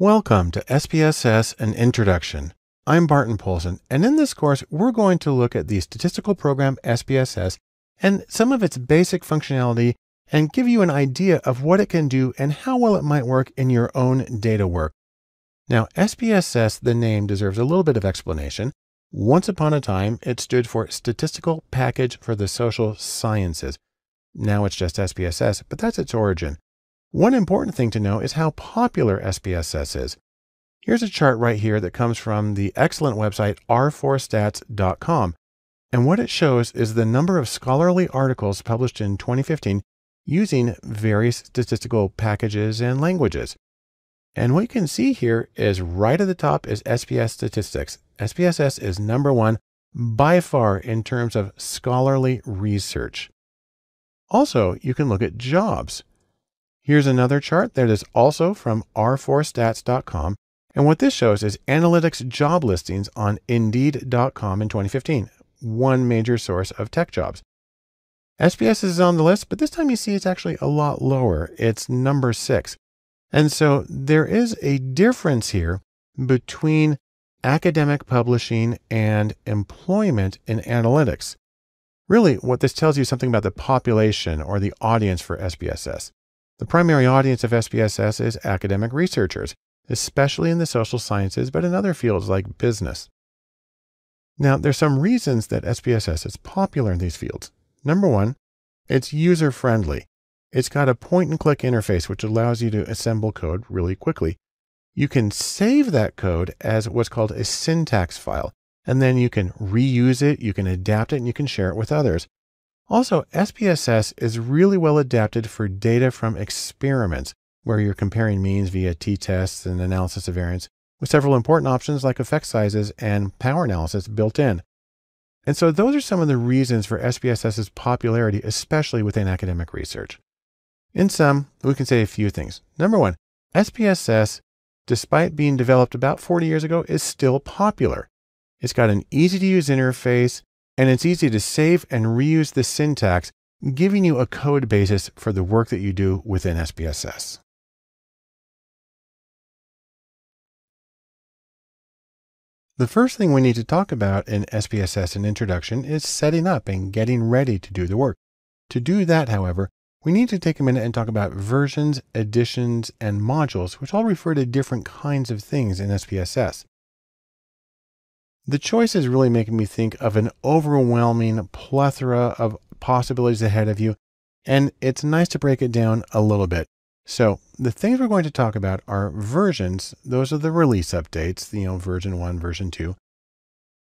Welcome to SPSS An Introduction. I'm Barton Poulson, and in this course, we're going to look at the statistical program SPSS and some of its basic functionality and give you an idea of what it can do and how well it might work in your own data work. Now, SPSS, the name, deserves a little bit of explanation. Once upon a time, it stood for Statistical Package for the Social Sciences. Now it's just SPSS, but that's its origin. One important thing to know is how popular SPSS is. Here's a chart right here that comes from the excellent website r4stats.com. And what it shows is the number of scholarly articles published in 2015 using various statistical packages and languages. And what you can see here is right at the top is SPSS statistics. SPSS is number one by far in terms of scholarly research. Also, you can look at jobs. Here's another chart that is also from r4stats.com. And what this shows is analytics job listings on indeed.com in 2015, one major source of tech jobs. SPSS is on the list, but this time you see it's actually a lot lower. It's number six. And so there is a difference here between academic publishing and employment in analytics. Really, what this tells you is something about the population or the audience for SPSS. The primary audience of SPSS is academic researchers, especially in the social sciences, but in other fields like business. Now, there's some reasons that SPSS is popular in these fields. Number one, it's user friendly. It's got a point and click interface, which allows you to assemble code really quickly. You can save that code as what's called a syntax file and then you can reuse it, you can adapt it, and you can share it with others. Also, SPSS is really well adapted for data from experiments, where you're comparing means via t-tests and analysis of variance, with several important options like effect sizes and power analysis built in. And so those are some of the reasons for SPSS's popularity, especially within academic research. In sum, we can say a few things. Number one, SPSS, despite being developed about 40 years ago, is still popular. It's got an easy to use interface and it's easy to save and reuse the syntax, giving you a code basis for the work that you do within SPSS. The first thing we need to talk about in SPSS An Introduction is setting up and getting ready to do the work. To do that, however, we need to take a minute and talk about versions, editions, and modules, which all refer to different kinds of things in SPSS. The choice is really making me think of an overwhelming plethora of possibilities ahead of you, and it's nice to break it down a little bit. So the things we're going to talk about are versions. Those are the release updates, you know, version one, version two.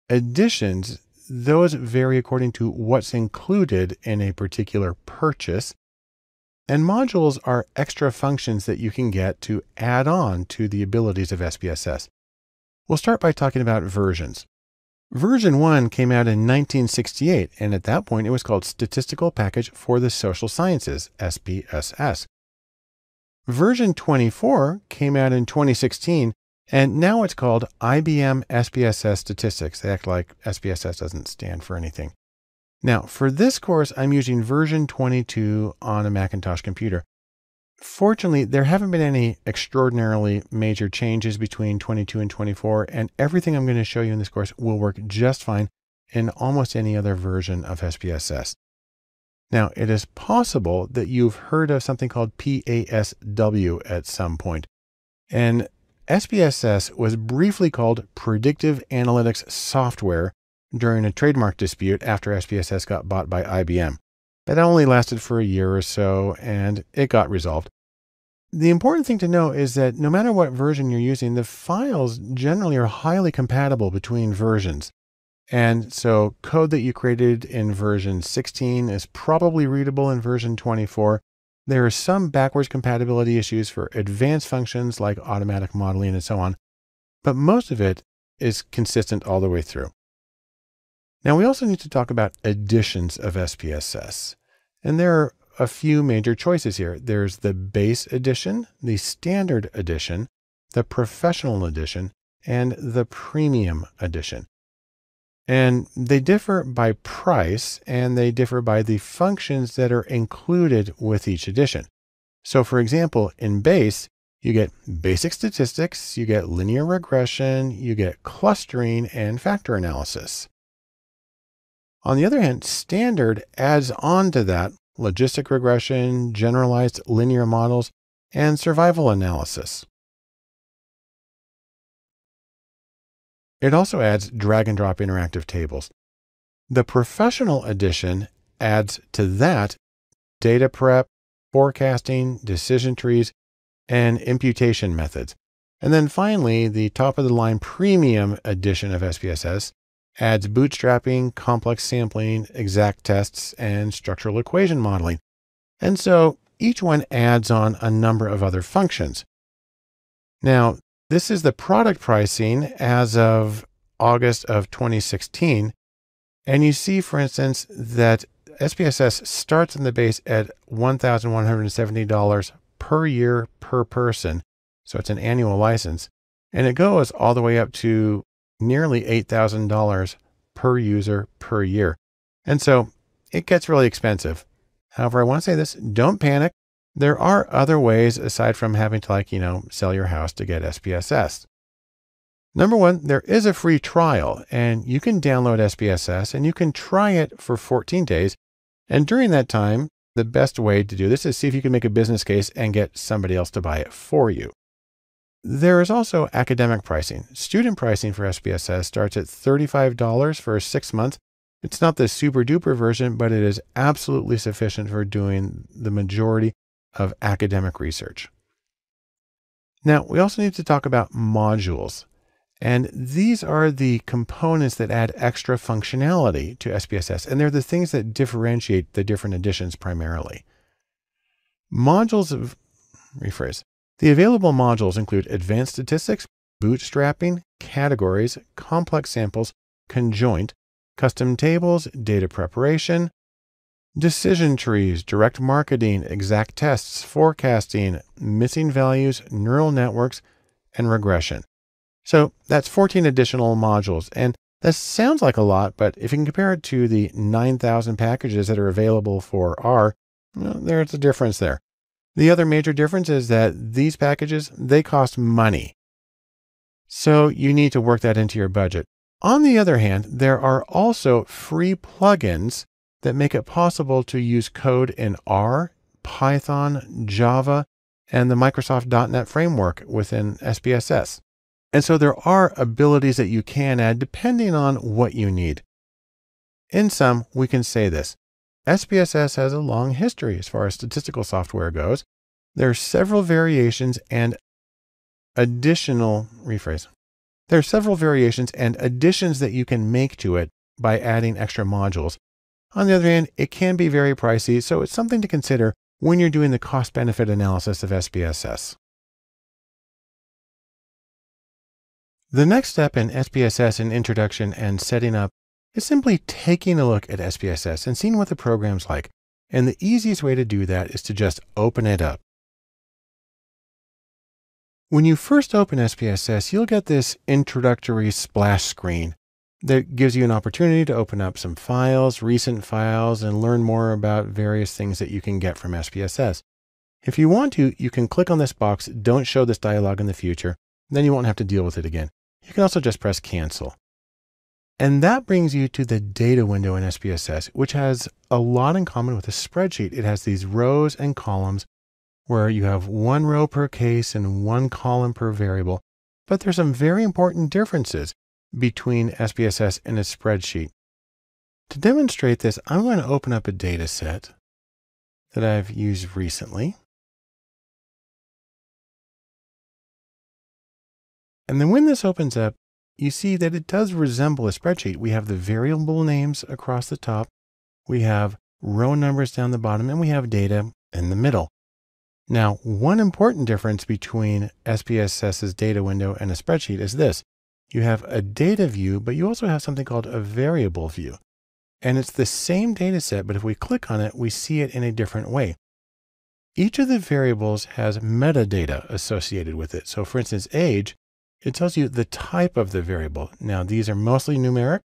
Editions, those vary according to what's included in a particular purchase. And modules are extra functions that you can get to add on to the abilities of SPSS. We'll start by talking about versions. Version 1 came out in 1968, and at that point it was called Statistical Package for the Social Sciences, SPSS. Version 24 came out in 2016, and now it's called IBM SPSS Statistics. They act like SPSS doesn't stand for anything. Now, for this course, I'm using version 22 on a Macintosh computer. Fortunately, there haven't been any extraordinarily major changes between 22 and 24, and everything I'm going to show you in this course will work just fine in almost any other version of SPSS. Now, it is possible that you've heard of something called PASW at some point, and SPSS was briefly called Predictive Analytics Software during a trademark dispute after SPSS got bought by IBM. That only lasted for a year or so and it got resolved. The important thing to know is that no matter what version you're using, the files generally are highly compatible between versions. And so code that you created in version 16 is probably readable in version 24. There are some backwards compatibility issues for advanced functions like automatic modeling and so on, but most of it is consistent all the way through. Now we also need to talk about editions of SPSS. And there are a few major choices here. There's the base edition, the standard edition, the professional edition, and the premium edition. And they differ by price and they differ by the functions that are included with each edition. So for example, in base, You get basic statistics, you get linear regression, you get clustering and factor analysis. On the other hand, standard adds on to that logistic regression, generalized linear models, and survival analysis. It also adds drag and drop interactive tables. The professional edition adds to that data prep, forecasting, decision trees, and imputation methods. And then finally, the top of the line premium edition of SPSS adds bootstrapping, complex sampling, exact tests, and structural equation modeling. And so each one adds on a number of other functions. Now, this is the product pricing as of August of 2016. And you see, for instance, that SPSS starts in the base at $1,170 per year per person. So it's an annual license. And it goes all the way up to nearly $8,000 per user per year. And so it gets really expensive. However, I want to say this don't panic. There are other ways aside from having to, like, you know, sell your house to get SPSS. Number one, there is a free trial, and you can download SPSS and you can try it for 14 days. And during that time, the best way to do this is see if you can make a business case and get somebody else to buy it for you. There is also academic pricing. Student pricing for SPSS starts at $35 for six months. It's not the super duper version, but it is absolutely sufficient for doing the majority of academic research. Now, we also need to talk about modules. And these are the components that add extra functionality to SPSS, and they're the things that differentiate the different editions primarily. Modules of, rephrase, the available modules include advanced statistics, bootstrapping, categories, complex samples, conjoint, custom tables, data preparation, decision trees, direct marketing, exact tests, forecasting, missing values, neural networks, and regression. So that's 14 additional modules. And that sounds like a lot, but if you can compare it to the 9,000 packages that are available for R, well, there's a difference there. The other major difference is that these packages, they cost money. So you need to work that into your budget. On the other hand, there are also free plugins that make it possible to use code in R, Python, Java, and the Microsoft .NET framework within SPSS. And so there are abilities that you can add depending on what you need. In sum, we can say this. SPSS has a long history as far as statistical software goes. There are several variations and additional, rephrase, there are several variations and additions that you can make to it by adding extra modules. On the other hand, it can be very pricey, so it's something to consider when you're doing the cost benefit analysis of SPSS. The next step in SPSS in introduction and setting up is simply taking a look at SPSS and seeing what the program's like. And the easiest way to do that is to just open it up. When you first open SPSS, you'll get this introductory splash screen that gives you an opportunity to open up some files, recent files, and learn more about various things that you can get from SPSS. If you want to, you can click on this box, don't show this dialog in the future, then you won't have to deal with it again. You can also just press cancel. And that brings you to the data window in SPSS, which has a lot in common with a spreadsheet. It has these rows and columns where you have one row per case and one column per variable. But there's some very important differences between SPSS and a spreadsheet. To demonstrate this, I'm going to open up a data set that I've used recently. And then when this opens up, you see that it does resemble a spreadsheet. We have the variable names across the top, we have row numbers down the bottom, and we have data in the middle. Now, one important difference between SPSS's data window and a spreadsheet is this. You have a data view, but you also have something called a variable view. And it's the same data set, but if we click on it, we see it in a different way. Each of the variables has metadata associated with it. So for instance, age it tells you the type of the variable. Now, these are mostly numeric.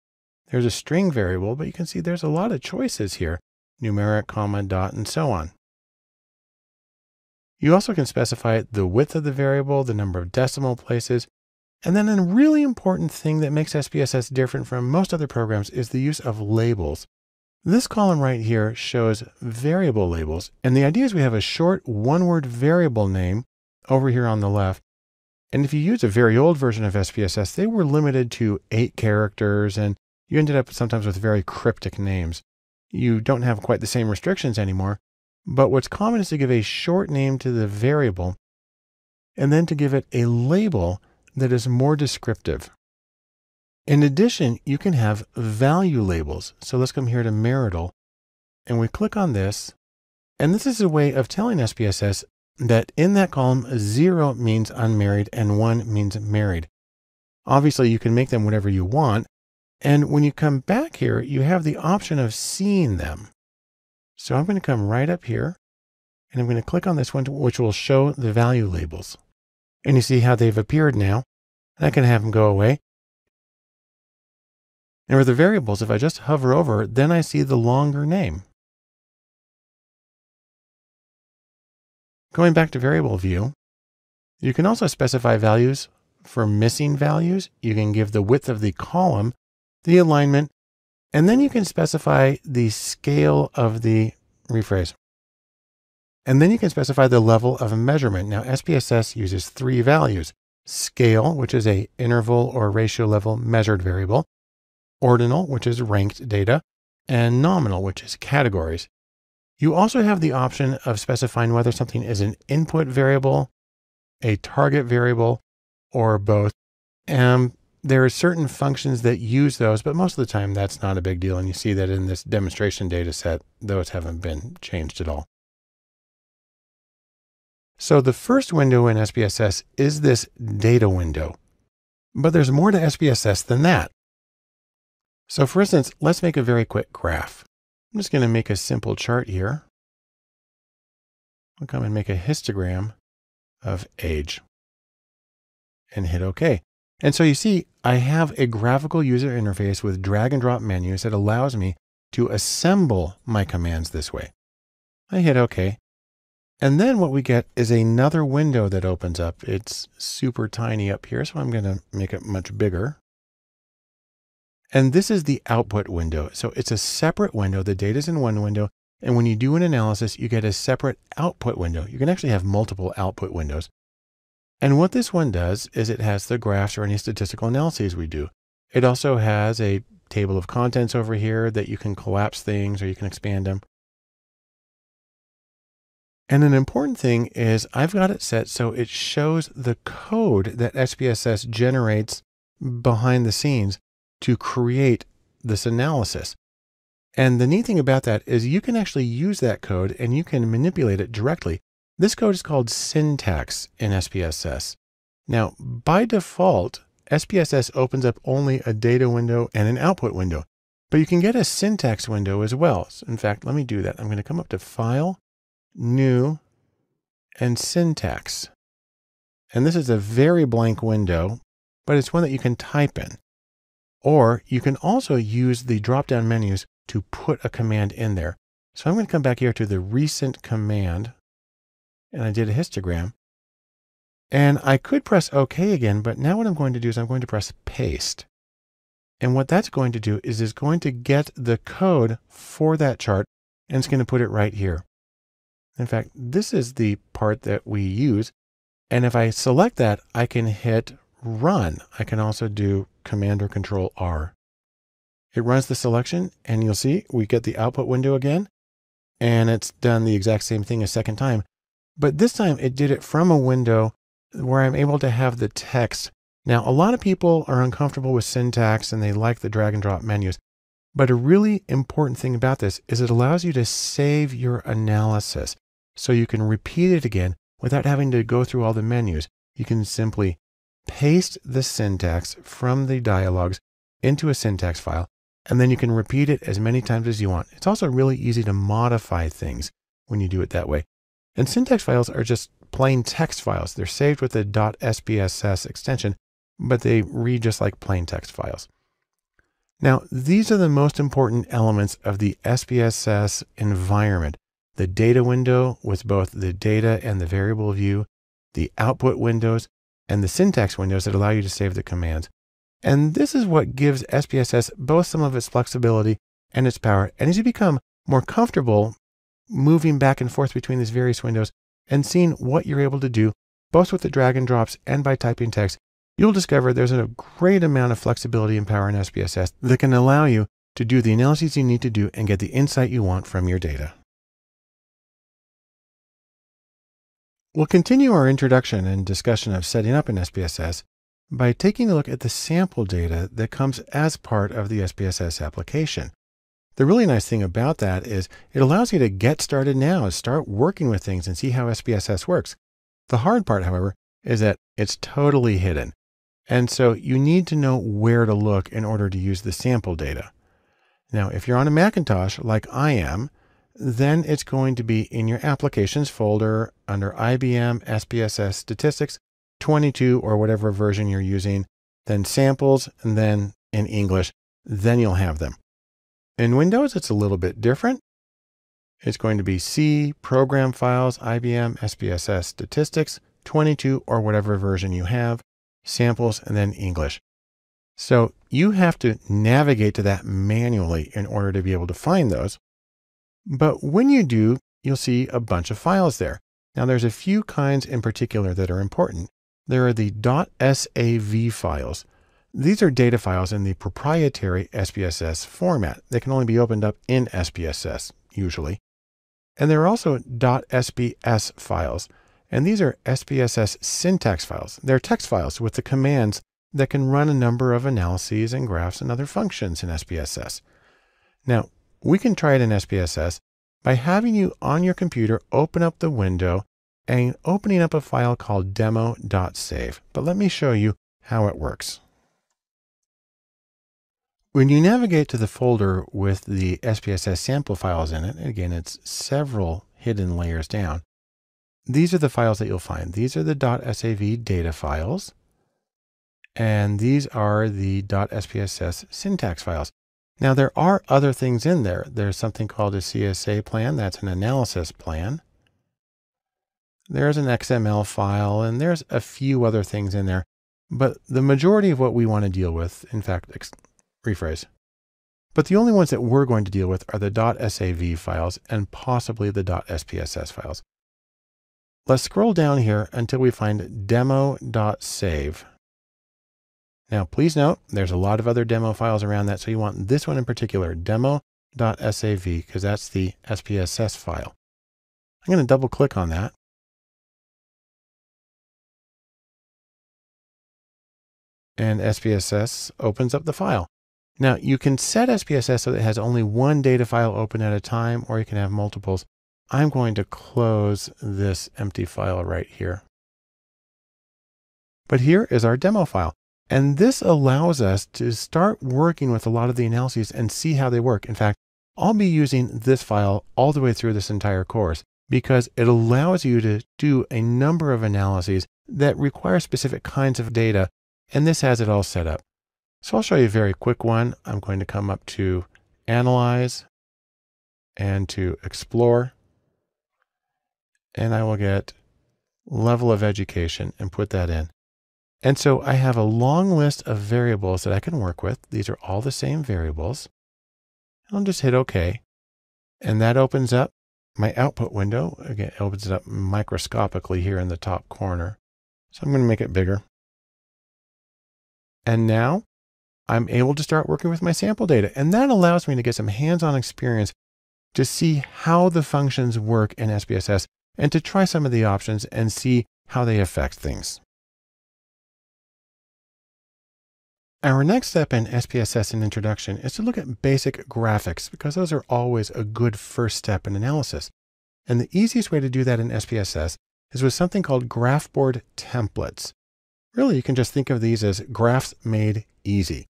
There's a string variable, but you can see there's a lot of choices here, numeric, comma, dot, and so on. You also can specify the width of the variable, the number of decimal places, and then a really important thing that makes SPSS different from most other programs is the use of labels. This column right here shows variable labels, and the idea is we have a short one-word variable name over here on the left. And if you use a very old version of SPSS, they were limited to eight characters, and you ended up sometimes with very cryptic names. You don't have quite the same restrictions anymore, but what's common is to give a short name to the variable and then to give it a label that is more descriptive. In addition, you can have value labels. So let's come here to marital and we click on this. And this is a way of telling SPSS that in that column, zero means unmarried and one means married. Obviously, you can make them whatever you want. And when you come back here, you have the option of seeing them. So I'm going to come right up here and I'm going to click on this one, which will show the value labels. And you see how they've appeared now. And I can have them go away. And with the variables, if I just hover over, then I see the longer name. Going back to variable view, you can also specify values for missing values. You can give the width of the column, the alignment, and then you can specify the scale of the rephrase. And then you can specify the level of measurement. Now, SPSS uses three values, scale, which is a interval or ratio level measured variable, ordinal, which is ranked data, and nominal, which is categories. You also have the option of specifying whether something is an input variable, a target variable, or both. And there are certain functions that use those, but most of the time that's not a big deal. And you see that in this demonstration data set, those haven't been changed at all. So the first window in SPSS is this data window, but there's more to SPSS than that. So for instance, let's make a very quick graph. I'm just going to make a simple chart here. I'll come and make a histogram of age and hit OK. And so you see, I have a graphical user interface with drag and drop menus that allows me to assemble my commands this way. I hit OK. And then what we get is another window that opens up. It's super tiny up here, so I'm going to make it much bigger. And this is the output window. So it's a separate window. The data is in one window. And when you do an analysis, you get a separate output window. You can actually have multiple output windows. And what this one does is it has the graphs or any statistical analyses we do. It also has a table of contents over here that you can collapse things or you can expand them. And an important thing is I've got it set so it shows the code that SPSS generates behind the scenes to create this analysis. And the neat thing about that is you can actually use that code and you can manipulate it directly. This code is called syntax in SPSS. Now, by default, SPSS opens up only a data window and an output window, but you can get a syntax window as well. In fact, let me do that. I'm going to come up to File, new, and syntax. And this is a very blank window, but it's one that you can type in. Or you can also use the drop-down menus to put a command in there. So I'm going to come back here to the recent command, and I did a histogram. And I could press OK again, but now what I'm going to do is I'm going to press paste. And what that's going to do is it's going to get the code for that chart, and it's going to put it right here. In fact, this is the part that we use. And if I select that, I can hit run. I can also do command or control R. It runs the selection and you'll see we get the output window again and it's done the exact same thing a second time. But this time it did it from a window where I'm able to have the text. Now, a lot of people are uncomfortable with syntax and they like the drag and drop menus. But a really important thing about this is it allows you to save your analysis so you can repeat it again without having to go through all the menus. You can simply paste the syntax from the dialogues into a syntax file, and then you can repeat it as many times as you want. It's also really easy to modify things when you do it that way. And syntax files are just plain text files. They're saved with the .sps extension, but they read just like plain text files. Now, these are the most important elements of the SPSS environment. the data window with both the data and the variable view, the output windows, and the syntax windows that allow you to save the commands. And this is what gives SPSS both some of its flexibility and its power. And as you become more comfortable moving back and forth between these various windows and seeing what you're able to do, both with the drag and drops and by typing text, you'll discover there's a great amount of flexibility and power in SPSS that can allow you to do the analyses you need to do and get the insight you want from your data. We'll continue our introduction and discussion of setting up an SPSS by taking a look at the sample data that comes as part of the SPSS application. The really nice thing about that is it allows you to get started now start working with things and see how SPSS works. The hard part, however, is that it's totally hidden. And so you need to know where to look in order to use the sample data. Now, if you're on a Macintosh like I am, then it's going to be in your applications folder under IBM SPSS statistics 22 or whatever version you're using, then samples, and then in English, then you'll have them. In Windows, it's a little bit different. It's going to be C, program files, IBM, SPSS statistics, 22 or whatever version you have, samples, and then English. So you have to navigate to that manually in order to be able to find those. But when you do, you'll see a bunch of files there. Now there's a few kinds in particular that are important. There are the .sav files. These are data files in the proprietary SPSS format. They can only be opened up in SPSS, usually. And there are also .sps files. And these are SPSS syntax files. They're text files with the commands that can run a number of analyses and graphs and other functions in SPSS. Now, we can try it in SPSS by having you on your computer open up the window and opening up a file called demo.sav. But let me show you how it works. When you navigate to the folder with the SPSS sample files in it, again, it's several hidden layers down. These are the files that you'll find. These are the .sav data files, and these are the .sps syntax files. Now there are other things in there. There's something called a CSA plan. That's an analysis plan. There's an XML file, and there's a few other things in there. But the majority of what we want to deal with, in fact, rephrase. But the only ones that we're going to deal with are the .sav files and possibly the .sps files. Let's scroll down here until we find demo.sav. Now, please note, there's a lot of other demo files around that, so you want this one in particular, demo.sav, because that's the SPSS file. I'm going to double click on that. And SPSS opens up the file. Now you can set SPSS so that it has only one data file open at a time, or you can have multiples. I'm going to close this empty file right here. But here is our demo file. And this allows us to start working with a lot of the analyses and see how they work. In fact, I'll be using this file all the way through this entire course because it allows you to do a number of analyses that require specific kinds of data. And this has it all set up. So I'll show you a very quick one. I'm going to come up to Analyze and to Explore. And I will get level of education and put that in. And so I have a long list of variables that I can work with. These are all the same variables. I'll just hit OK. And that opens up my output window. Again, it opens it up microscopically here in the top corner. So I'm going to make it bigger. And now I'm able to start working with my sample data. And that allows me to get some hands-on experience to see how the functions work in SPSS and to try some of the options and see how they affect things. Our next step in SPSS and introduction is to look at basic graphics because those are always a good first step in analysis. And the easiest way to do that in SPSS is with something called Graphboard templates. Really, you can just think of these as graphs made easy.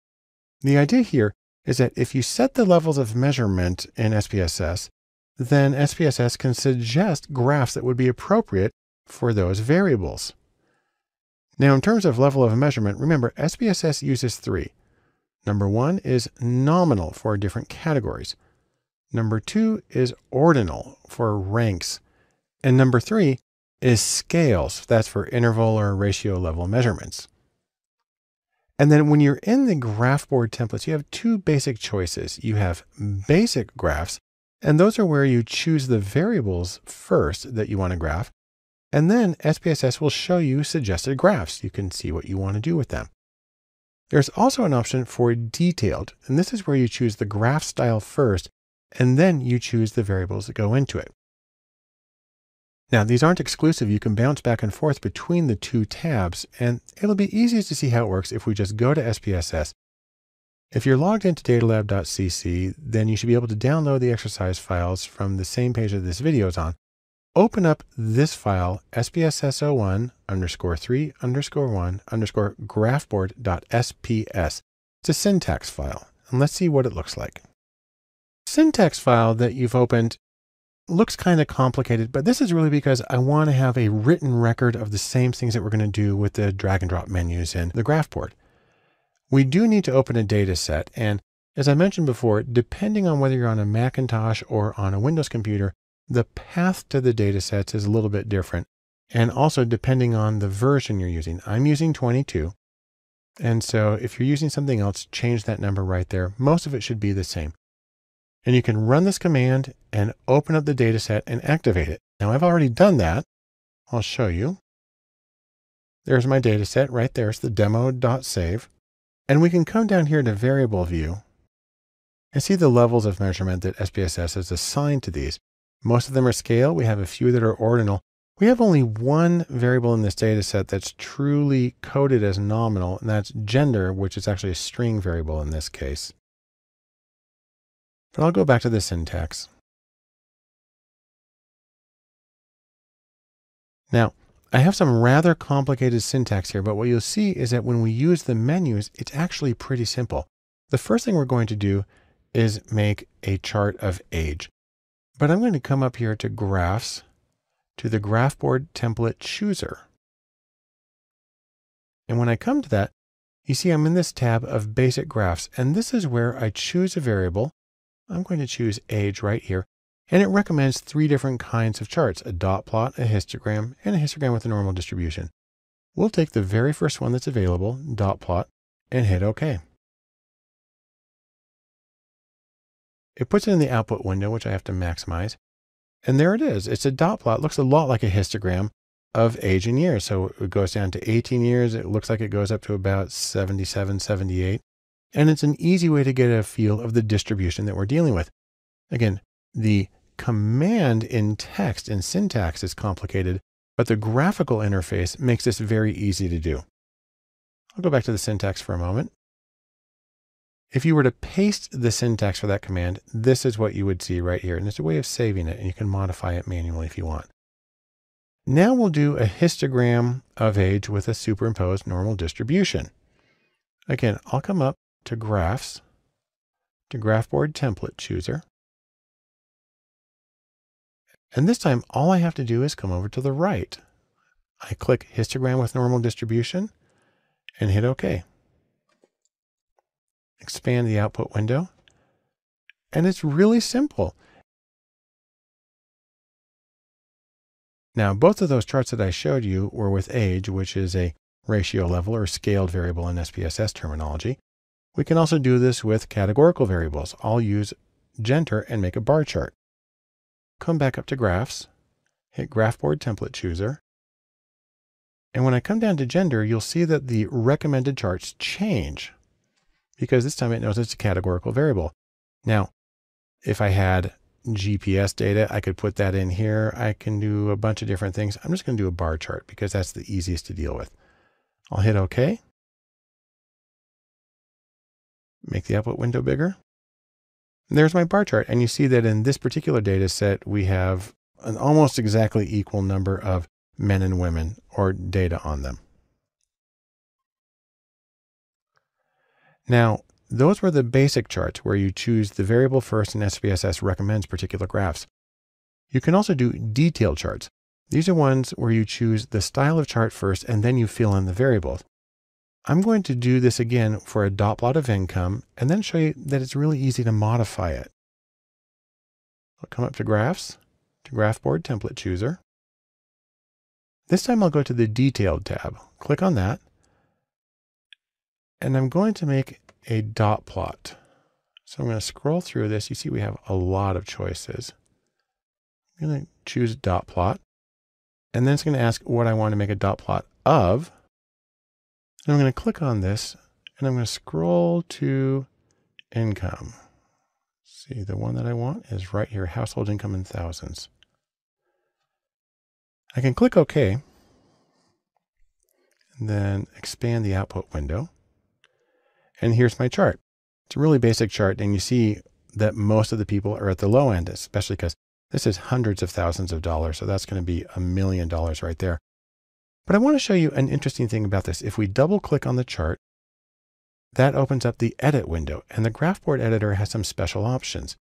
The idea here is that if you set the levels of measurement in SPSS, then SPSS can suggest graphs that would be appropriate for those variables. Now, in terms of level of measurement, remember SPSS uses three. Number one is nominal for different categories. Number two is ordinal for ranks. And number three is scales. That's for interval or ratio level measurements. And then when you're in the graph board templates, you have two basic choices. You have basic graphs, and those are where you choose the variables first that you want to graph. And then SPSS will show you suggested graphs. You can see what you want to do with them. There's also an option for detailed, and this is where you choose the graph style first, and then you choose the variables that go into it. Now, these aren't exclusive. You can bounce back and forth between the two tabs, and it'll be easiest to see how it works if we just go to SPSS. If you're logged into datalab.cc, then you should be able to download the exercise files from the same page that this video is on. Open up this file, SPSS01 underscore 3 underscore 1 underscore graphboard.sps. It's a syntax file, and let's see what it looks like. Syntax file that you've opened looks kind of complicated, but this is really because I want to have a written record of the same things that we're going to do with the drag and drop menus in the Graphboard. We do need to open a data set. And as I mentioned before, depending on whether you're on a Macintosh or on a Windows computer, the path to the data sets is a little bit different. And also depending on the version you're using. I'm using 22. And so if you're using something else, change that number right there. Most of it should be the same. And you can run this command and open up the data set and activate it. Now I've already done that. I'll show you. There's my data set right there. It's the demo.sav. And we can come down here to variable view and see the levels of measurement that SPSS has assigned to these. Most of them are scale. We have a few that are ordinal. We have only one variable in this data set that's truly coded as nominal, and that's gender, which is actually a string variable in this case. But I'll go back to the syntax. Now, I have some rather complicated syntax here, but what you'll see is that when we use the menus, it's actually pretty simple. The first thing we're going to do is make a chart of age. But I'm going to come up here to graphs, to the graph board template chooser. And when I come to that, you see I'm in this tab of basic graphs, and this is where I choose a variable I'm going to choose age right here. And it recommends three different kinds of charts, a dot plot, a histogram, and a histogram with a normal distribution. We'll take the very first one that's available, dot plot, and hit OK. It puts it in the output window, which I have to maximize. And there it is. It's a dot plot. It looks a lot like a histogram of age in years. So it goes down to 18 years. It looks like it goes up to about 77, 78. And it's an easy way to get a feel of the distribution that we're dealing with. Again, the command in text and syntax is complicated, but the graphical interface makes this very easy to do. I'll go back to the syntax for a moment. If you were to paste the syntax for that command, this is what you would see right here. And there's a way of saving it, and you can modify it manually if you want. Now we'll do a histogram of age with a superimposed normal distribution. Again, I'll come up to Graphs, to Graphboard Template Chooser. And this time, all I have to do is come over to the right. I click Histogram with Normal Distribution and hit OK. Expand the output window. And it's really simple. Now, both of those charts that I showed you were with age, which is a ratio level or scaled variable in SPSS terminology. We can also do this with categorical variables. I'll use gender and make a bar chart. Come back up to graphs, hit Graphboard Template Chooser. And when I come down to gender, you'll see that the recommended charts change because this time it knows it's a categorical variable. Now, if I had GPS data, I could put that in here. I can do a bunch of different things. I'm just going to do a bar chart because that's the easiest to deal with. I'll hit OK. Make the output window bigger. And there's my bar chart. And you see that in this particular data set, we have an almost exactly equal number of men and women or data on them. Now, those were the basic charts where you choose the variable first and SPSS recommends particular graphs. You can also do detailed charts. These are ones where you choose the style of chart first and then you fill in the variables. I'm going to do this again for a dot plot of income and then show you that it's really easy to modify it. I'll come up to Graphs, to Graphboard Template Chooser. This time I'll go to the Detailed tab. Click on that. And I'm going to make a dot plot. So I'm going to scroll through this. You see we have a lot of choices. I'm going to choose dot plot. And then it's going to ask what I want to make a dot plot of. And I'm going to click on this and I'm going to scroll to income. See, the one that I want is right here, household income in thousands. I can click OK and then expand the output window. And here's my chart. It's a really basic chart, and you see that most of the people are at the low end, especially because this is hundreds of thousands of dollars. So that's going to be a million dollars right there. But I want to show you an interesting thing about this. If we double click on the chart, that opens up the edit window and the graph board editor has some special options.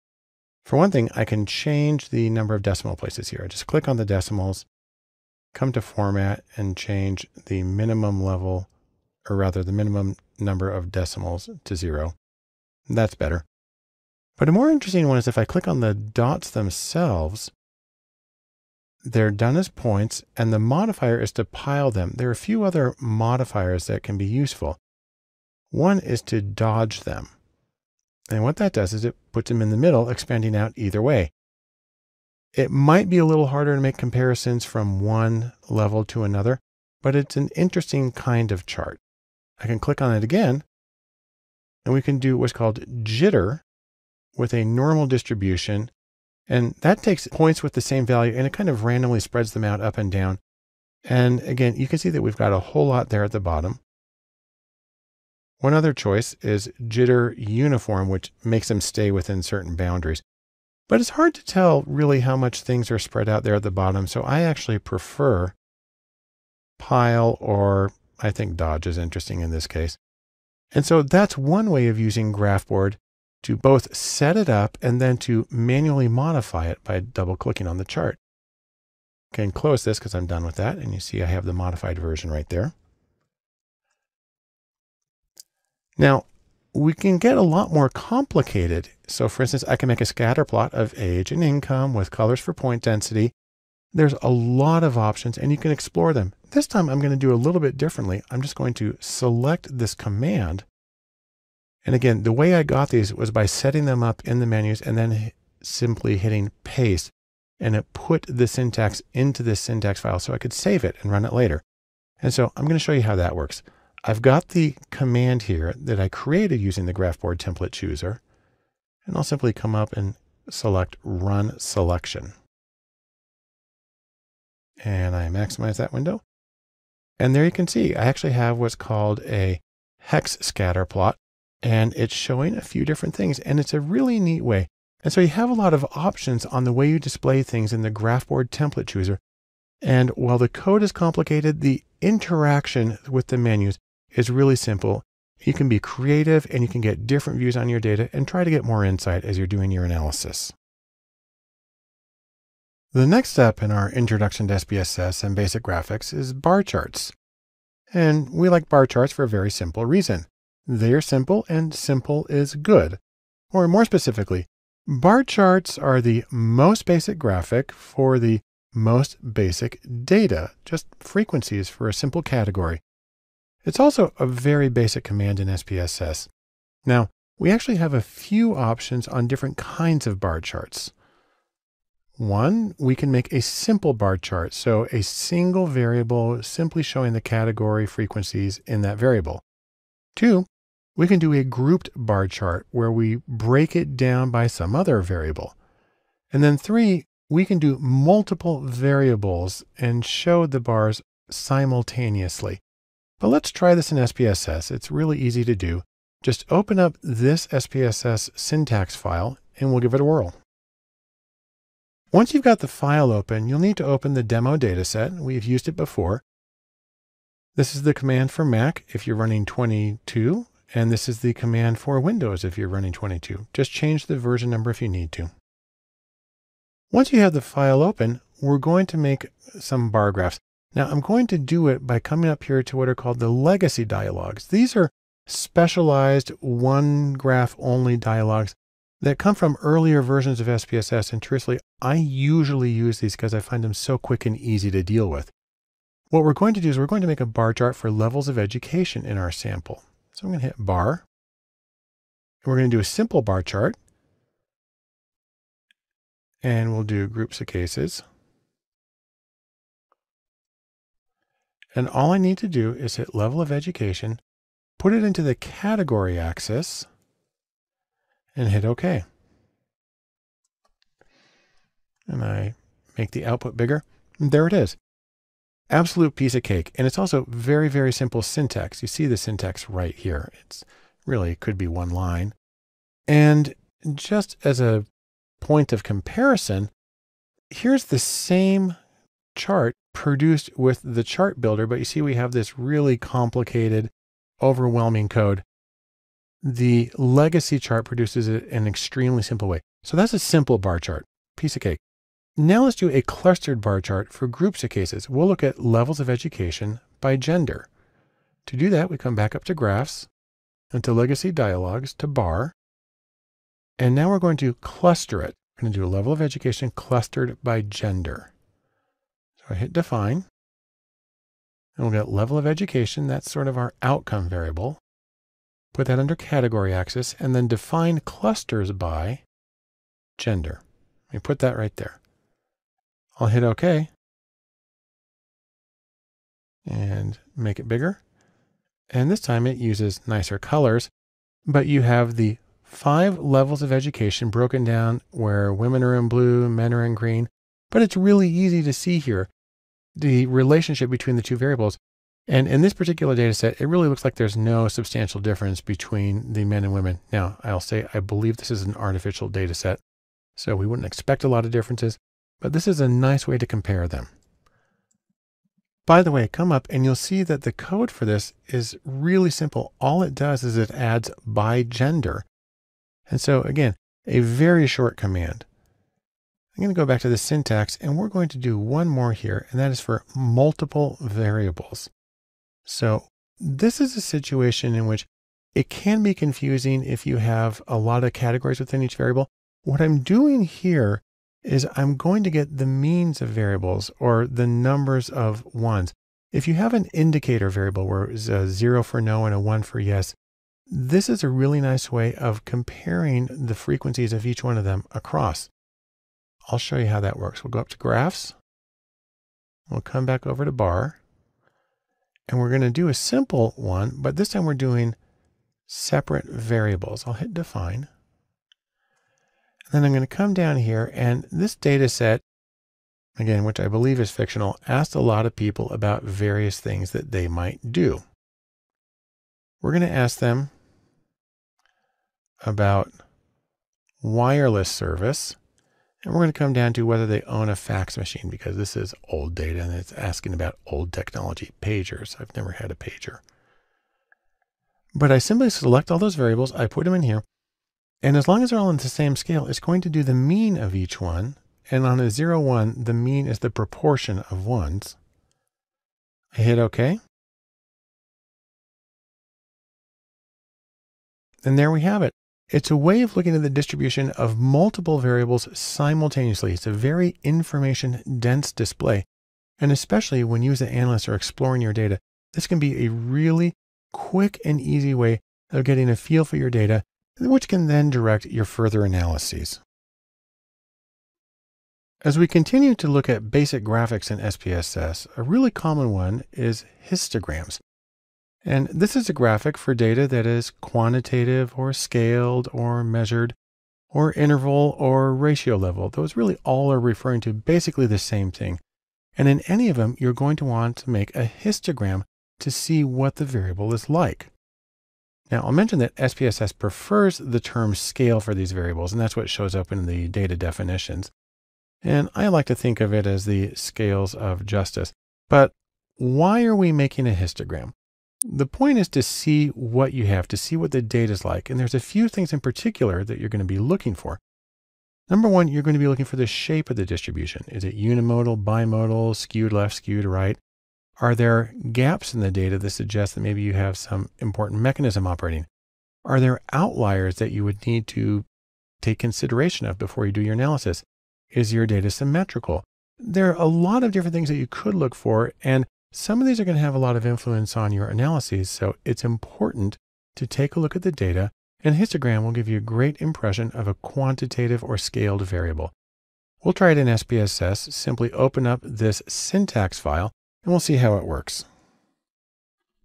For one thing, I can change the number of decimal places here. I just click on the decimals, come to format and change the minimum level, or rather the minimum number of decimals to zero. That's better. But a more interesting one is if I click on the dots themselves, they're done as points and the modifier is to pile them. There are a few other modifiers that can be useful. One is to dodge them. And what that does is it puts them in the middle, expanding out either way. It might be a little harder to make comparisons from one level to another, but it's an interesting kind of chart. I can click on it again, and we can do what's called jitter with a normal distribution and that takes points with the same value and it kind of randomly spreads them out up and down. And again, you can see that we've got a whole lot there at the bottom. One other choice is jitter uniform, which makes them stay within certain boundaries. But it's hard to tell really how much things are spread out there at the bottom. So I actually prefer pile or I think dodge is interesting in this case. And so that's one way of using Graphboard to both set it up and then to manually modify it by double clicking on the chart. I can close this because I'm done with that. And you see I have the modified version right there. Now, we can get a lot more complicated. So for instance, I can make a scatter plot of age and income with colors for point density. There's a lot of options and you can explore them. This time I'm going to do a little bit differently. I'm just going to select this command and again, the way I got these was by setting them up in the menus and then simply hitting paste and it put the syntax into this syntax file so I could save it and run it later. And so I'm going to show you how that works. I've got the command here that I created using the Graphboard template chooser, and I'll simply come up and select run selection. And I maximize that window. And there you can see, I actually have what's called a hex scatter plot and it's showing a few different things and it's a really neat way. And so you have a lot of options on the way you display things in the Graphboard template chooser. And while the code is complicated, the interaction with the menus is really simple. You can be creative and you can get different views on your data and try to get more insight as you're doing your analysis. The next step in our introduction to SPSS and basic graphics is bar charts. And we like bar charts for a very simple reason. They're simple and simple is good. Or more specifically, bar charts are the most basic graphic for the most basic data, just frequencies for a simple category. It's also a very basic command in SPSS. Now, we actually have a few options on different kinds of bar charts. One, we can make a simple bar chart, so a single variable simply showing the category frequencies in that variable. Two, we can do a grouped bar chart where we break it down by some other variable. And then three, we can do multiple variables and show the bars simultaneously. But let's try this in SPSS. It's really easy to do. Just open up this SPSS syntax file and we'll give it a whirl. Once you've got the file open, you'll need to open the demo dataset. We've used it before. This is the command for Mac if you're running 22 and this is the command for Windows if you're running 22. Just change the version number if you need to. Once you have the file open, we're going to make some bar graphs. Now I'm going to do it by coming up here to what are called the legacy dialogues. These are specialized one graph only dialogues that come from earlier versions of SPSS. And truthfully, I usually use these because I find them so quick and easy to deal with. What we're going to do is we're going to make a bar chart for levels of education in our sample. So I'm going to hit bar. And we're going to do a simple bar chart. And we'll do groups of cases. And all I need to do is hit level of education, put it into the category axis, and hit OK. And I make the output bigger. And there it is. Absolute piece of cake. And it's also very, very simple syntax. You see the syntax right here. It's really could be one line. And just as a point of comparison, here's the same chart produced with the chart builder, but you see we have this really complicated, overwhelming code. The legacy chart produces it in an extremely simple way. So that's a simple bar chart, piece of cake. Now let's do a clustered bar chart for groups of cases. We'll look at levels of education by gender. To do that, we come back up to graphs and to legacy dialogues to bar. And now we're going to cluster it. We're going to do a level of education clustered by gender. So I hit define. And we'll get level of education. That's sort of our outcome variable. Put that under category axis and then define clusters by gender. Let me put that right there. I'll hit OK and make it bigger. And this time it uses nicer colors, but you have the five levels of education broken down where women are in blue, men are in green. But it's really easy to see here the relationship between the two variables. And in this particular data set, it really looks like there's no substantial difference between the men and women. Now, I'll say I believe this is an artificial data set, so we wouldn't expect a lot of differences, but this is a nice way to compare them. By the way, come up and you'll see that the code for this is really simple. All it does is it adds by gender. And so again, a very short command. I'm going to go back to the syntax and we're going to do one more here, and that is for multiple variables. So this is a situation in which it can be confusing if you have a lot of categories within each variable. What I'm doing here is I'm going to get the means of variables or the numbers of ones. If you have an indicator variable where it's a zero for no and a one for yes, this is a really nice way of comparing the frequencies of each one of them across. I'll show you how that works. We'll go up to graphs. We'll come back over to bar. And we're going to do a simple one, but this time we're doing separate variables. I'll hit define. And then I'm going to come down here and this data set, again, which I believe is fictional, asked a lot of people about various things that they might do. We're going to ask them about wireless service. And we're going to come down to whether they own a fax machine because this is old data and it's asking about old technology, pagers. I've never had a pager. But I simply select all those variables, I put them in here, and as long as they're all in the same scale, it's going to do the mean of each one. And on a 0, 1, the mean is the proportion of ones. I hit OK. And there we have it. It's a way of looking at the distribution of multiple variables simultaneously. It's a very information dense display. And especially when you as an analyst are exploring your data, this can be a really quick and easy way of getting a feel for your data, which can then direct your further analyses. As we continue to look at basic graphics in SPSS, a really common one is histograms. And this is a graphic for data that is quantitative or scaled or measured or interval or ratio level. Those really all are referring to basically the same thing. And in any of them, you're going to want to make a histogram to see what the variable is like. Now, I'll mention that SPSS prefers the term scale for these variables, and that's what shows up in the data definitions. And I like to think of it as the scales of justice. But why are we making a histogram? The point is to see what you have, to see what the data is like. And there's a few things in particular that you're going to be looking for. Number one, you're going to be looking for the shape of the distribution. Is it unimodal, bimodal, skewed left, skewed right? Are there gaps in the data that suggest that maybe you have some important mechanism operating? Are there outliers that you would need to take consideration of before you do your analysis. Is your data symmetrical? There are a lot of different things that you could look for, and some of these are going to have a lot of influence on your analyses. So it's important to take a look at the data, and histogram will give you a great impression of a quantitative or scaled variable. We'll try it in SPSS. Simply open up this syntax file, and we'll see how it works.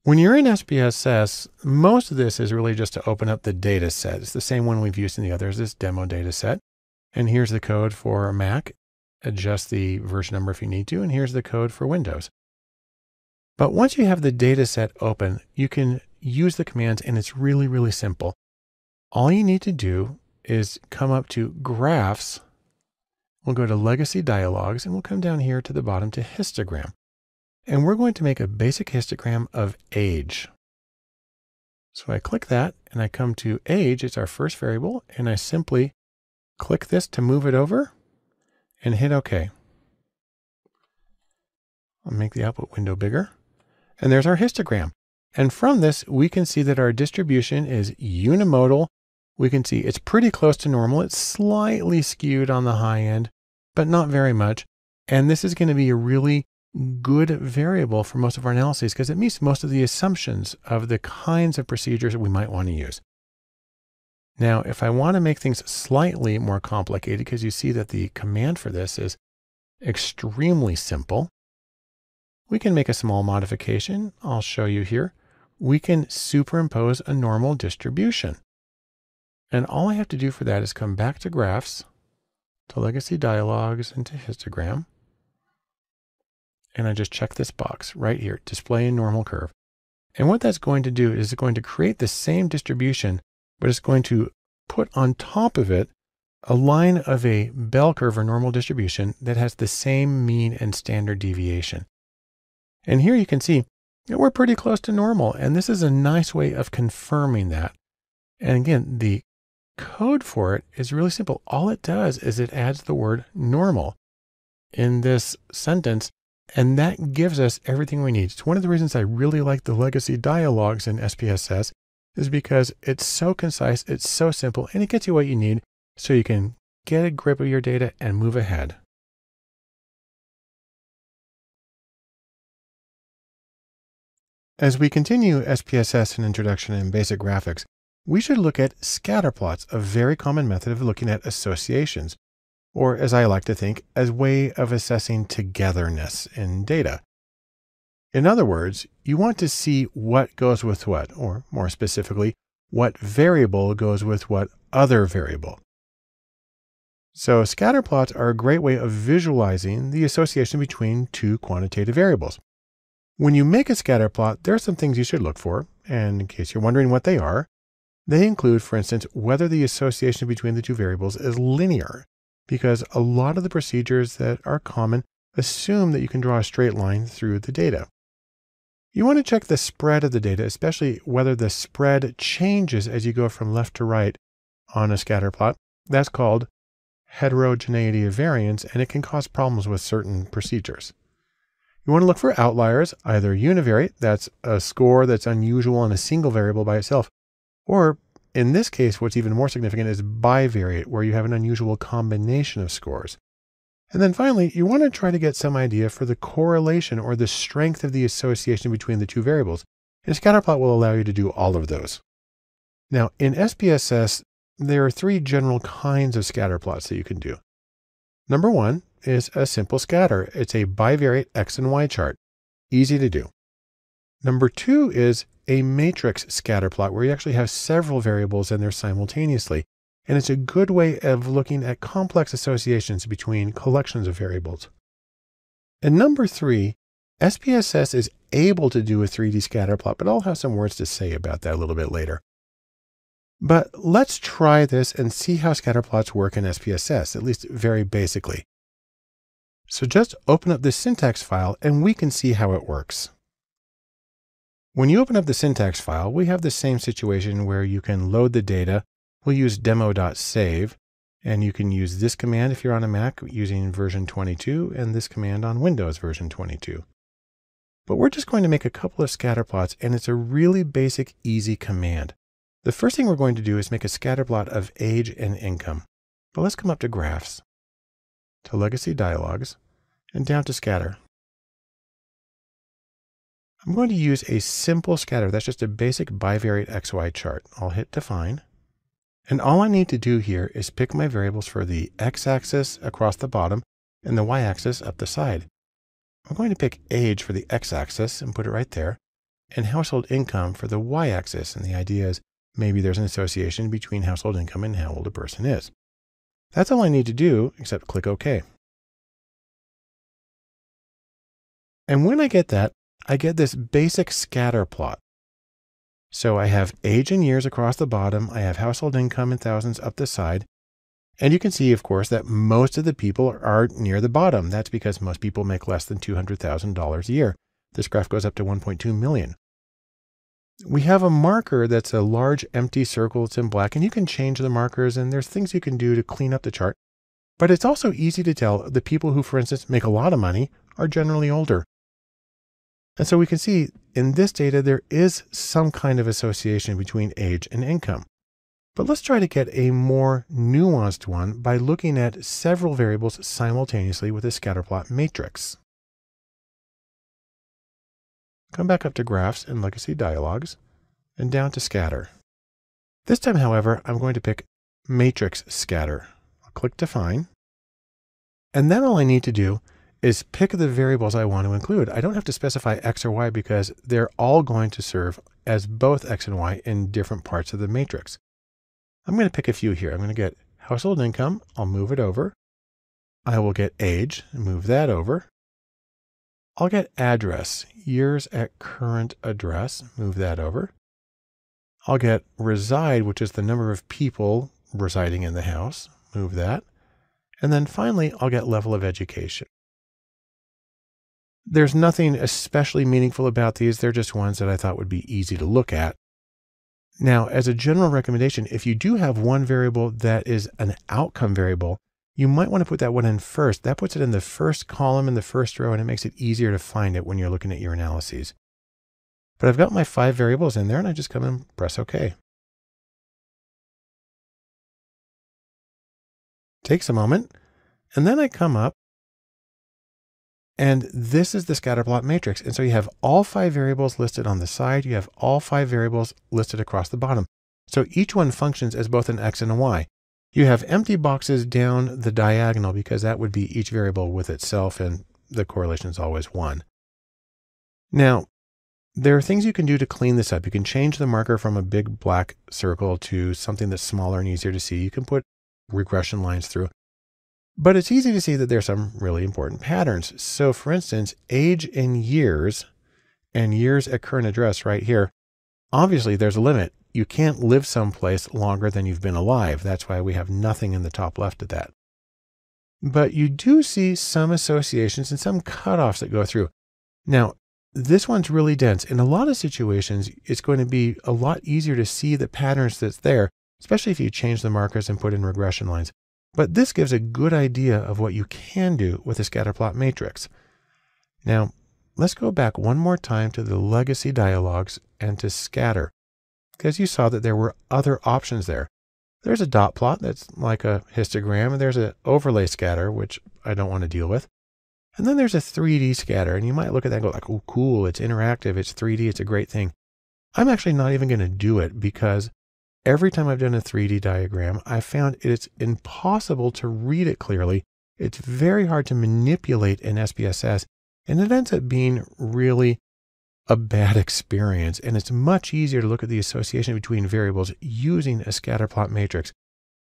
When you're in SPSS, most of this is really just to open up the data set. It's the same one we've used in the others, this demo data set. And here's the code for Mac. Adjust the version number if you need to. And here's the code for Windows. But once you have the data set open, you can use the commands and it's really, really simple. All you need to do is come up to graphs. We'll go to legacy dialogues and we'll come down here to the bottom to histogram. And we're going to make a basic histogram of age. So I click that and I come to age, it's our first variable, and I simply click this to move it over and hit OK. I'll make the output window bigger. And there's our histogram. And from this, we can see that our distribution is unimodal. We can see it's pretty close to normal. It's slightly skewed on the high end, but not very much. And this is going to be a really good variable for most of our analyses because it meets most of the assumptions of the kinds of procedures that we might want to use. Now, if I want to make things slightly more complicated, because you see that the command for this is extremely simple, we can make a small modification. I'll show you here. We can superimpose a normal distribution. And all I have to do for that is come back to graphs, to legacy dialogues, and to histogram and I just check this box right here, display a normal curve. And what that's going to do is it's going to create the same distribution, but it's going to put on top of it a line of a bell curve or normal distribution that has the same mean and standard deviation. And here you can see we're pretty close to normal. And this is a nice way of confirming that. And again, the code for it is really simple. All it does is it adds the word normal. In this sentence, and that gives us everything we need. It's one of the reasons I really like the legacy dialogues in SPSS is because it's so concise, it's so simple, and it gets you what you need so you can get a grip of your data and move ahead. As we continue SPSS and Introduction and Basic Graphics, we should look at scatter plots, a very common method of looking at associations or as I like to think, as way of assessing togetherness in data. In other words, you want to see what goes with what, or more specifically, what variable goes with what other variable. So scatter plots are a great way of visualizing the association between two quantitative variables. When you make a scatter plot, there are some things you should look for, and in case you're wondering what they are, they include, for instance, whether the association between the two variables is linear because a lot of the procedures that are common assume that you can draw a straight line through the data. You want to check the spread of the data, especially whether the spread changes as you go from left to right on a scatter plot. That's called heterogeneity of variance, and it can cause problems with certain procedures. You want to look for outliers, either univariate, that's a score that's unusual on a single variable by itself, or in this case, what's even more significant is bivariate, where you have an unusual combination of scores. And then finally, you want to try to get some idea for the correlation or the strength of the association between the two variables. And scatterplot will allow you to do all of those. Now, in SPSS, there are three general kinds of scatterplots that you can do. Number one is a simple scatter. It's a bivariate X and Y chart. Easy to do. Number two is a matrix scatter plot where you actually have several variables in there simultaneously. And it's a good way of looking at complex associations between collections of variables. And number three, SPSS is able to do a 3D scatter plot, but I'll have some words to say about that a little bit later. But let's try this and see how scatter plots work in SPSS, at least very basically. So just open up this syntax file and we can see how it works. When you open up the syntax file, we have the same situation where you can load the data. We'll use demo.sav, and you can use this command if you're on a Mac using version 22, and this command on Windows version 22. But we're just going to make a couple of scatter plots, and it's a really basic, easy command. The first thing we're going to do is make a scatter plot of age and income. But let's come up to graphs, to legacy dialogues, and down to scatter. I'm going to use a simple scatter. That's just a basic bivariate XY chart. I'll hit define. And all I need to do here is pick my variables for the x-axis across the bottom and the y-axis up the side. I'm going to pick age for the x-axis and put it right there, and household income for the y-axis. And the idea is maybe there's an association between household income and how old a person is. That's all I need to do, except click OK. And when I get that, I get this basic scatter plot. So I have age in years across the bottom. I have household income in thousands up the side. And you can see, of course, that most of the people are near the bottom. That's because most people make less than $200,000 a year. This graph goes up to 1.2 million. We have a marker that's a large empty circle. It's in black, and you can change the markers, and there's things you can do to clean up the chart. But it's also easy to tell the people who, for instance, make a lot of money are generally older. And so we can see in this data, there is some kind of association between age and income. But let's try to get a more nuanced one by looking at several variables simultaneously with a scatterplot matrix. Come back up to Graphs and Legacy Dialogues, and down to Scatter. This time, however, I'm going to pick Matrix Scatter. I'll click Define. And then all I need to do is pick the variables I want to include. I don't have to specify X or Y because they're all going to serve as both X and Y in different parts of the matrix. I'm going to pick a few here. I'm going to get household income. I'll move it over. I will get age and move that over. I'll get address, years at current address, move that over. I'll get reside, which is the number of people residing in the house, move that. And then finally, I'll get level of education. There's nothing especially meaningful about these. They're just ones that I thought would be easy to look at. Now, as a general recommendation, if you do have one variable that is an outcome variable, you might want to put that one in first. That puts it in the first column in the first row, and it makes it easier to find it when you're looking at your analyses. But I've got my five variables in there, and I just come and press OK. Takes a moment, and then I come up and this is the scatterplot matrix. And so you have all five variables listed on the side. You have all five variables listed across the bottom. So each one functions as both an X and a Y. You have empty boxes down the diagonal because that would be each variable with itself and the correlation is always one. Now, there are things you can do to clean this up. You can change the marker from a big black circle to something that's smaller and easier to see. You can put regression lines through. But it's easy to see that there's some really important patterns. So for instance, age in years and years at current address right here, obviously there's a limit. You can't live someplace longer than you've been alive. That's why we have nothing in the top left of that. But you do see some associations and some cutoffs that go through. Now, this one's really dense. In a lot of situations, it's going to be a lot easier to see the patterns that's there, especially if you change the markers and put in regression lines. But this gives a good idea of what you can do with a scatterplot matrix. Now, let's go back one more time to the legacy dialogues and to scatter, because you saw that there were other options there. There's a dot plot that's like a histogram, and there's an overlay scatter, which I don't want to deal with. And then there's a 3D scatter, and you might look at that and go like, oh, cool, it's interactive, it's 3D, it's a great thing. I'm actually not even going to do it because Every time I've done a 3D diagram, I found it's impossible to read it clearly. It's very hard to manipulate in SPSS, and it ends up being really a bad experience. And it's much easier to look at the association between variables using a scatterplot matrix.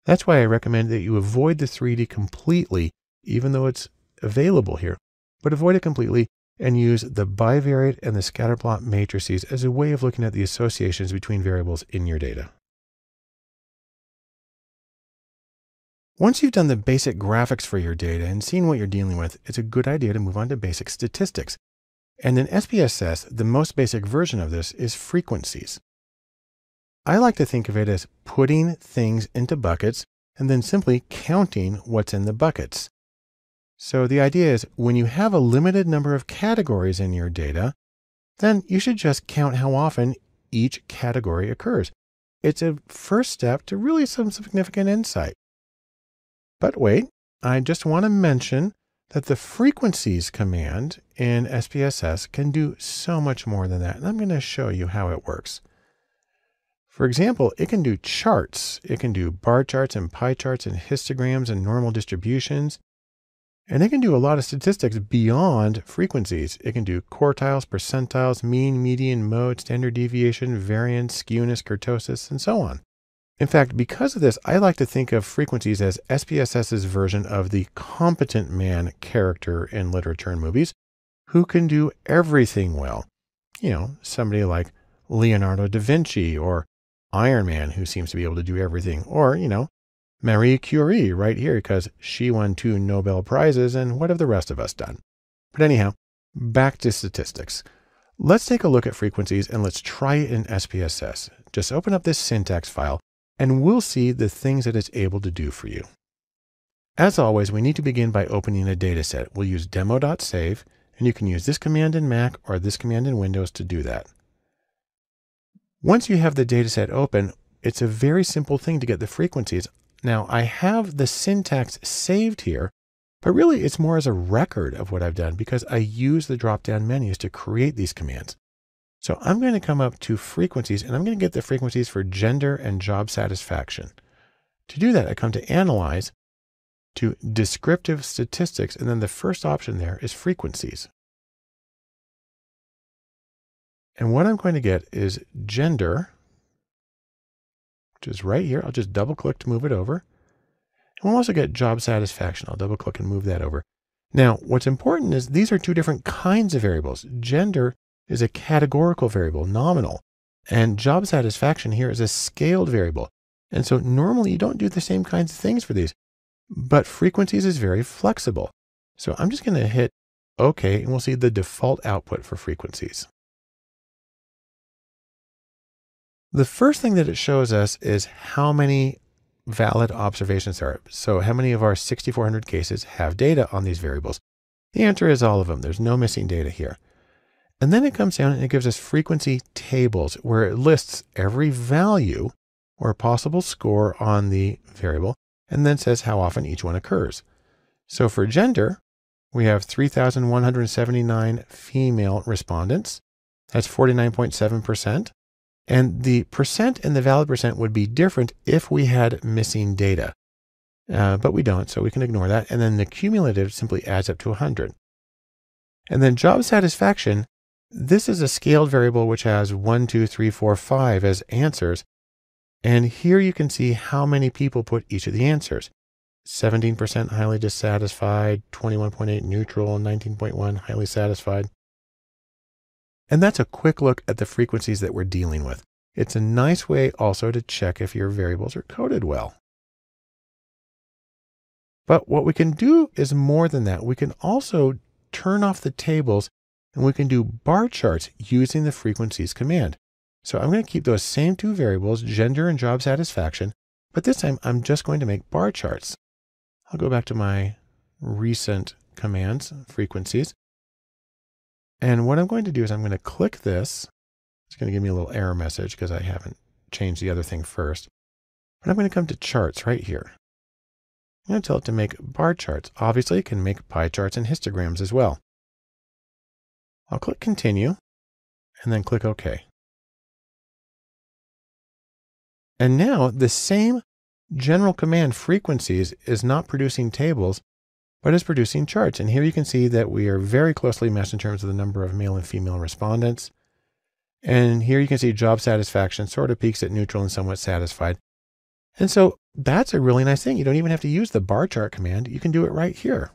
That's why I recommend that you avoid the 3D completely, even though it's available here, but avoid it completely and use the bivariate and the scatterplot matrices as a way of looking at the associations between variables in your data. Once you've done the basic graphics for your data and seen what you're dealing with, it's a good idea to move on to basic statistics. And in SPSS, the most basic version of this is frequencies. I like to think of it as putting things into buckets and then simply counting what's in the buckets. So the idea is when you have a limited number of categories in your data, then you should just count how often each category occurs. It's a first step to really some significant insight. But wait, I just want to mention that the frequencies command in SPSS can do so much more than that. And I'm going to show you how it works. For example, it can do charts. It can do bar charts and pie charts and histograms and normal distributions. And it can do a lot of statistics beyond frequencies. It can do quartiles, percentiles, mean, median, mode, standard deviation, variance, skewness, kurtosis, and so on. In fact, because of this, I like to think of frequencies as SPSS's version of the competent man character in literature and movies who can do everything well. You know, somebody like Leonardo da Vinci or Iron Man who seems to be able to do everything. Or, you know, Marie Curie right here because she won two Nobel Prizes and what have the rest of us done? But anyhow, back to statistics. Let's take a look at frequencies and let's try it in SPSS. Just open up this syntax file and we'll see the things that it's able to do for you. As always, we need to begin by opening a dataset. We'll use demo.sav, and you can use this command in Mac or this command in Windows to do that. Once you have the dataset open, it's a very simple thing to get the frequencies. Now, I have the syntax saved here, but really it's more as a record of what I've done because I use the drop-down menus to create these commands. So I'm going to come up to frequencies and I'm going to get the frequencies for gender and job satisfaction. To do that, I come to analyze to descriptive statistics. And then the first option there is frequencies. And what I'm going to get is gender, which is right here. I'll just double click to move it over. And we'll also get job satisfaction. I'll double click and move that over. Now, what's important is these are two different kinds of variables. Gender is a categorical variable, nominal. And job satisfaction here is a scaled variable. And so normally you don't do the same kinds of things for these, but frequencies is very flexible. So I'm just going to hit OK, and we'll see the default output for frequencies. The first thing that it shows us is how many valid observations there are. So how many of our 6,400 cases have data on these variables? The answer is all of them. There's no missing data here. And then it comes down and it gives us frequency tables where it lists every value or possible score on the variable and then says how often each one occurs. So for gender, we have 3,179 female respondents. That's 49.7%. And the percent and the valid percent would be different if we had missing data. Uh, but we don't, so we can ignore that. And then the cumulative simply adds up to 100. And then job satisfaction this is a scaled variable which has 1, 2, 3, 4, 5 as answers. And here you can see how many people put each of the answers. 17% highly dissatisfied, 21.8 neutral, 19.1 highly satisfied. And that's a quick look at the frequencies that we're dealing with. It's a nice way also to check if your variables are coded well. But what we can do is more than that. We can also turn off the tables and we can do bar charts using the frequencies command. So I'm going to keep those same two variables, gender and job satisfaction, but this time I'm just going to make bar charts. I'll go back to my recent commands, frequencies. And what I'm going to do is I'm going to click this. It's going to give me a little error message because I haven't changed the other thing first. But I'm going to come to charts right here. I'm going to tell it to make bar charts. Obviously, it can make pie charts and histograms as well. I'll click continue and then click OK. And now the same general command frequencies is not producing tables, but is producing charts. And here you can see that we are very closely matched in terms of the number of male and female respondents. And here you can see job satisfaction sort of peaks at neutral and somewhat satisfied. And so that's a really nice thing. You don't even have to use the bar chart command. You can do it right here.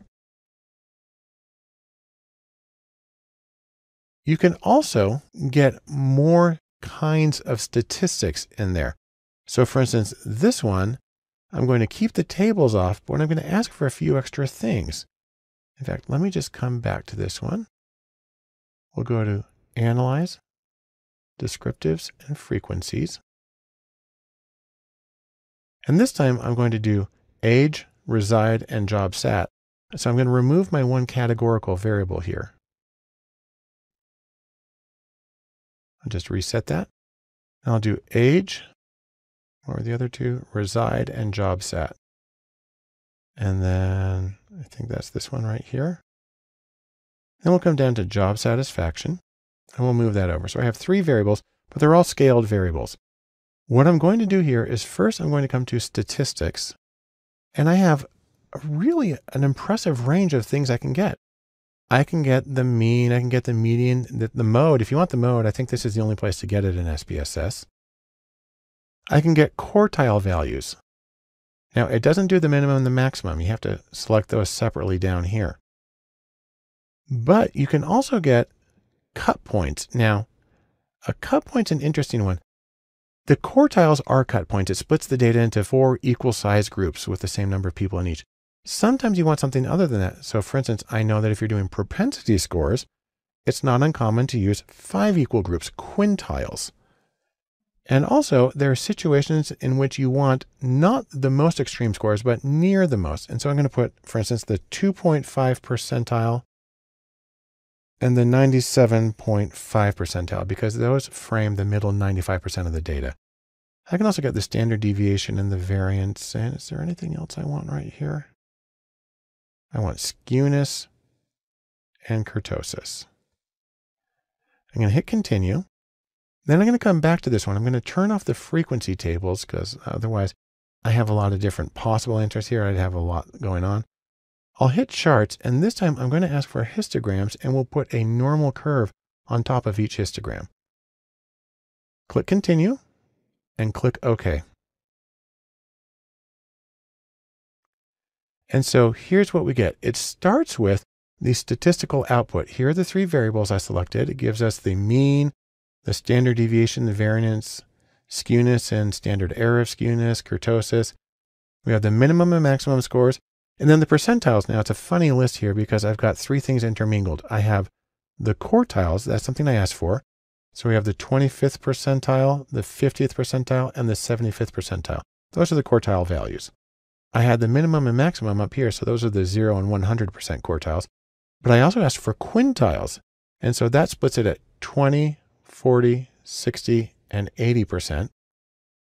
You can also get more kinds of statistics in there. So for instance, this one, I'm going to keep the tables off, but I'm going to ask for a few extra things. In fact, let me just come back to this one. We'll go to Analyze, Descriptives, and Frequencies. And this time I'm going to do age, reside, and job sat. So I'm going to remove my one categorical variable here. I'll just reset that. I'll do age, or the other two, reside and job sat. And then I think that's this one right here. Then we'll come down to job satisfaction and we'll move that over. So I have three variables, but they're all scaled variables. What I'm going to do here is first I'm going to come to statistics and I have really an impressive range of things I can get. I can get the mean, I can get the median, the, the mode. If you want the mode, I think this is the only place to get it in SPSS. I can get quartile values. Now, it doesn't do the minimum and the maximum. You have to select those separately down here. But you can also get cut points. Now, a cut point's an interesting one. The quartiles are cut points. It splits the data into four equal size groups with the same number of people in each. Sometimes you want something other than that. So for instance, I know that if you're doing propensity scores, it's not uncommon to use five equal groups, quintiles. And also, there are situations in which you want not the most extreme scores, but near the most. And so I'm going to put, for instance, the 2.5 percentile and the 97.5 percentile because those frame the middle 95% of the data. I can also get the standard deviation and the variance. And is there anything else I want right here? I want skewness and kurtosis. I'm going to hit continue. Then I'm going to come back to this one. I'm going to turn off the frequency tables because otherwise I have a lot of different possible answers here. I'd have a lot going on. I'll hit charts and this time I'm going to ask for histograms and we'll put a normal curve on top of each histogram. Click continue and click OK. And so here's what we get. It starts with the statistical output. Here are the three variables I selected. It gives us the mean, the standard deviation, the variance, skewness and standard error of skewness, kurtosis. We have the minimum and maximum scores, and then the percentiles. Now it's a funny list here because I've got three things intermingled. I have the quartiles, that's something I asked for. So we have the 25th percentile, the 50th percentile, and the 75th percentile. Those are the quartile values. I had the minimum and maximum up here, so those are the 0 and 100% quartiles. But I also asked for quintiles, and so that splits it at 20, 40, 60, and 80%.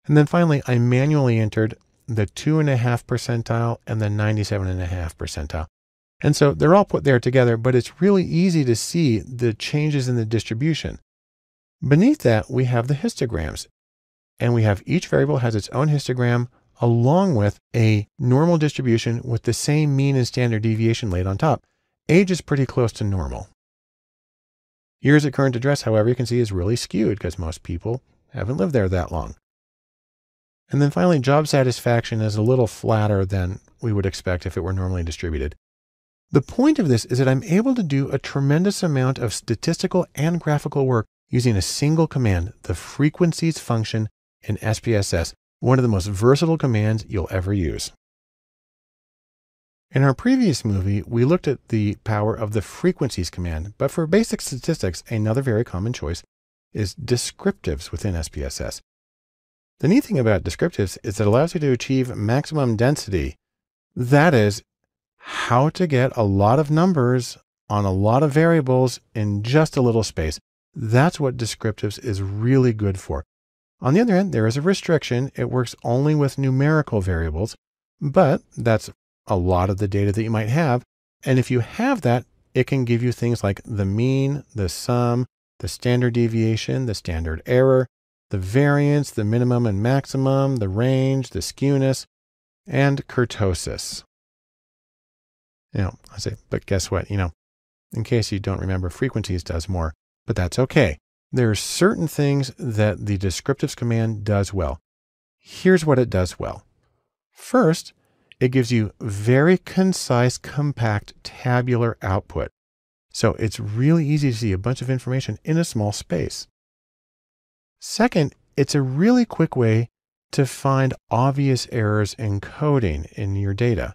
And then finally, I manually entered the 2.5 percentile and the 97.5 percentile. And so they're all put there together, but it's really easy to see the changes in the distribution. Beneath that, we have the histograms. And we have each variable has its own histogram along with a normal distribution with the same mean and standard deviation laid on top. Age is pretty close to normal. Years at current address, however, you can see is really skewed because most people haven't lived there that long. And then finally, job satisfaction is a little flatter than we would expect if it were normally distributed. The point of this is that I'm able to do a tremendous amount of statistical and graphical work using a single command, the frequencies function in SPSS, one of the most versatile commands you'll ever use. In our previous movie, we looked at the power of the frequencies command, but for basic statistics, another very common choice is descriptives within SPSS. The neat thing about descriptives is it allows you to achieve maximum density. That is, how to get a lot of numbers on a lot of variables in just a little space. That's what descriptives is really good for. On the other hand, there is a restriction. It works only with numerical variables, but that's a lot of the data that you might have. And if you have that, it can give you things like the mean, the sum, the standard deviation, the standard error, the variance, the minimum and maximum, the range, the skewness, and kurtosis. You know, I say, but guess what? You know, in case you don't remember, frequencies does more, but that's okay. There are certain things that the descriptives command does well. Here's what it does well. First, it gives you very concise, compact, tabular output. So it's really easy to see a bunch of information in a small space. Second, it's a really quick way to find obvious errors in coding in your data.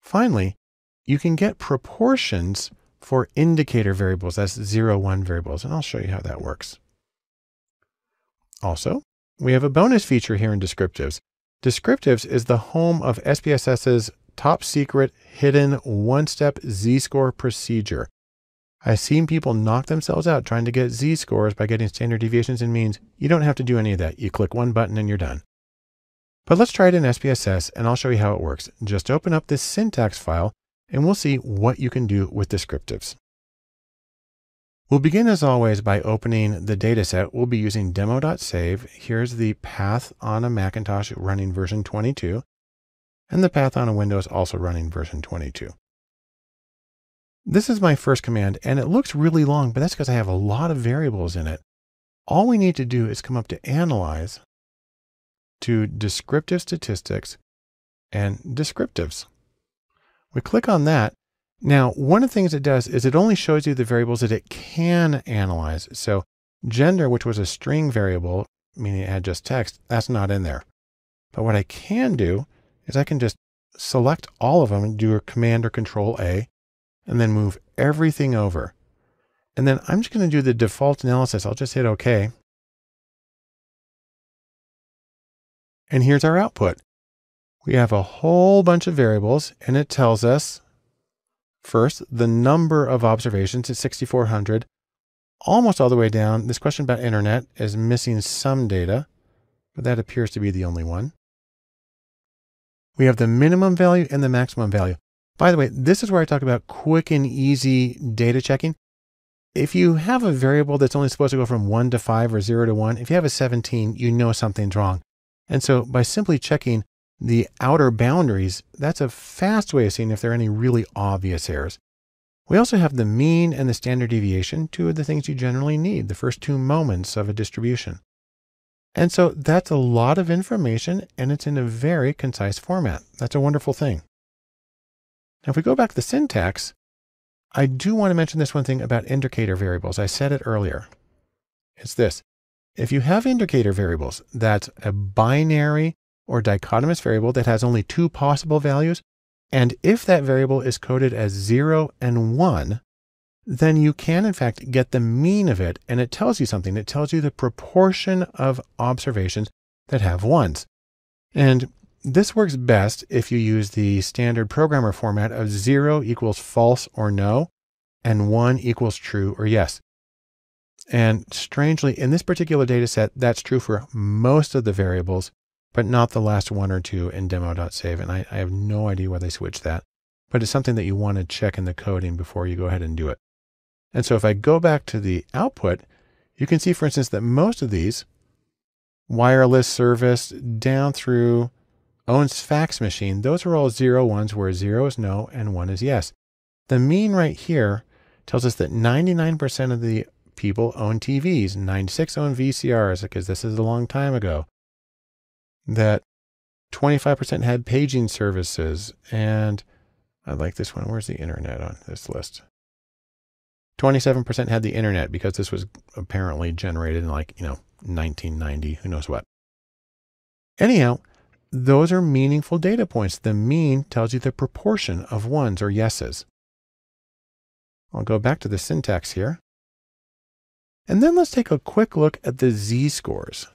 Finally, you can get proportions for indicator variables, that's zero, one variables, and I'll show you how that works. Also, we have a bonus feature here in descriptives. Descriptives is the home of SPSS's top secret hidden one-step z-score procedure. I've seen people knock themselves out trying to get z-scores by getting standard deviations and means. You don't have to do any of that. You click one button and you're done. But let's try it in SPSS and I'll show you how it works. Just open up this syntax file and we'll see what you can do with descriptives. We'll begin as always by opening the dataset. We'll be using demo.sav. Here's the path on a Macintosh running version 22 and the path on a Windows also running version 22. This is my first command and it looks really long, but that's because I have a lot of variables in it. All we need to do is come up to Analyze, to Descriptive Statistics and Descriptives. We click on that. Now, one of the things it does is it only shows you the variables that it can analyze. So gender, which was a string variable, meaning it had just text, that's not in there. But what I can do is I can just select all of them and do a command or control A and then move everything over. And then I'm just going to do the default analysis. I'll just hit OK. And here's our output. We have a whole bunch of variables and it tells us first the number of observations is 6,400 almost all the way down. This question about internet is missing some data, but that appears to be the only one. We have the minimum value and the maximum value. By the way, this is where I talk about quick and easy data checking. If you have a variable that's only supposed to go from 1 to 5 or 0 to 1, if you have a 17, you know something's wrong. And so by simply checking the outer boundaries, that's a fast way of seeing if there are any really obvious errors. We also have the mean and the standard deviation, two of the things you generally need, the first two moments of a distribution. And so that's a lot of information and it's in a very concise format. That's a wonderful thing. Now, if we go back to the syntax, I do want to mention this one thing about indicator variables. I said it earlier. It's this. If you have indicator variables, that's a binary or dichotomous variable that has only two possible values. And if that variable is coded as zero and one, then you can in fact get the mean of it. And it tells you something. It tells you the proportion of observations that have ones. And this works best if you use the standard programmer format of zero equals false or no, and one equals true or yes. And strangely, in this particular data set, that's true for most of the variables, but not the last one or two in demo.sav. And I, I have no idea why they switched that, but it's something that you want to check in the coding before you go ahead and do it. And so if I go back to the output, you can see, for instance, that most of these wireless service down through owns fax machine, those are all zero ones where zero is no and one is yes. The mean right here tells us that 99% of the people own TVs, 96 own VCRs because this is a long time ago. That 25% had paging services and I like this one. Where's the internet on this list? 27% had the internet because this was apparently generated in like, you know, 1990, who knows what. Anyhow, those are meaningful data points. The mean tells you the proportion of ones or yeses. I'll go back to the syntax here. And then let's take a quick look at the z-scores.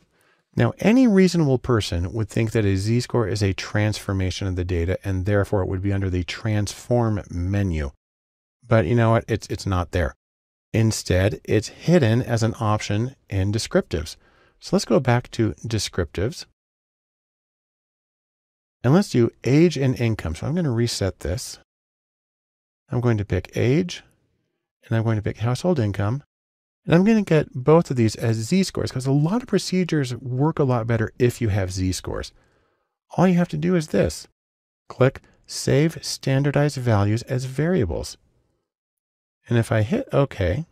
Now, any reasonable person would think that a z-score is a transformation of the data, and therefore it would be under the transform menu. But you know what? It's, it's not there. Instead, it's hidden as an option in descriptives. So let's go back to descriptives. And let's do age and income. So I'm going to reset this. I'm going to pick age and I'm going to pick household income. And I'm going to get both of these as z-scores because a lot of procedures work a lot better if you have z-scores. All you have to do is this. Click Save Standardized Values as Variables. And if I hit OK,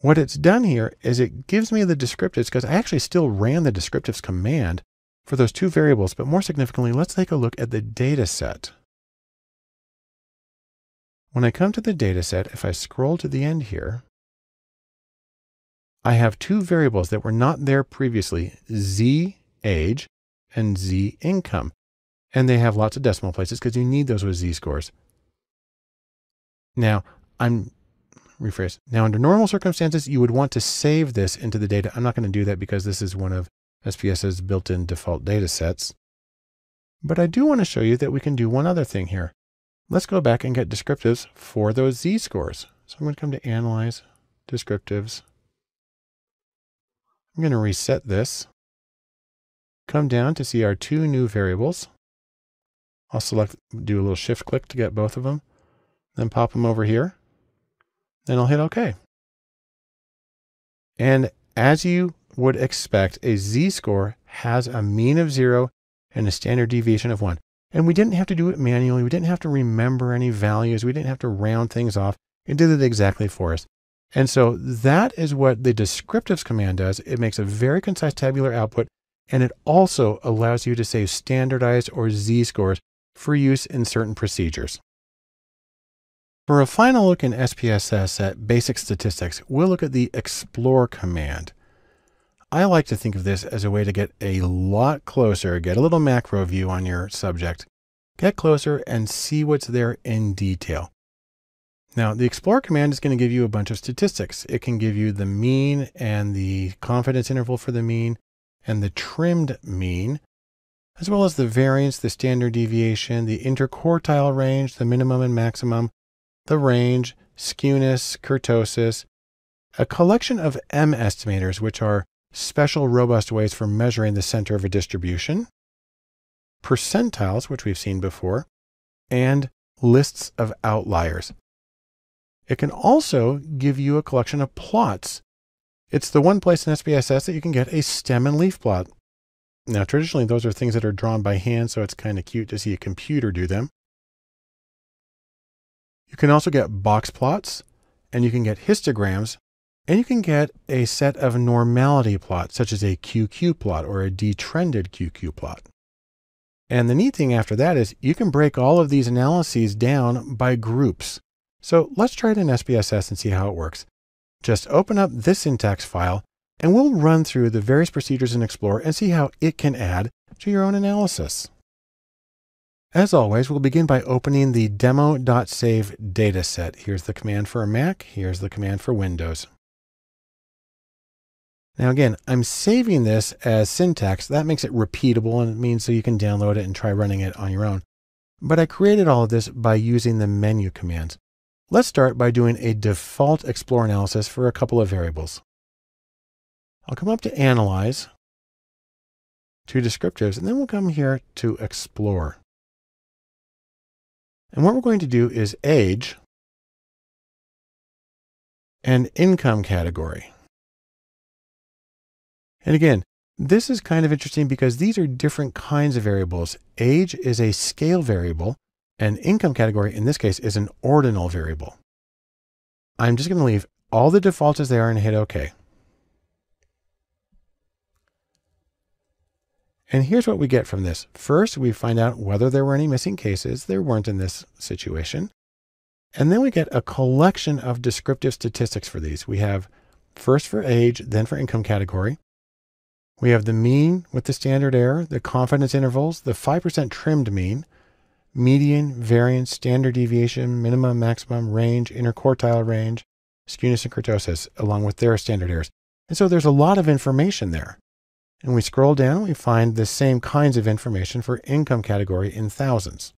what it's done here is it gives me the descriptives because I actually still ran the descriptives command for those two variables. But more significantly, let's take a look at the data set. When I come to the dataset, if I scroll to the end here, I have two variables that were not there previously, Z age and Z income. And they have lots of decimal places because you need those with z-scores. Now, I'm rephrase. Now, under normal circumstances, you would want to save this into the data. I'm not going to do that because this is one of SPSS's built-in default data sets. But I do want to show you that we can do one other thing here. Let's go back and get descriptives for those z-scores. So I'm going to come to Analyze, Descriptives. I'm going to reset this. Come down to see our two new variables. I'll select, do a little shift click to get both of them, then pop them over here. Then I'll hit OK. And as you would expect, a z-score has a mean of zero and a standard deviation of one. And we didn't have to do it manually. We didn't have to remember any values. We didn't have to round things off. It did it exactly for us. And so that is what the descriptives command does. It makes a very concise tabular output, and it also allows you to save standardized or z-scores for use in certain procedures. For a final look in SPSS at basic statistics, we'll look at the explore command. I like to think of this as a way to get a lot closer, get a little macro view on your subject, get closer and see what's there in detail. Now, the explore command is going to give you a bunch of statistics. It can give you the mean and the confidence interval for the mean and the trimmed mean, as well as the variance, the standard deviation, the interquartile range, the minimum and maximum, the range, skewness, kurtosis, a collection of M estimators, which are special robust ways for measuring the center of a distribution, percentiles, which we've seen before, and lists of outliers. It can also give you a collection of plots. It's the one place in SPSS that you can get a stem and leaf plot. Now, traditionally, those are things that are drawn by hand, so it's kind of cute to see a computer do them. You can also get box plots, and you can get histograms, and you can get a set of normality plots, such as a QQ plot or a detrended QQ plot. And the neat thing after that is you can break all of these analyses down by groups. So let's try it in SPSS and see how it works. Just open up this syntax file and we'll run through the various procedures in Explorer and see how it can add to your own analysis. As always, we'll begin by opening the demo.sav dataset. Here's the command for a Mac. Here's the command for Windows. Now again, I'm saving this as syntax. That makes it repeatable and it means so you can download it and try running it on your own. But I created all of this by using the menu commands. Let's start by doing a default explore analysis for a couple of variables. I'll come up to Analyze, to Descriptives, and then we'll come here to Explore. And what we're going to do is age and income category. And again, this is kind of interesting because these are different kinds of variables. Age is a scale variable, and income category in this case is an ordinal variable. I'm just going to leave all the defaults as they are and hit OK. And here's what we get from this. First, we find out whether there were any missing cases. There weren't in this situation. And then we get a collection of descriptive statistics for these. We have first for age, then for income category. We have the mean with the standard error, the confidence intervals, the 5% trimmed mean, median, variance, standard deviation, minimum, maximum, range, interquartile range, skewness and kurtosis, along with their standard errors. And so there's a lot of information there. And we scroll down, we find the same kinds of information for income category in thousands.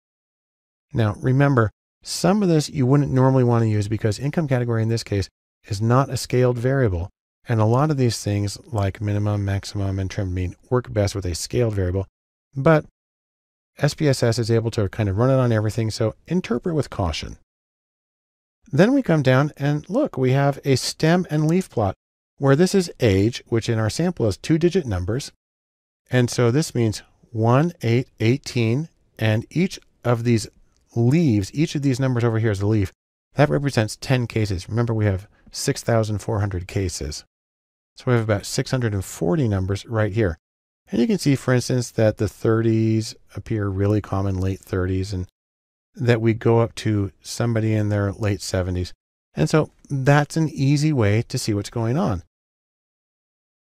Now, remember, some of this you wouldn't normally want to use because income category in this case is not a scaled variable. And a lot of these things like minimum, maximum, and trimmed mean work best with a scaled variable. But SPSS is able to kind of run it on everything, so interpret with caution. Then we come down and look, we have a stem and leaf plot where this is age, which in our sample is two digit numbers. And so this means 1, 8, 18, and each of these leaves, each of these numbers over here is a leaf, that represents 10 cases. Remember, we have 6,400 cases. So we have about 640 numbers right here. And you can see, for instance, that the 30s appear really common, late 30s, and that we go up to somebody in their late 70s. And so that's an easy way to see what's going on.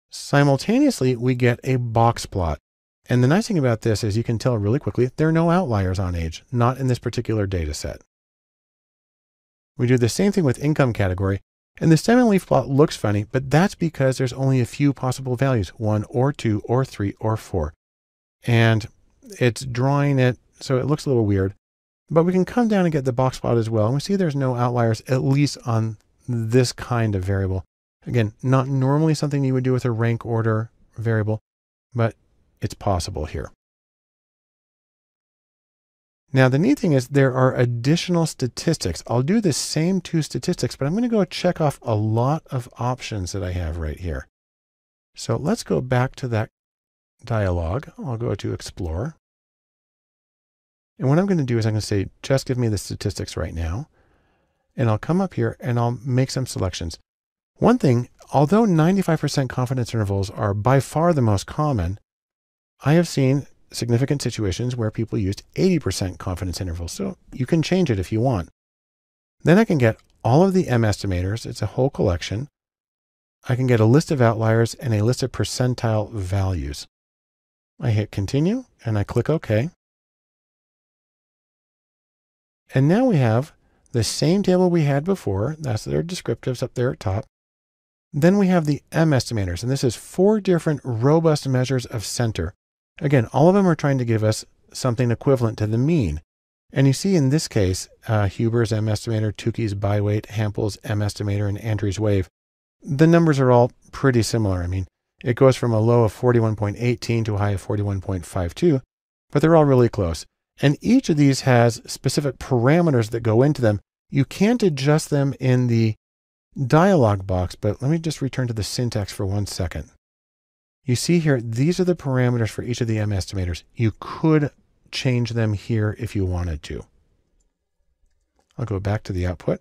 Simultaneously, we get a box plot. And the nice thing about this is you can tell really quickly there are no outliers on age, not in this particular data set. We do the same thing with income category, and the stem and leaf plot looks funny, but that's because there's only a few possible values, one or two or three or four. And it's drawing it so it looks a little weird. But we can come down and get the box plot as well. And we see there's no outliers, at least on this kind of variable. Again, not normally something you would do with a rank order variable, but it's possible here. Now, the neat thing is there are additional statistics. I'll do the same two statistics, but I'm going to go check off a lot of options that I have right here. So let's go back to that dialog. I'll go to explore. And what I'm going to do is I'm going to say, just give me the statistics right now. And I'll come up here and I'll make some selections. One thing, although 95% confidence intervals are by far the most common, I have seen significant situations where people used 80% confidence intervals. So you can change it if you want. Then I can get all of the M estimators. It's a whole collection. I can get a list of outliers and a list of percentile values. I hit continue and I click OK. And now we have the same table we had before. That's their descriptives up there at top. Then we have the M estimators, and this is four different robust measures of center. Again, all of them are trying to give us something equivalent to the mean. And you see in this case, uh, Huber's M estimator, Tukey's biweight, Hampel's M estimator, and Andrews wave. The numbers are all pretty similar. I mean, it goes from a low of 41.18 to a high of 41.52, but they're all really close. And each of these has specific parameters that go into them. You can't adjust them in the dialog box, but let me just return to the syntax for one second. You see here, these are the parameters for each of the M estimators. You could change them here if you wanted to. I'll go back to the output.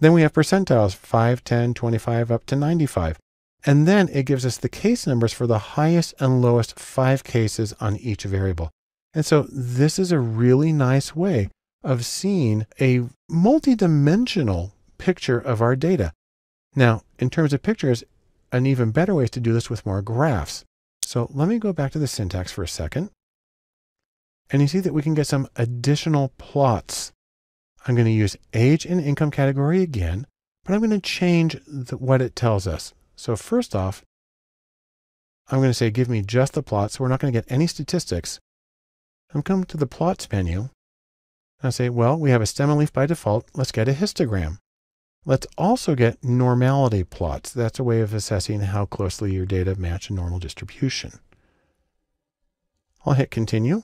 Then we have percentiles, 5, 10, 25, up to 95. And then it gives us the case numbers for the highest and lowest five cases on each variable. And so this is a really nice way of seeing a multidimensional picture of our data. Now, in terms of pictures, an even better way is to do this with more graphs. So let me go back to the syntax for a second. And you see that we can get some additional plots. I'm going to use age and income category again, but I'm going to change the, what it tells us. So first off, I'm going to say, give me just the plots. So we're not going to get any statistics. I'm coming to the plots menu. I say, well, we have a stem and leaf by default. Let's get a histogram. Let's also get normality plots. That's a way of assessing how closely your data match a normal distribution. I'll hit continue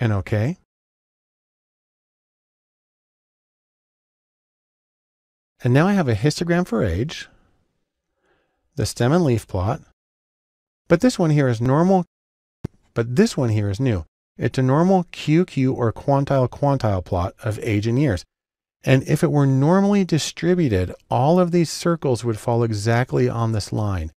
and OK. And now I have a histogram for age, the stem and leaf plot, but this one here is normal, but this one here is new. It's a normal QQ or quantile quantile plot of age and years. And if it were normally distributed, all of these circles would fall exactly on this line.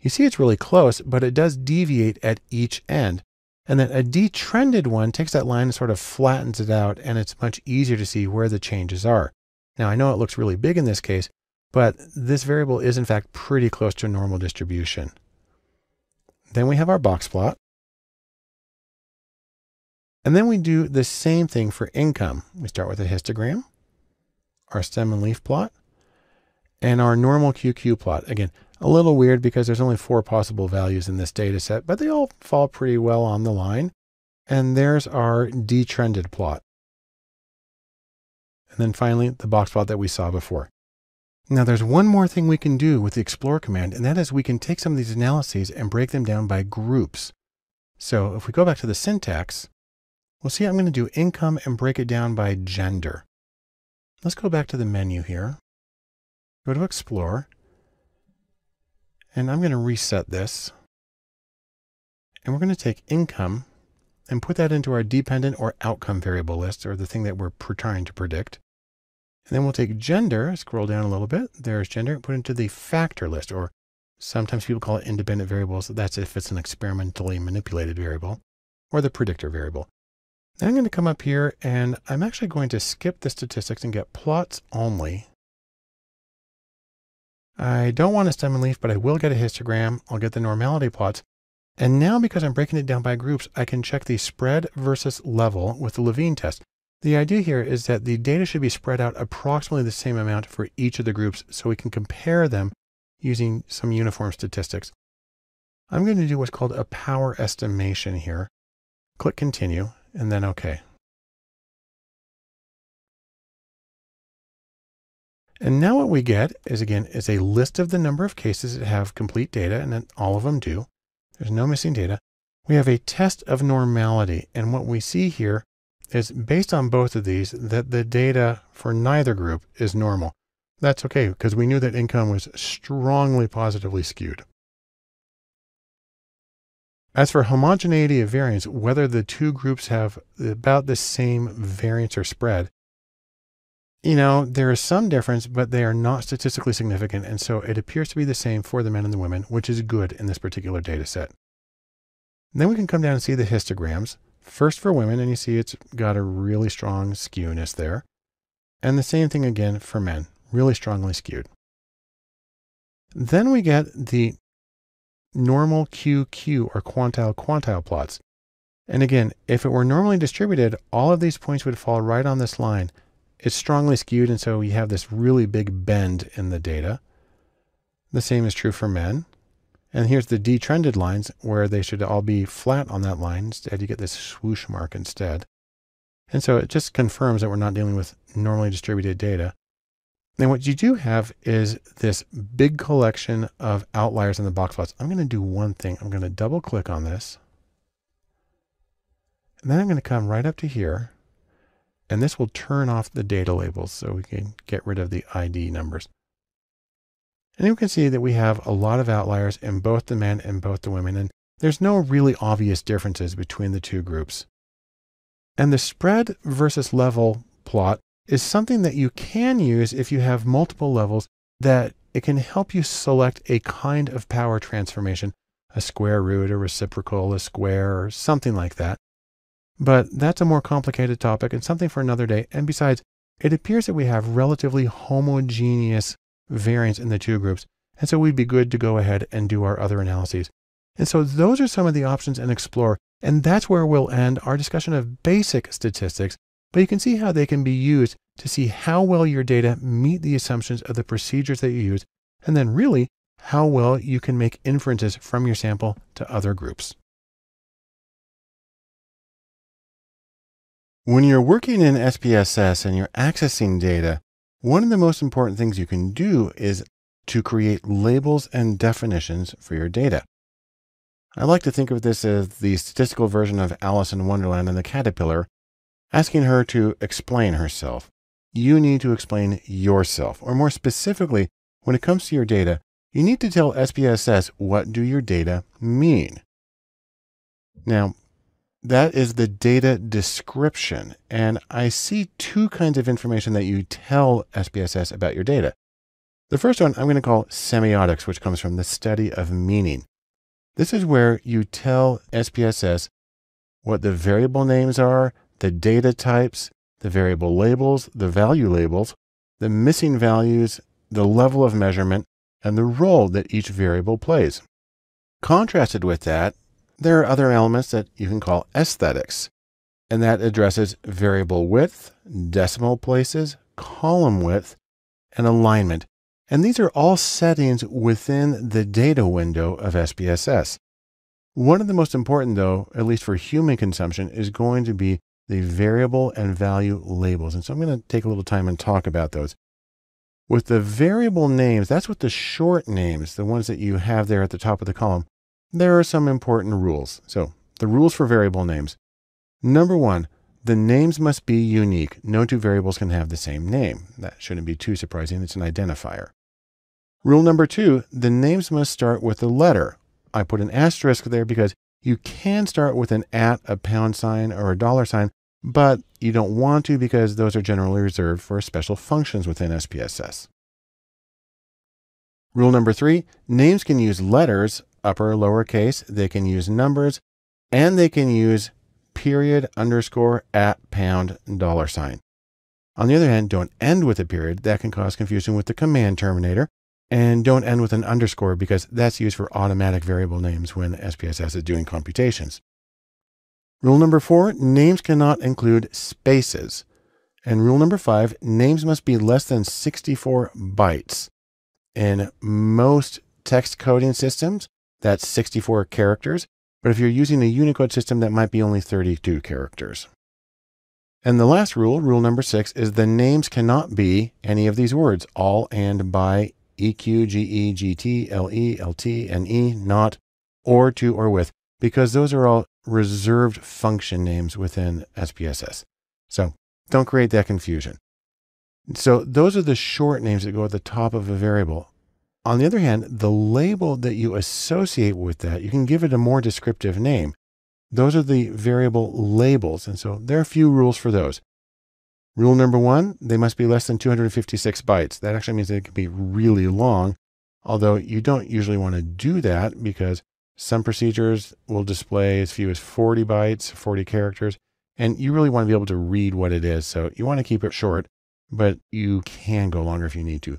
You see it's really close, but it does deviate at each end. And then a detrended one takes that line and sort of flattens it out, and it's much easier to see where the changes are. Now, I know it looks really big in this case, but this variable is in fact pretty close to a normal distribution. Then we have our box plot. And then we do the same thing for income. We start with a histogram our stem and leaf plot, and our normal QQ plot. Again, a little weird because there's only four possible values in this data set, but they all fall pretty well on the line. And there's our detrended plot. And then finally, the box plot that we saw before. Now there's one more thing we can do with the explore command, and that is we can take some of these analyses and break them down by groups. So if we go back to the syntax, we'll see I'm going to do income and break it down by gender. Let's go back to the menu here. Go to Explore. And I'm going to reset this. And we're going to take income and put that into our dependent or outcome variable list, or the thing that we're trying to predict. And then we'll take gender, scroll down a little bit. There's gender, put into the factor list, or sometimes people call it independent variables. That's if it's an experimentally manipulated variable, or the predictor variable. Then I'm going to come up here and I'm actually going to skip the statistics and get plots only. I don't want a stem and leaf, but I will get a histogram. I'll get the normality plots. And now because I'm breaking it down by groups, I can check the spread versus level with the Levene test. The idea here is that the data should be spread out approximately the same amount for each of the groups so we can compare them using some uniform statistics. I'm going to do what's called a power estimation here. Click continue and then OK. And now what we get is again, is a list of the number of cases that have complete data and then all of them do. There's no missing data. We have a test of normality. And what we see here is based on both of these, that the data for neither group is normal. That's okay because we knew that income was strongly positively skewed. As for homogeneity of variance, whether the two groups have about the same variance or spread, you know, there is some difference, but they are not statistically significant. And so it appears to be the same for the men and the women, which is good in this particular data set. then we can come down and see the histograms. First for women, and you see it's got a really strong skewness there. And the same thing again for men, really strongly skewed. Then we get the normal QQ or quantile quantile plots. And again, if it were normally distributed, all of these points would fall right on this line. It's strongly skewed, and so you have this really big bend in the data. The same is true for men. And here's the detrended lines where they should all be flat on that line. Instead, you get this swoosh mark instead. And so it just confirms that we're not dealing with normally distributed data. And what you do have is this big collection of outliers in the box plots. I'm going to do one thing. I'm going to double click on this. And then I'm going to come right up to here. And this will turn off the data labels so we can get rid of the ID numbers. And you can see that we have a lot of outliers in both the men and both the women. And there's no really obvious differences between the two groups. And the spread versus level plot is something that you can use if you have multiple levels that it can help you select a kind of power transformation, a square root, a reciprocal, a square, or something like that. But that's a more complicated topic and something for another day. And besides, it appears that we have relatively homogeneous variance in the two groups. And so we'd be good to go ahead and do our other analyses. And so those are some of the options in Explore. And that's where we'll end our discussion of basic statistics. But you can see how they can be used to see how well your data meet the assumptions of the procedures that you use. And then really how well you can make inferences from your sample to other groups. When you're working in SPSS and you're accessing data, one of the most important things you can do is to create labels and definitions for your data. I like to think of this as the statistical version of Alice in Wonderland and the caterpillar, asking her to explain herself. You need to explain yourself, or more specifically, when it comes to your data, you need to tell SPSS what do your data mean. Now, that is the data description. And I see two kinds of information that you tell SPSS about your data. The first one I'm going to call semiotics, which comes from the study of meaning. This is where you tell SPSS what the variable names are, the data types, the variable labels, the value labels, the missing values, the level of measurement, and the role that each variable plays. Contrasted with that there are other elements that you can call aesthetics, and that addresses variable width, decimal places, column width, and alignment. And these are all settings within the data window of SPSS. One of the most important, though, at least for human consumption, is going to be the variable and value labels. And so I'm going to take a little time and talk about those. With the variable names, that's what the short names, the ones that you have there at the top of the column, there are some important rules. So, the rules for variable names. Number one, the names must be unique. No two variables can have the same name. That shouldn't be too surprising. It's an identifier. Rule number two, the names must start with a letter. I put an asterisk there because you can start with an at, a pound sign, or a dollar sign, but you don't want to because those are generally reserved for special functions within SPSS. Rule number three, names can use letters upper or lowercase. They can use numbers and they can use period, underscore, at, pound, dollar sign. On the other hand, don't end with a period. That can cause confusion with the command terminator. And don't end with an underscore because that's used for automatic variable names when SPSS is doing computations. Rule number four, names cannot include spaces. And rule number five, names must be less than 64 bytes. In most text coding systems, that's 64 characters. But if you're using a Unicode system, that might be only 32 characters. And the last rule, rule number six, is the names cannot be any of these words all and by EQ, and E, not, or to or with, because those are all reserved function names within SPSS. So don't create that confusion. So those are the short names that go at the top of a variable. On the other hand, the label that you associate with that, you can give it a more descriptive name. Those are the variable labels. And so there are a few rules for those. Rule number one, they must be less than 256 bytes. That actually means they can be really long, although you don't usually want to do that because some procedures will display as few as 40 bytes, 40 characters, and you really want to be able to read what it is. So you want to keep it short, but you can go longer if you need to.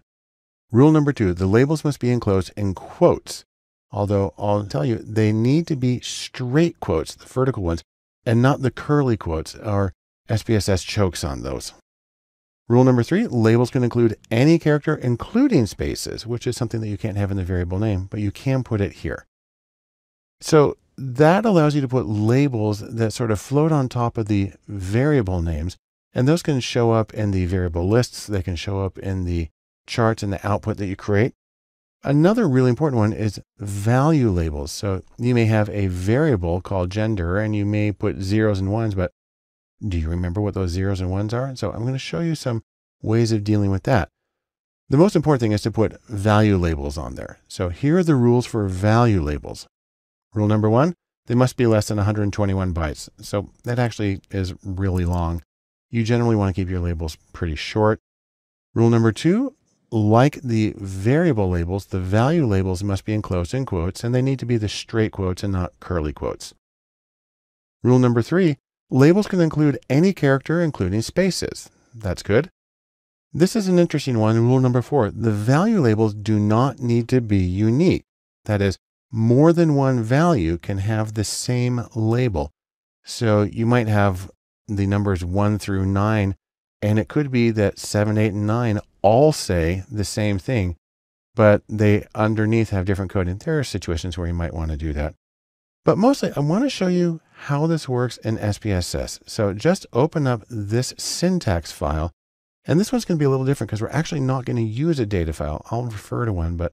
Rule number two, the labels must be enclosed in quotes. Although I'll tell you, they need to be straight quotes, the vertical ones, and not the curly quotes, or SPSS chokes on those. Rule number three, labels can include any character, including spaces, which is something that you can't have in the variable name, but you can put it here. So that allows you to put labels that sort of float on top of the variable names, and those can show up in the variable lists. They can show up in the charts and the output that you create. Another really important one is value labels. So you may have a variable called gender and you may put zeros and ones, but do you remember what those zeros and ones are? So I'm going to show you some ways of dealing with that. The most important thing is to put value labels on there. So here are the rules for value labels. Rule number one, they must be less than 121 bytes. So that actually is really long. You generally want to keep your labels pretty short. Rule number two, like the variable labels, the value labels must be enclosed in quotes, and they need to be the straight quotes and not curly quotes. Rule number three, labels can include any character, including spaces. That's good. This is an interesting one. Rule number four, the value labels do not need to be unique. That is, more than one value can have the same label. So you might have the numbers one through nine, and it could be that seven, eight, and nine all say the same thing, but they underneath have different coding. There are situations where you might want to do that. But mostly, I want to show you how this works in SPSS. So just open up this syntax file. And this one's going to be a little different because we're actually not going to use a data file. I'll refer to one, but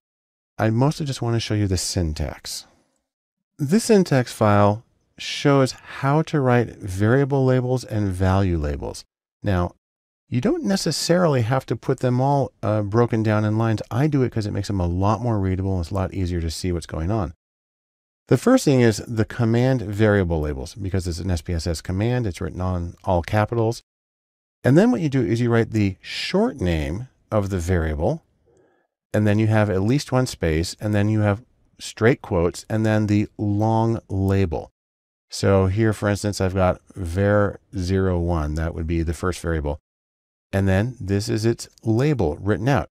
I mostly just want to show you the syntax. This syntax file shows how to write variable labels and value labels. Now, you don't necessarily have to put them all uh, broken down in lines. I do it because it makes them a lot more readable and it's a lot easier to see what's going on. The first thing is the command variable labels. Because it's an SPSS command, it's written on all capitals. And then what you do is you write the short name of the variable, and then you have at least one space, and then you have straight quotes, and then the long label. So here, for instance, I've got var01. That would be the first variable. And then this is its label written out.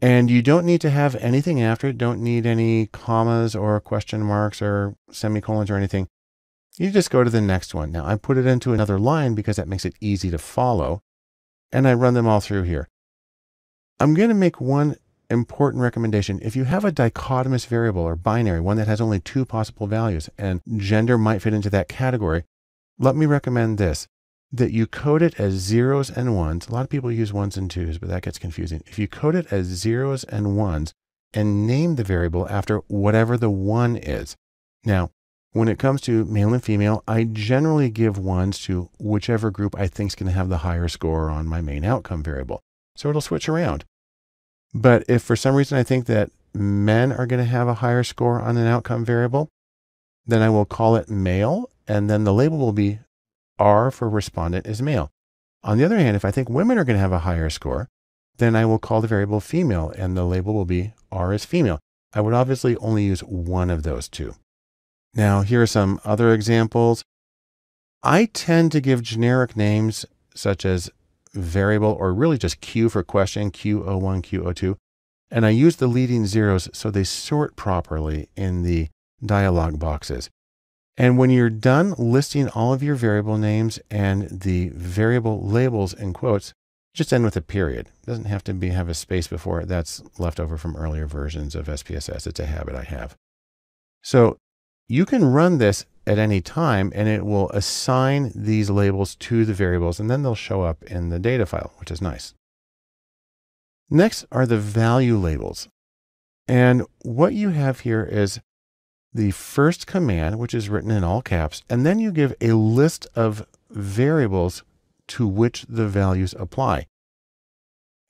And you don't need to have anything after it. Don't need any commas or question marks or semicolons or anything. You just go to the next one. Now I put it into another line because that makes it easy to follow. And I run them all through here. I'm going to make one important recommendation. If you have a dichotomous variable or binary, one that has only two possible values, and gender might fit into that category, let me recommend this that you code it as zeros and ones. A lot of people use ones and twos, but that gets confusing. If you code it as zeros and ones and name the variable after whatever the one is. Now, when it comes to male and female, I generally give ones to whichever group I think is going to have the higher score on my main outcome variable. So it'll switch around. But if for some reason I think that men are going to have a higher score on an outcome variable, then I will call it male, and then the label will be R for respondent is male. On the other hand, if I think women are going to have a higher score, then I will call the variable female and the label will be R is female. I would obviously only use one of those two. Now, here are some other examples. I tend to give generic names such as variable or really just Q for question, Q01, Q02. And I use the leading zeros so they sort properly in the dialog boxes. And when you're done listing all of your variable names and the variable labels in quotes, just end with a period. It doesn't have to be have a space before it. That's left over from earlier versions of SPSS. It's a habit I have. So you can run this at any time and it will assign these labels to the variables and then they'll show up in the data file, which is nice. Next are the value labels. And what you have here is the first command, which is written in all caps, and then you give a list of variables to which the values apply.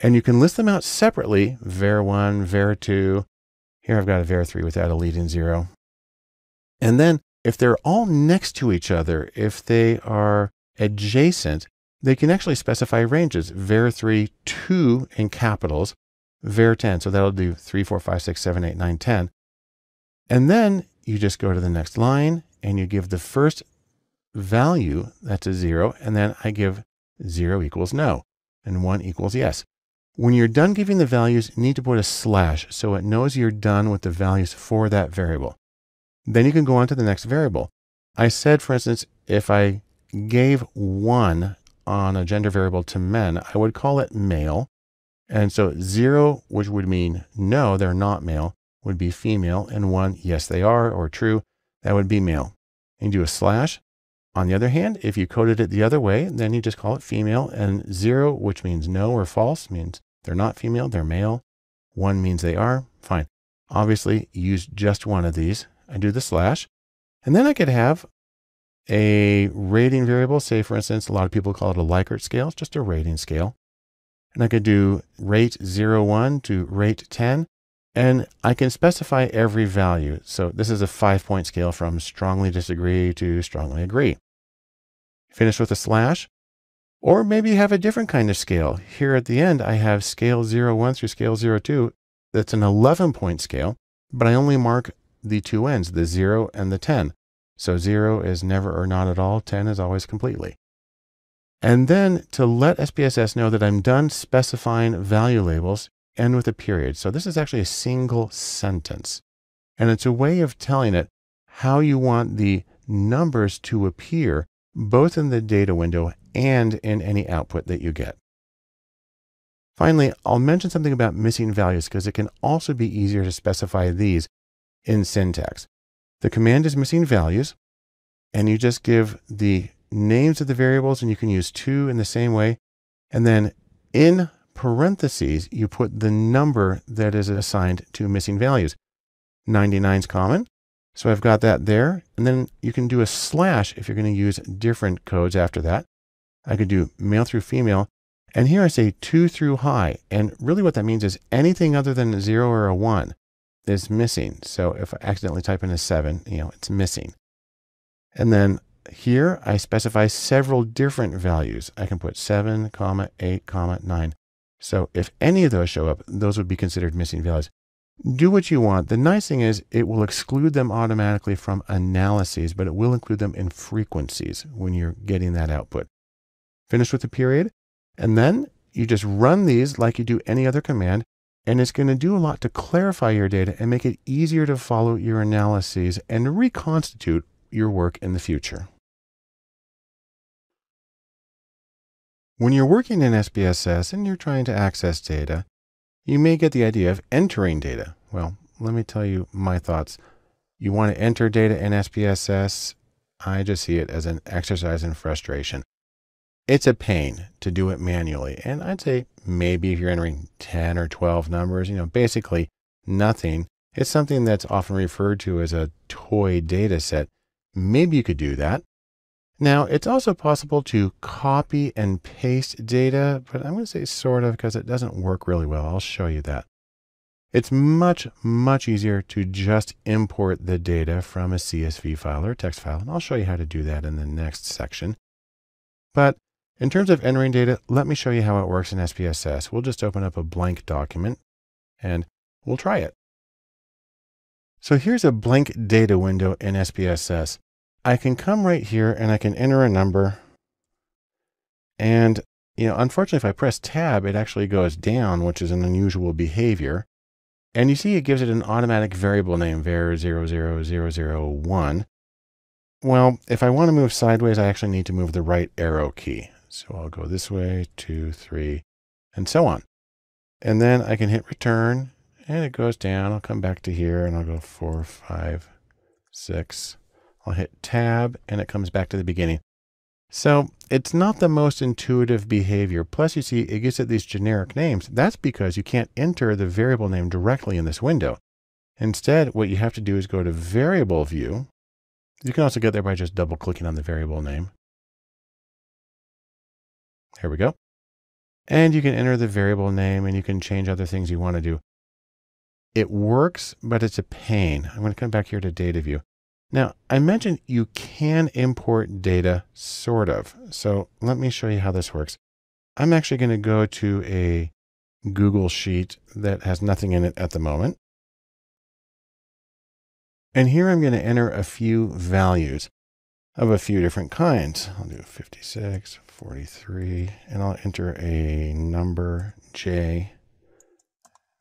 And you can list them out separately, var1, var2. Here I've got a var3 without a leading zero. And then if they're all next to each other, if they are adjacent, they can actually specify ranges, var3, 2 in capitals, var10. So that'll do 3, 4, 5, 6, 7, 8, 9, 10. And then you just go to the next line and you give the first value, that's a zero, and then I give zero equals no, and one equals yes. When you're done giving the values, you need to put a slash so it knows you're done with the values for that variable. Then you can go on to the next variable. I said, for instance, if I gave one on a gender variable to men, I would call it male. And so zero, which would mean no, they're not male, would be female, and one, yes, they are, or true, that would be male. And do a slash. On the other hand, if you coded it the other way, then you just call it female, and zero, which means no or false, means they're not female, they're male. One means they are, fine. Obviously, use just one of these. I do the slash, and then I could have a rating variable. Say, for instance, a lot of people call it a Likert scale. It's just a rating scale. And I could do rate 01 to rate 10. And I can specify every value. So this is a five point scale from strongly disagree to strongly agree. Finish with a slash. Or maybe have a different kind of scale. Here at the end, I have scale 01 through scale 02. That's an 11 point scale, but I only mark the two ends, the 0 and the 10. So 0 is never or not at all, 10 is always completely. And then to let SPSS know that I'm done specifying value labels, end with a period. So this is actually a single sentence. And it's a way of telling it how you want the numbers to appear both in the data window and in any output that you get. Finally, I'll mention something about missing values because it can also be easier to specify these in syntax. The command is missing values, and you just give the names of the variables, and you can use two in the same way. And then in parentheses, you put the number that is assigned to missing values. 99 is common, so I've got that there. And then you can do a slash if you're going to use different codes after that. I could do male through female. And here I say two through high. And really what that means is anything other than a zero or a one is missing. So if I accidentally type in a seven, you know, it's missing. And then here I specify several different values. I can put seven, comma, eight, comma, nine. So if any of those show up, those would be considered missing values. Do what you want. The nice thing is it will exclude them automatically from analyses, but it will include them in frequencies when you're getting that output. Finish with the period, and then you just run these like you do any other command, and it's going to do a lot to clarify your data and make it easier to follow your analyses and reconstitute your work in the future. When you're working in SPSS and you're trying to access data, you may get the idea of entering data. Well, let me tell you my thoughts. You want to enter data in SPSS, I just see it as an exercise in frustration. It's a pain to do it manually. And I'd say maybe if you're entering 10 or 12 numbers, you know, basically nothing. It's something that's often referred to as a toy data set. Maybe you could do that. Now, it's also possible to copy and paste data, but I'm going to say sort of because it doesn't work really well. I'll show you that. It's much, much easier to just import the data from a CSV file or text file, and I'll show you how to do that in the next section. But in terms of entering data, let me show you how it works in SPSS. We'll just open up a blank document and we'll try it. So here's a blank data window in SPSS. I can come right here and I can enter a number. And, you know, unfortunately, if I press tab, it actually goes down, which is an unusual behavior. And you see it gives it an automatic variable name, var00001. Well, if I want to move sideways, I actually need to move the right arrow key. So I'll go this way, two, three, and so on. And then I can hit return and it goes down. I'll come back to here and I'll go four, five, six. I'll hit tab and it comes back to the beginning. So it's not the most intuitive behavior. Plus you see it gives it these generic names. That's because you can't enter the variable name directly in this window. Instead, what you have to do is go to variable view. You can also get there by just double clicking on the variable name. Here we go. And you can enter the variable name and you can change other things you want to do. It works, but it's a pain. I'm going to come back here to data view. Now, I mentioned you can import data, sort of. So let me show you how this works. I'm actually going to go to a Google Sheet that has nothing in it at the moment. And here I'm going to enter a few values of a few different kinds. I'll do 56, 43, and I'll enter a number J.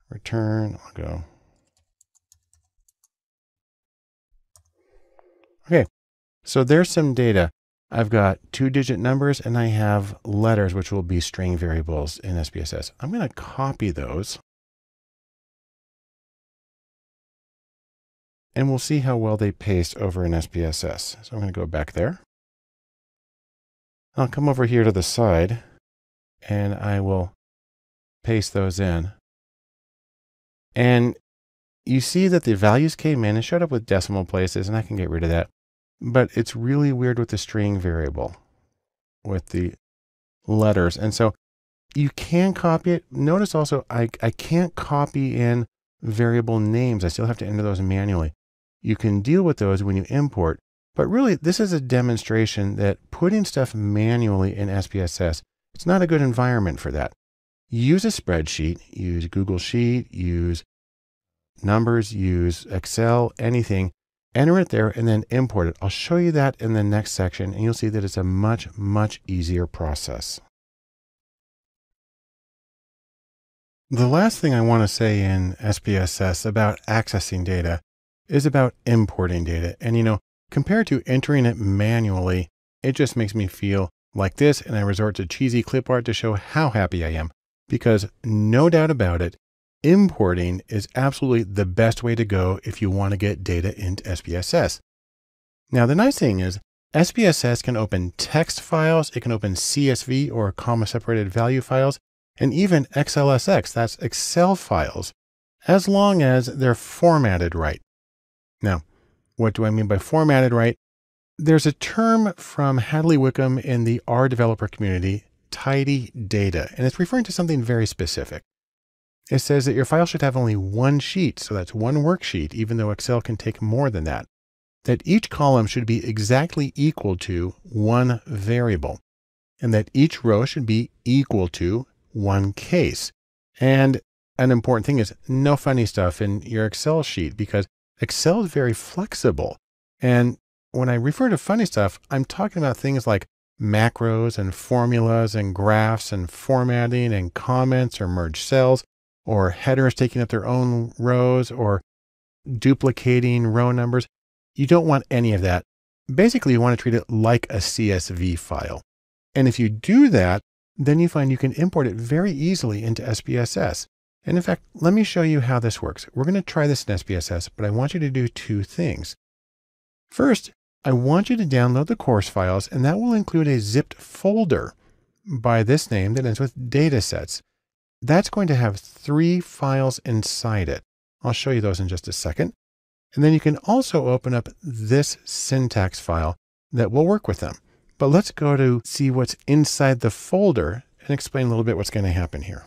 Return, I'll go. Okay, so there's some data. I've got two digit numbers and I have letters, which will be string variables in SPSS. I'm going to copy those. And we'll see how well they paste over in SPSS. So I'm going to go back there. I'll come over here to the side and I will paste those in. And you see that the values came in and showed up with decimal places and I can get rid of that. But it's really weird with the string variable with the letters. And so you can copy it. Notice also I, I can't copy in variable names. I still have to enter those manually. You can deal with those when you import, but really, this is a demonstration that putting stuff manually in SPSS, it's not a good environment for that. Use a spreadsheet, use Google Sheet, use numbers, use Excel, anything. Enter it there and then import it. I'll show you that in the next section and you'll see that it's a much, much easier process. The last thing I want to say in SPSS about accessing data is about importing data. And you know, Compared to entering it manually, it just makes me feel like this and I resort to cheesy clip art to show how happy I am. Because no doubt about it, importing is absolutely the best way to go if you want to get data into SPSS. Now, the nice thing is SPSS can open text files, it can open CSV or comma separated value files, and even XLSX, that's Excel files, as long as they're formatted right. Now, what do I mean by formatted right? There's a term from Hadley Wickham in the R developer community, tidy data, and it's referring to something very specific. It says that your file should have only one sheet, so that's one worksheet, even though Excel can take more than that. That each column should be exactly equal to one variable, and that each row should be equal to one case. And an important thing is no funny stuff in your Excel sheet because Excel is very flexible. And when I refer to funny stuff, I'm talking about things like macros and formulas and graphs and formatting and comments or merge cells or headers taking up their own rows or duplicating row numbers. You don't want any of that. Basically, you want to treat it like a CSV file. And if you do that, then you find you can import it very easily into SPSS. And in fact, let me show you how this works. We're going to try this in SPSS, but I want you to do two things. First, I want you to download the course files, and that will include a zipped folder by this name that ends with datasets. That's going to have three files inside it. I'll show you those in just a second. And then you can also open up this syntax file that will work with them. But let's go to see what's inside the folder and explain a little bit what's going to happen here.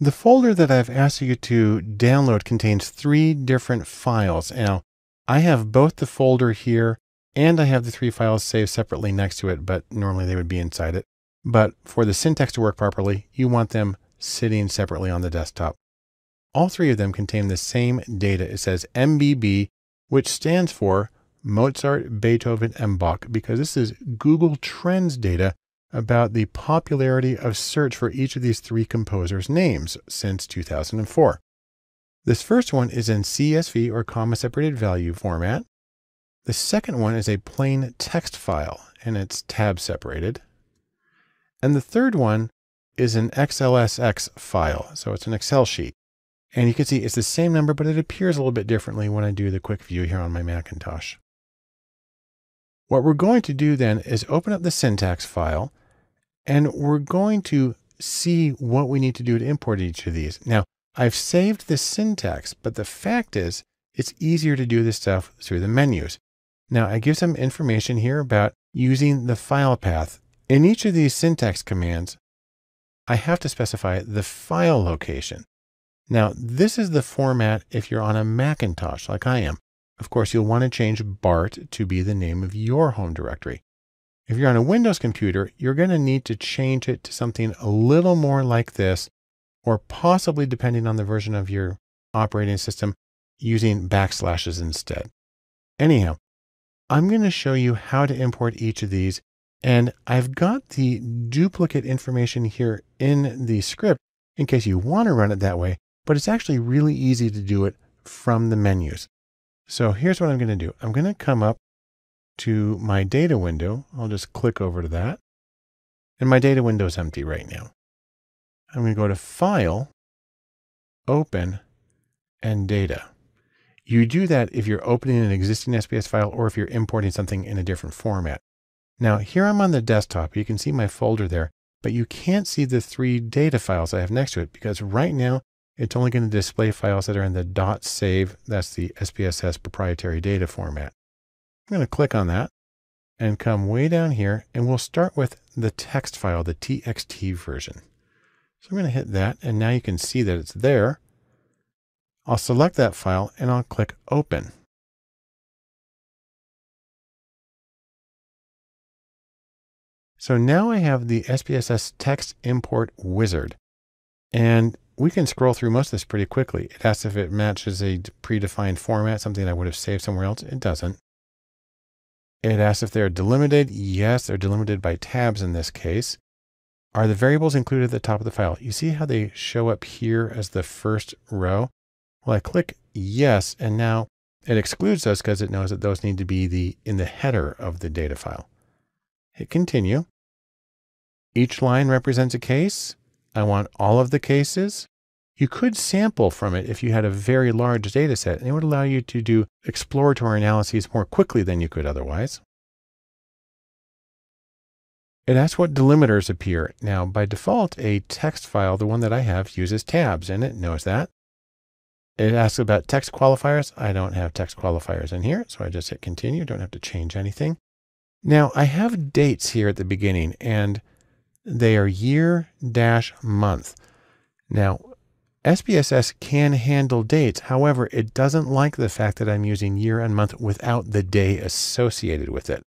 The folder that I've asked you to download contains three different files. Now, I have both the folder here and I have the three files saved separately next to it, but normally they would be inside it. But for the syntax to work properly, you want them sitting separately on the desktop. All three of them contain the same data. It says MBB, which stands for Mozart, Beethoven, and Bach, because this is Google Trends data about the popularity of search for each of these three composers' names since 2004. This first one is in CSV or comma separated value format. The second one is a plain text file and it's tab separated. And the third one is an XLSX file, so it's an Excel sheet. And you can see it's the same number, but it appears a little bit differently when I do the quick view here on my Macintosh. What we're going to do then is open up the syntax file and we're going to see what we need to do to import each of these. Now, I've saved the syntax, but the fact is it's easier to do this stuff through the menus. Now, I give some information here about using the file path. In each of these syntax commands, I have to specify the file location. Now, this is the format if you're on a Macintosh like I am. Of course, you'll want to change BART to be the name of your home directory. If you're on a Windows computer, you're going to need to change it to something a little more like this, or possibly depending on the version of your operating system, using backslashes instead. Anyhow, I'm going to show you how to import each of these. And I've got the duplicate information here in the script in case you want to run it that way, but it's actually really easy to do it from the menus. So here's what I'm going to do. I'm going to come up to my data window. I'll just click over to that. And my data window is empty right now. I'm going to go to File, Open, and Data. You do that if you're opening an existing SPS file or if you're importing something in a different format. Now here I'm on the desktop. You can see my folder there, but you can't see the three data files I have next to it because right now it's only going to display files that are in the dot .sav. That's the SPSS proprietary data format. I'm going to click on that and come way down here and we'll start with the text file, the TXT version. So I'm going to hit that and now you can see that it's there. I'll select that file and I'll click open. So now I have the SPSS text import wizard and we can scroll through most of this pretty quickly. It asks if it matches a predefined format, something I would have saved somewhere else. It doesn't. It asks if they're delimited. Yes, they're delimited by tabs in this case. Are the variables included at the top of the file? You see how they show up here as the first row? Well, I click yes, and now it excludes those because it knows that those need to be the in the header of the data file. Hit continue. Each line represents a case. I want all of the cases. You could sample from it if you had a very large data set, and it would allow you to do exploratory analyses more quickly than you could otherwise. It asks what delimiters appear. Now, by default, a text file, the one that I have, uses tabs, and it knows that. It asks about text qualifiers. I don't have text qualifiers in here, so I just hit continue. Don't have to change anything. Now, I have dates here at the beginning, and they are year dash month. Now, SPSS can handle dates. However, it doesn't like the fact that I'm using year and month without the day associated with it.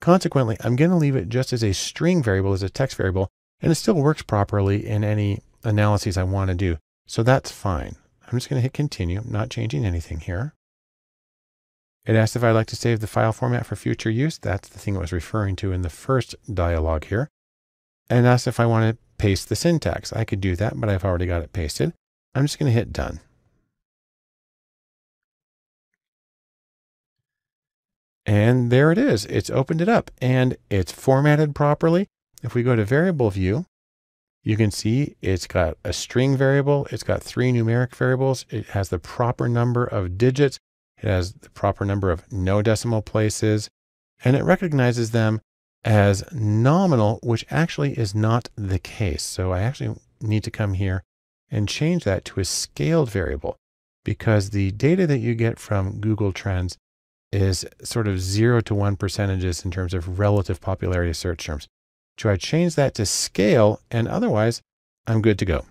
Consequently, I'm going to leave it just as a string variable, as a text variable, and it still works properly in any analyses I want to do. So that's fine. I'm just going to hit continue. Not changing anything here. It asks if I'd like to save the file format for future use. That's the thing it was referring to in the first dialog here and asked if I want to paste the syntax. I could do that, but I've already got it pasted. I'm just going to hit done. And there it is. It's opened it up and it's formatted properly. If we go to variable view, you can see it's got a string variable. It's got three numeric variables. It has the proper number of digits. It has the proper number of no decimal places and it recognizes them as nominal, which actually is not the case. So I actually need to come here and change that to a scaled variable because the data that you get from Google Trends is sort of zero to one percentages in terms of relative popularity of search terms. So I change that to scale and otherwise I'm good to go.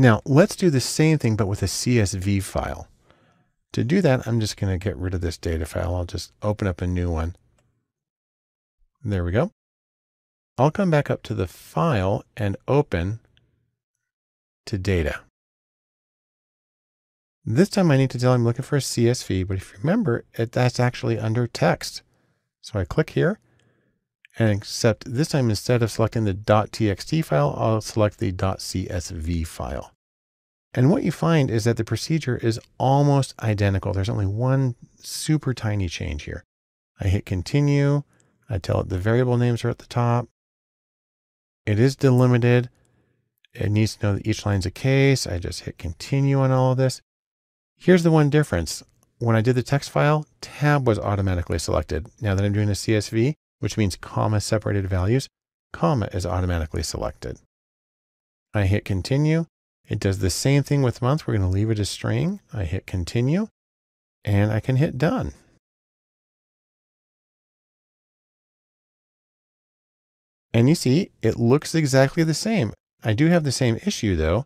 Now let's do the same thing, but with a CSV file. To do that, I'm just going to get rid of this data file. I'll just open up a new one. There we go. I'll come back up to the file and open to data. This time I need to tell I'm looking for a CSV, but if you remember, it, that's actually under text. So I click here and except this time instead of selecting the .txt file, I'll select the .csv file. And what you find is that the procedure is almost identical. There's only one super tiny change here. I hit continue. I tell it the variable names are at the top. It is delimited. It needs to know that each line's a case. I just hit continue on all of this. Here's the one difference. When I did the text file, tab was automatically selected. Now that I'm doing a CSV, which means comma separated values, comma is automatically selected. I hit continue. It does the same thing with month. We're going to leave it as string. I hit continue and I can hit done. And you see, it looks exactly the same. I do have the same issue though,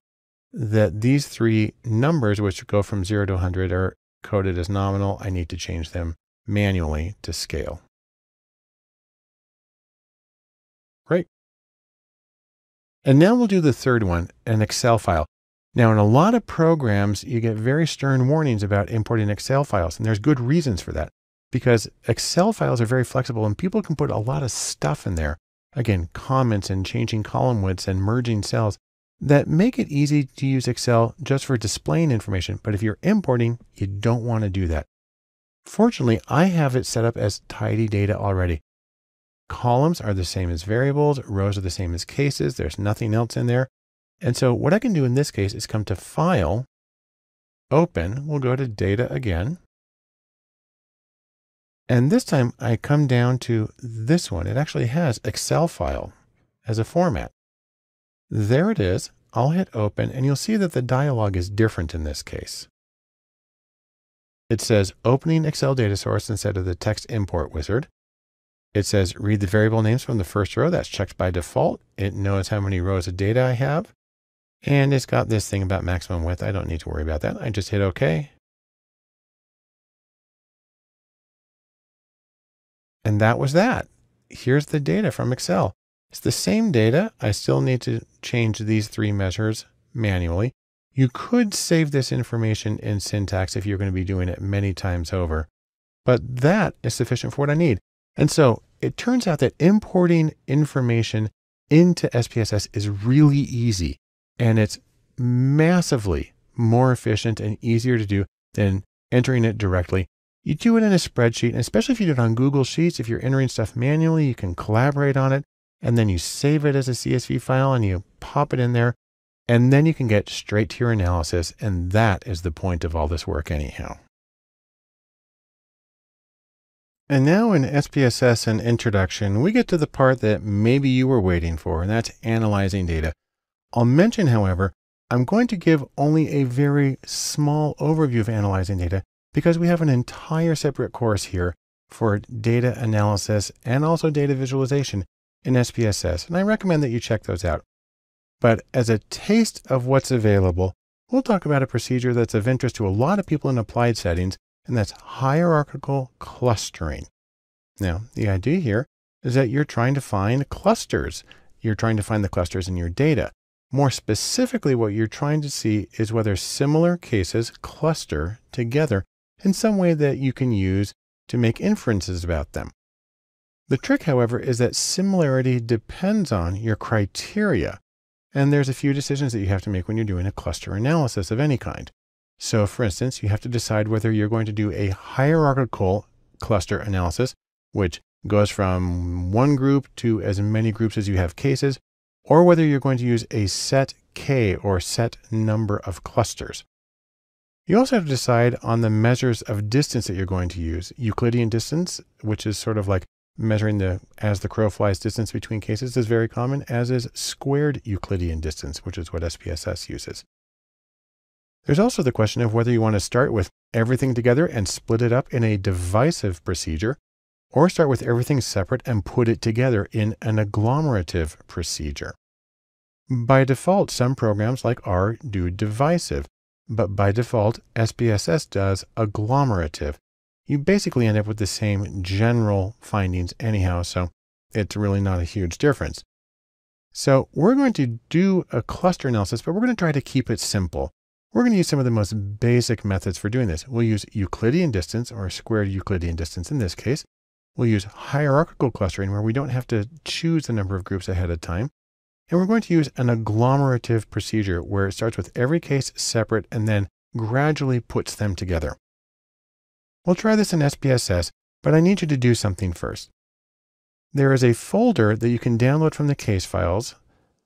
that these three numbers, which go from zero to 100 are coded as nominal. I need to change them manually to scale. Great. And now we'll do the third one, an Excel file. Now, in a lot of programs, you get very stern warnings about importing Excel files, and there's good reasons for that because Excel files are very flexible and people can put a lot of stuff in there. Again, comments and changing column widths and merging cells that make it easy to use Excel just for displaying information. But if you're importing, you don't want to do that. Fortunately, I have it set up as tidy data already. Columns are the same as variables. Rows are the same as cases. There's nothing else in there. And so what I can do in this case is come to File, Open. We'll go to Data again. And this time I come down to this one. It actually has Excel file as a format. There it is. I'll hit open and you'll see that the dialog is different in this case. It says opening Excel data source instead of the text import wizard. It says read the variable names from the first row. That's checked by default. It knows how many rows of data I have. And it's got this thing about maximum width. I don't need to worry about that. I just hit OK. And that was that. Here's the data from Excel. It's the same data. I still need to change these three measures manually. You could save this information in syntax if you're going to be doing it many times over, but that is sufficient for what I need. And so it turns out that importing information into SPSS is really easy and it's massively more efficient and easier to do than entering it directly you do it in a spreadsheet, and especially if you do it on Google Sheets, if you're entering stuff manually, you can collaborate on it, and then you save it as a CSV file and you pop it in there, and then you can get straight to your analysis. And that is the point of all this work anyhow. And now in SPSS and introduction, we get to the part that maybe you were waiting for, and that's analyzing data. I'll mention, however, I'm going to give only a very small overview of analyzing data because we have an entire separate course here for data analysis and also data visualization in SPSS, and I recommend that you check those out. But as a taste of what's available, we'll talk about a procedure that's of interest to a lot of people in applied settings, and that's hierarchical clustering. Now, the idea here is that you're trying to find clusters. You're trying to find the clusters in your data. More specifically, what you're trying to see is whether similar cases cluster together in some way that you can use to make inferences about them. The trick, however, is that similarity depends on your criteria. And there's a few decisions that you have to make when you're doing a cluster analysis of any kind. So for instance, you have to decide whether you're going to do a hierarchical cluster analysis, which goes from one group to as many groups as you have cases, or whether you're going to use a set K or set number of clusters. You also have to decide on the measures of distance that you're going to use. Euclidean distance, which is sort of like measuring the as the crow flies distance between cases is very common, as is squared Euclidean distance, which is what SPSS uses. There's also the question of whether you want to start with everything together and split it up in a divisive procedure, or start with everything separate and put it together in an agglomerative procedure. By default, some programs like R do divisive, but by default, SPSS does agglomerative. You basically end up with the same general findings anyhow, so it's really not a huge difference. So we're going to do a cluster analysis, but we're going to try to keep it simple. We're going to use some of the most basic methods for doing this. We'll use Euclidean distance or squared Euclidean distance in this case. We'll use hierarchical clustering where we don't have to choose the number of groups ahead of time. And we're going to use an agglomerative procedure where it starts with every case separate and then gradually puts them together. We'll try this in SPSS, but I need you to do something first. There is a folder that you can download from the case files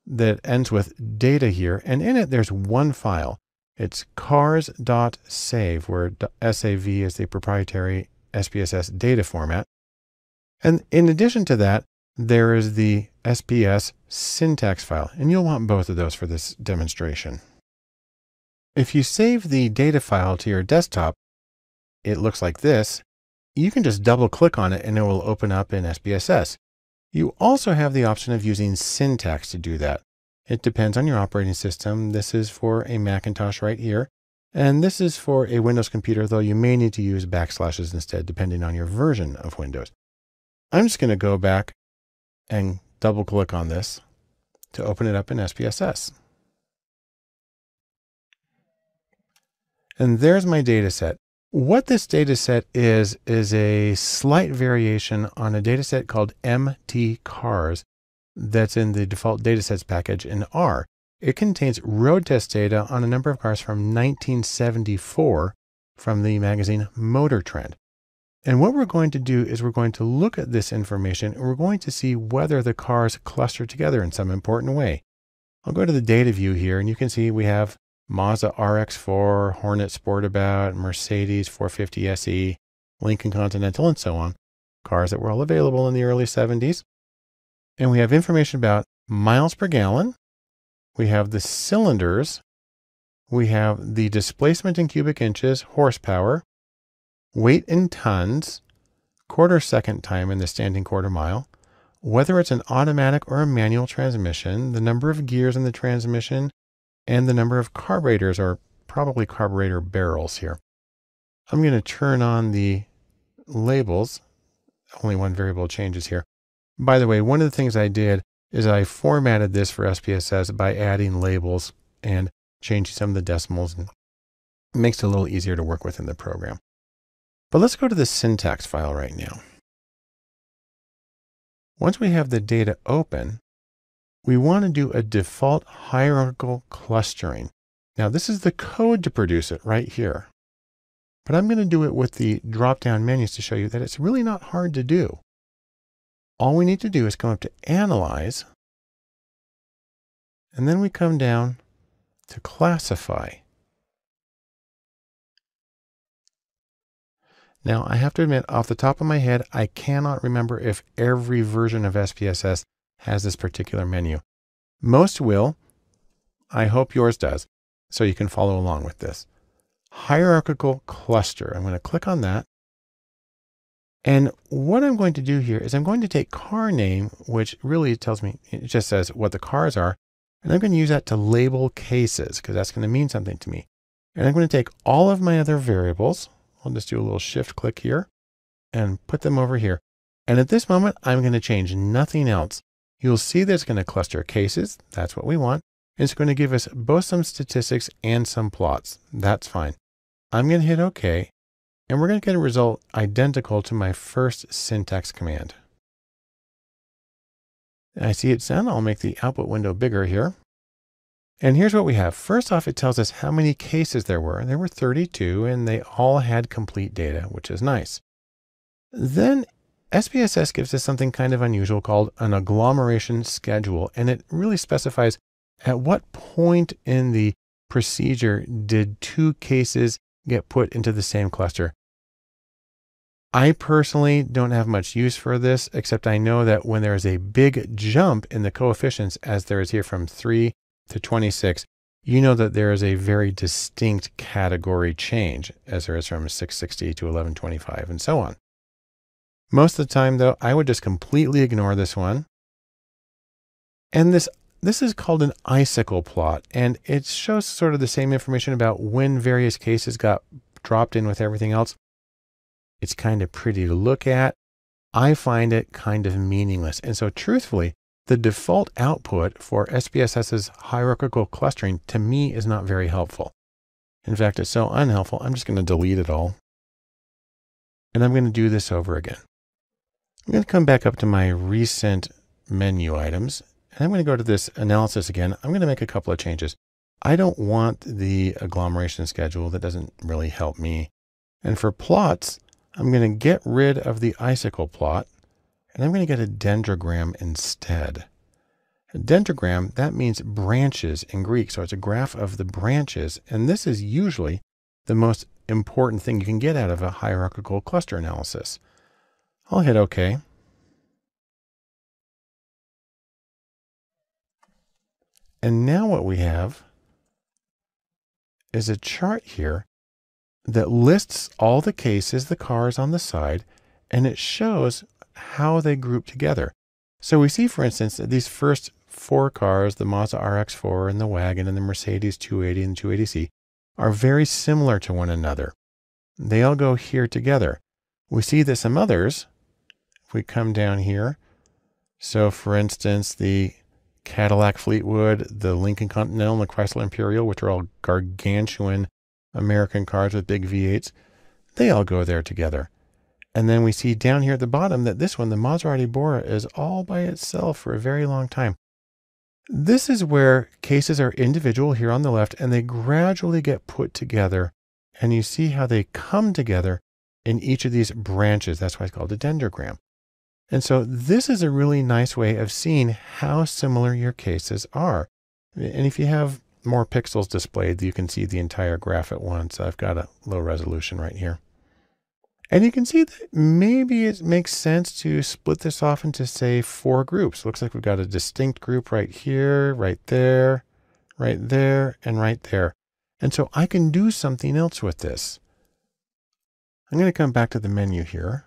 that ends with data here. And in it, there's one file. It's cars.sav, where SAV is the proprietary SPSS data format. And in addition to that, there is the SPS syntax file, and you'll want both of those for this demonstration. If you save the data file to your desktop, it looks like this. You can just double click on it and it will open up in SPSS. You also have the option of using syntax to do that. It depends on your operating system. This is for a Macintosh right here. And this is for a Windows computer, though you may need to use backslashes instead, depending on your version of Windows. I'm just going to go back and double click on this to open it up in SPSS. And there's my data set. What this data set is, is a slight variation on a data set called mtcars that's in the default datasets package in R. It contains road test data on a number of cars from 1974 from the magazine Motor Trend. And what we're going to do is we're going to look at this information and we're going to see whether the cars cluster together in some important way. I'll go to the data view here and you can see we have Mazda RX-4, Hornet Sportabout, Mercedes 450 SE, Lincoln Continental, and so on. Cars that were all available in the early 70s. And we have information about miles per gallon. We have the cylinders. We have the displacement in cubic inches, horsepower, weight in tons, quarter second time in the standing quarter mile, whether it's an automatic or a manual transmission, the number of gears in the transmission, and the number of carburetors or probably carburetor barrels here. I'm going to turn on the labels. Only one variable changes here. By the way, one of the things I did is I formatted this for SPSS by adding labels and changing some of the decimals and it makes it a little easier to work with in the program. But let's go to the syntax file right now. Once we have the data open, we want to do a default hierarchical clustering. Now this is the code to produce it right here. But I'm going to do it with the drop-down menus to show you that it's really not hard to do. All we need to do is come up to Analyze, and then we come down to Classify. Now, I have to admit, off the top of my head, I cannot remember if every version of SPSS has this particular menu. Most will. I hope yours does, so you can follow along with this. Hierarchical cluster. I'm going to click on that. And what I'm going to do here is I'm going to take car name, which really tells me, it just says what the cars are. And I'm going to use that to label cases because that's going to mean something to me. And I'm going to take all of my other variables, I'll just do a little shift click here and put them over here. And at this moment, I'm going to change nothing else. You'll see that it's going to cluster cases. That's what we want. It's going to give us both some statistics and some plots. That's fine. I'm going to hit OK, and we're going to get a result identical to my first syntax command. I see it's done. I'll make the output window bigger here. And here's what we have. First off, it tells us how many cases there were. And there were 32 and they all had complete data, which is nice. Then SPSS gives us something kind of unusual called an agglomeration schedule. And it really specifies at what point in the procedure did two cases get put into the same cluster. I personally don't have much use for this, except I know that when there is a big jump in the coefficients, as there is here from 3 to 26, you know that there is a very distinct category change as there is from 660 to 1125 and so on. Most of the time though, I would just completely ignore this one. And this this is called an icicle plot and it shows sort of the same information about when various cases got dropped in with everything else. It's kind of pretty to look at. I find it kind of meaningless. And so truthfully, the default output for SPSS's hierarchical clustering to me is not very helpful. In fact, it's so unhelpful, I'm just going to delete it all. And I'm going to do this over again. I'm going to come back up to my recent menu items, and I'm going to go to this analysis again. I'm going to make a couple of changes. I don't want the agglomeration schedule. That doesn't really help me. And for plots, I'm going to get rid of the icicle plot and I'm going to get a dendrogram instead. A dendrogram, that means branches in Greek. So it's a graph of the branches. And this is usually the most important thing you can get out of a hierarchical cluster analysis. I'll hit OK. And now what we have is a chart here that lists all the cases, the cars on the side, and it shows how they group together. So we see, for instance, that these first four cars, the Mazda RX-4 and the wagon and the Mercedes 280 and 280C, are very similar to one another. They all go here together. We see that some others, if we come down here, so for instance, the Cadillac Fleetwood, the Lincoln Continental, and the Chrysler Imperial, which are all gargantuan American cars with big V8s, they all go there together. And then we see down here at the bottom that this one, the Maserati Bora, is all by itself for a very long time. This is where cases are individual here on the left and they gradually get put together. And you see how they come together in each of these branches. That's why it's called a dendrogram. And so this is a really nice way of seeing how similar your cases are. And if you have more pixels displayed, you can see the entire graph at once. I've got a low resolution right here. And you can see that maybe it makes sense to split this off into say four groups. Looks like we've got a distinct group right here, right there, right there, and right there. And so I can do something else with this. I'm going to come back to the menu here.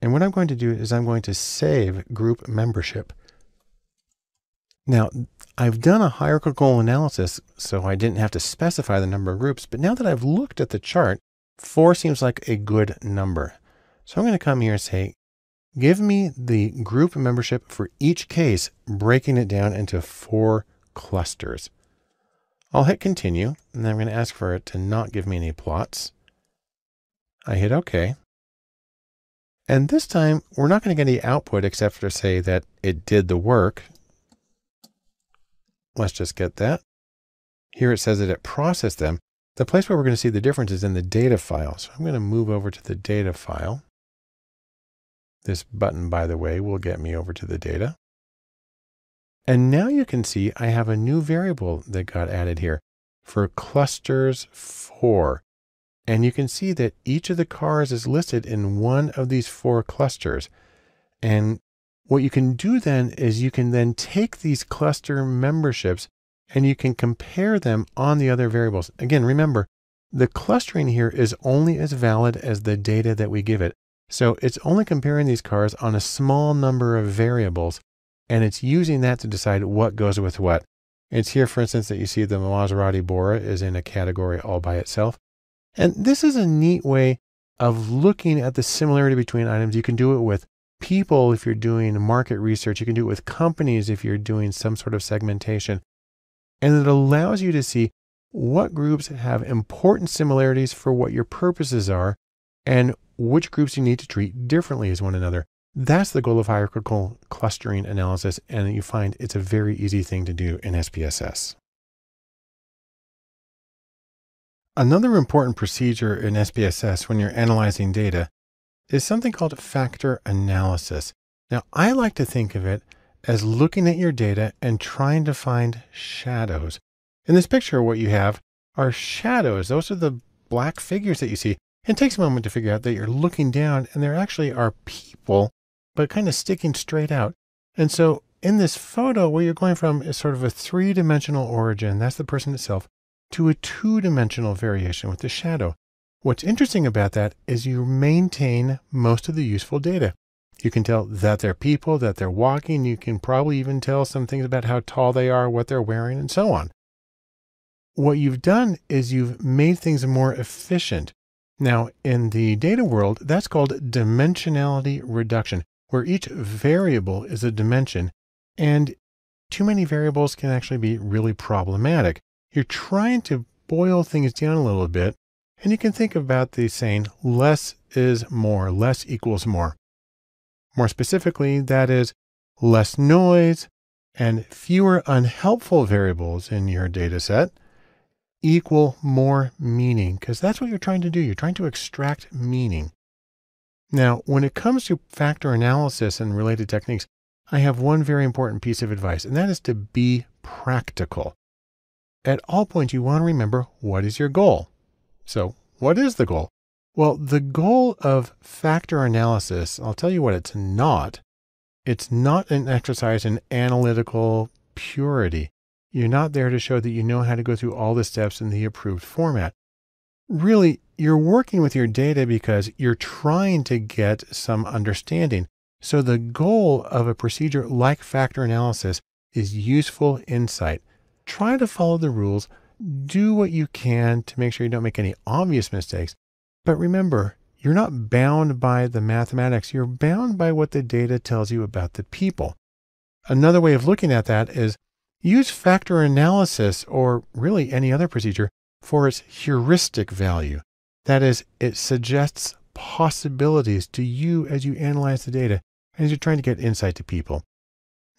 And what I'm going to do is I'm going to save group membership. Now, I've done a hierarchical analysis, so I didn't have to specify the number of groups. But now that I've looked at the chart, four seems like a good number. So I'm going to come here and say, give me the group membership for each case, breaking it down into four clusters. I'll hit continue, and then I'm going to ask for it to not give me any plots. I hit OK. And this time, we're not going to get any output except for say that it did the work. Let's just get that. Here it says that it processed them. The place where we're going to see the difference is in the data file. So I'm going to move over to the data file. This button, by the way, will get me over to the data. And now you can see I have a new variable that got added here for clusters 4. And you can see that each of the cars is listed in one of these four clusters. And what you can do then is you can then take these cluster memberships and you can compare them on the other variables. Again, remember, the clustering here is only as valid as the data that we give it. So it's only comparing these cars on a small number of variables, and it's using that to decide what goes with what. It's here, for instance, that you see the Maserati Bora is in a category all by itself. And this is a neat way of looking at the similarity between items. You can do it with people if you're doing market research. You can do it with companies if you're doing some sort of segmentation. And it allows you to see what groups have important similarities for what your purposes are and which groups you need to treat differently as one another. That's the goal of hierarchical clustering analysis, and you find it's a very easy thing to do in SPSS. Another important procedure in SPSS when you're analyzing data is something called factor analysis. Now, I like to think of it as looking at your data and trying to find shadows. In this picture, what you have are shadows. Those are the black figures that you see. It takes a moment to figure out that you're looking down and there actually are people, but kind of sticking straight out. And so in this photo, where you're going from is sort of a three dimensional origin. That's the person itself to a two-dimensional variation with the shadow. What's interesting about that is you maintain most of the useful data. You can tell that they're people, that they're walking. You can probably even tell some things about how tall they are, what they're wearing, and so on. What you've done is you've made things more efficient. Now, in the data world, that's called dimensionality reduction, where each variable is a dimension, and too many variables can actually be really problematic you're trying to boil things down a little bit. And you can think about the saying less is more, less equals more. More specifically, that is less noise and fewer unhelpful variables in your data set equal more meaning, because that's what you're trying to do. You're trying to extract meaning. Now, when it comes to factor analysis and related techniques, I have one very important piece of advice, and that is to be practical. At all points, you want to remember what is your goal. So, what is the goal? Well, the goal of factor analysis, I'll tell you what it's not. It's not an exercise in analytical purity. You're not there to show that you know how to go through all the steps in the approved format. Really, you're working with your data because you're trying to get some understanding. So the goal of a procedure like factor analysis is useful insight. Try to follow the rules. Do what you can to make sure you don't make any obvious mistakes. But remember, you're not bound by the mathematics. You're bound by what the data tells you about the people. Another way of looking at that is use factor analysis or really any other procedure for its heuristic value. That is, it suggests possibilities to you as you analyze the data as you're trying to get insight to people.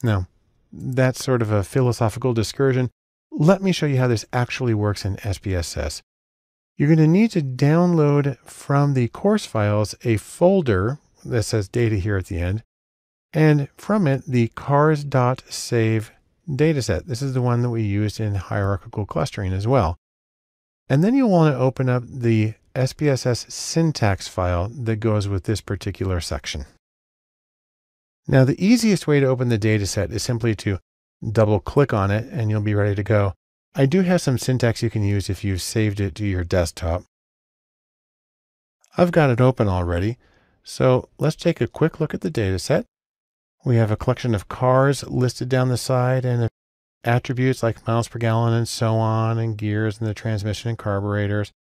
Now, that's sort of a philosophical discursion. Let me show you how this actually works in SPSS. You're going to need to download from the course files a folder that says data here at the end, and from it, the cars.sav dataset. This is the one that we used in hierarchical clustering as well. And then you'll want to open up the SPSS syntax file that goes with this particular section. Now, the easiest way to open the dataset is simply to double click on it and you'll be ready to go. I do have some syntax you can use if you've saved it to your desktop. I've got it open already. So let's take a quick look at the dataset. We have a collection of cars listed down the side and attributes like miles per gallon and so on, and gears and the transmission and carburetors.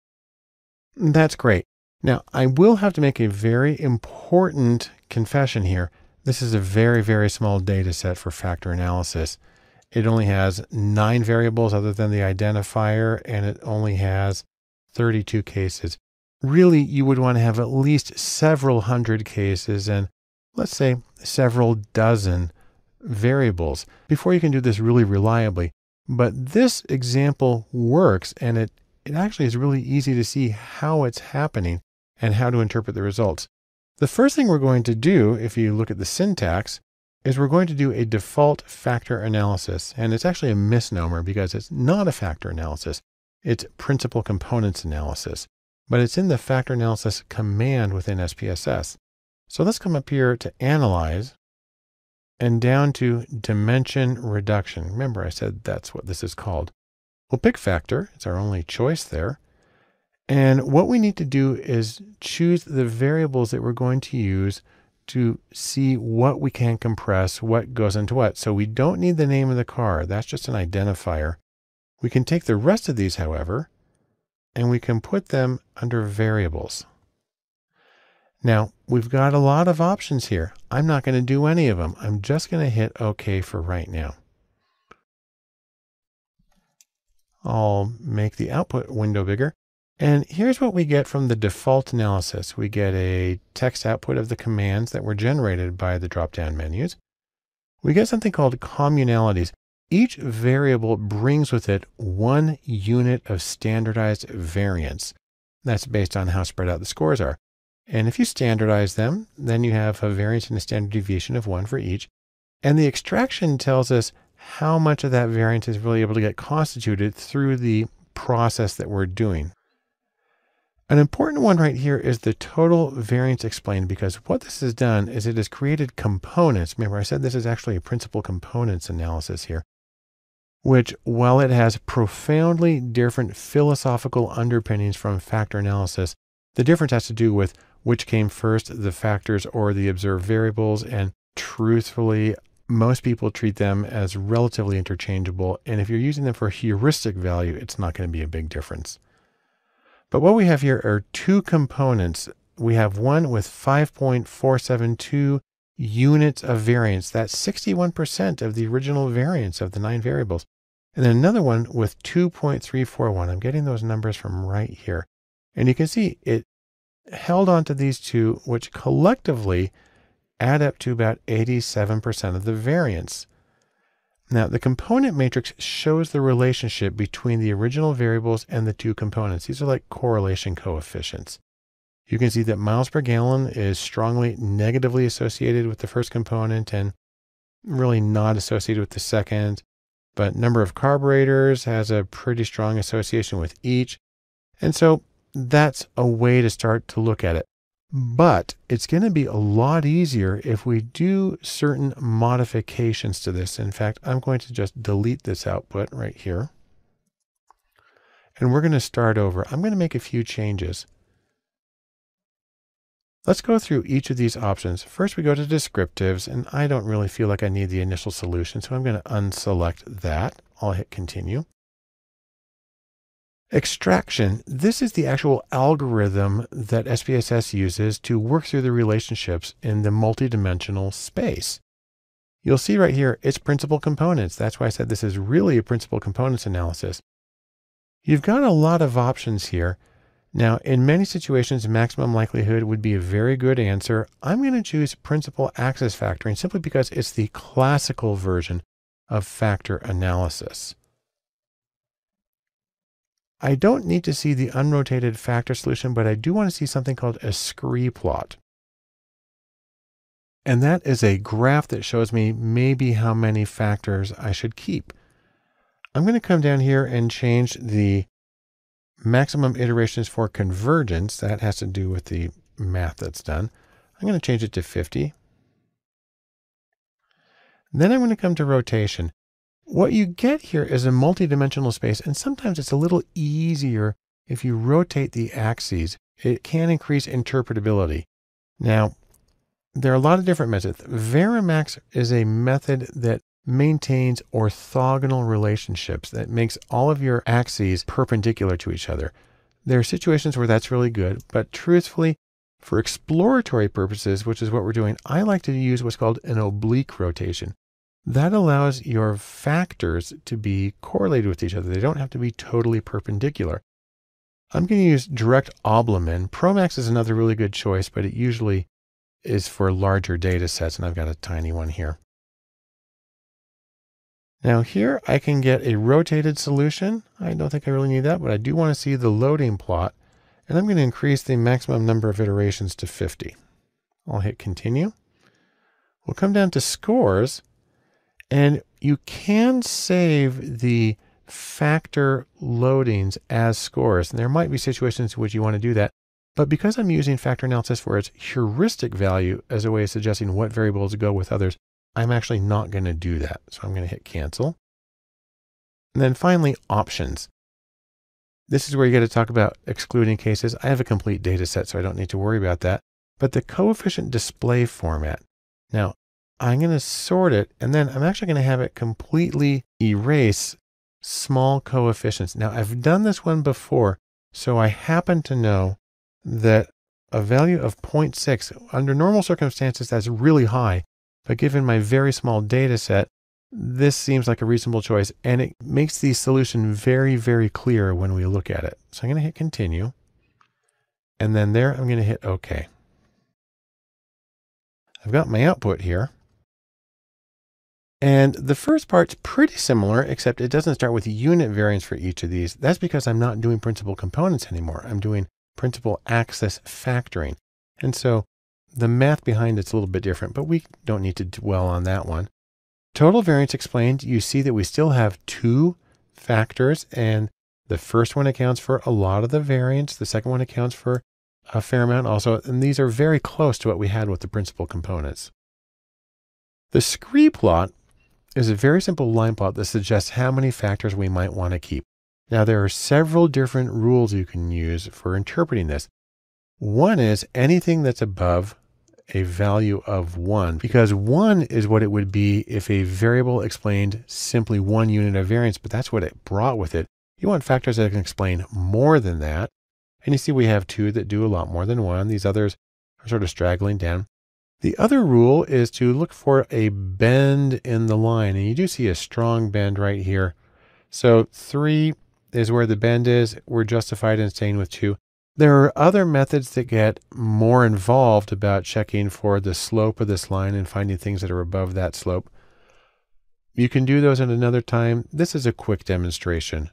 That's great. Now, I will have to make a very important confession here. This is a very, very small data set for factor analysis. It only has nine variables other than the identifier, and it only has 32 cases. Really, you would want to have at least several hundred cases and let's say several dozen variables before you can do this really reliably. But this example works and it, it actually is really easy to see how it's happening and how to interpret the results. The first thing we're going to do, if you look at the syntax, is we're going to do a default factor analysis. And it's actually a misnomer because it's not a factor analysis. It's principal components analysis, but it's in the factor analysis command within SPSS. So let's come up here to analyze and down to dimension reduction. Remember I said that's what this is called. We'll pick factor. It's our only choice there. And what we need to do is choose the variables that we're going to use to see what we can compress, what goes into what. So we don't need the name of the car. That's just an identifier. We can take the rest of these, however, and we can put them under variables. Now, we've got a lot of options here. I'm not going to do any of them. I'm just going to hit OK for right now. I'll make the output window bigger. And here's what we get from the default analysis. We get a text output of the commands that were generated by the drop-down menus. We get something called communalities. Each variable brings with it one unit of standardized variance. That's based on how spread out the scores are. And if you standardize them, then you have a variance and a standard deviation of one for each. And the extraction tells us how much of that variance is really able to get constituted through the process that we're doing. An important one right here is the total variance explained because what this has done is it has created components. Remember I said this is actually a principal components analysis here, which while it has profoundly different philosophical underpinnings from factor analysis, the difference has to do with which came first, the factors or the observed variables. And truthfully, most people treat them as relatively interchangeable. And if you're using them for heuristic value, it's not going to be a big difference. But what we have here are two components. We have one with 5.472 units of variance. That's 61% of the original variance of the nine variables. And then another one with 2.341. I'm getting those numbers from right here. And you can see it held on to these two, which collectively add up to about 87% of the variance. Now, the component matrix shows the relationship between the original variables and the two components. These are like correlation coefficients. You can see that miles per gallon is strongly negatively associated with the first component and really not associated with the second, but number of carburetors has a pretty strong association with each. And so that's a way to start to look at it. But it's going to be a lot easier if we do certain modifications to this. In fact, I'm going to just delete this output right here. And we're going to start over. I'm going to make a few changes. Let's go through each of these options. First, we go to descriptives, and I don't really feel like I need the initial solution, so I'm going to unselect that. I'll hit continue. Extraction. This is the actual algorithm that SPSS uses to work through the relationships in the multidimensional space. You'll see right here, it's principal components. That's why I said this is really a principal components analysis. You've got a lot of options here. Now, in many situations, maximum likelihood would be a very good answer. I'm going to choose principal axis factoring simply because it's the classical version of factor analysis. I don't need to see the unrotated factor solution, but I do want to see something called a scree plot. And that is a graph that shows me maybe how many factors I should keep. I'm going to come down here and change the maximum iterations for convergence. That has to do with the math that's done. I'm going to change it to 50. Then I'm going to come to rotation. What you get here is a multidimensional space, and sometimes it's a little easier if you rotate the axes. It can increase interpretability. Now, there are a lot of different methods. Varimax is a method that maintains orthogonal relationships that makes all of your axes perpendicular to each other. There are situations where that's really good, but truthfully, for exploratory purposes, which is what we're doing, I like to use what's called an oblique rotation. That allows your factors to be correlated with each other. They don't have to be totally perpendicular. I'm going to use direct Oblimin. Promax is another really good choice, but it usually is for larger data sets, and I've got a tiny one here. Now here I can get a rotated solution. I don't think I really need that, but I do want to see the loading plot. And I'm going to increase the maximum number of iterations to 50. I'll hit continue. We'll come down to scores and you can save the factor loadings as scores. And there might be situations in which you want to do that. But because I'm using factor analysis for its heuristic value as a way of suggesting what variables go with others, I'm actually not going to do that. So I'm going to hit cancel. And then finally, options. This is where you get to talk about excluding cases. I have a complete data set, so I don't need to worry about that. But the coefficient display format. Now, I'm going to sort it, and then I'm actually going to have it completely erase small coefficients. Now, I've done this one before, so I happen to know that a value of 0.6, under normal circumstances, that's really high. But given my very small data set, this seems like a reasonable choice, and it makes the solution very, very clear when we look at it. So I'm going to hit continue. And then there, I'm going to hit OK. I've got my output here. And the first part's pretty similar, except it doesn't start with unit variance for each of these. That's because I'm not doing principal components anymore. I'm doing principal axis factoring. And so the math behind it's a little bit different, but we don't need to dwell on that one. Total variance explained, you see that we still have two factors and the first one accounts for a lot of the variance. The second one accounts for a fair amount also. And these are very close to what we had with the principal components. The scree plot is a very simple line plot that suggests how many factors we might want to keep. Now, there are several different rules you can use for interpreting this. One is anything that's above a value of one, because one is what it would be if a variable explained simply one unit of variance, but that's what it brought with it. You want factors that can explain more than that. And you see we have two that do a lot more than one. These others are sort of straggling down. The other rule is to look for a bend in the line. And you do see a strong bend right here. So three is where the bend is. We're justified in staying with two. There are other methods that get more involved about checking for the slope of this line and finding things that are above that slope. You can do those at another time. This is a quick demonstration.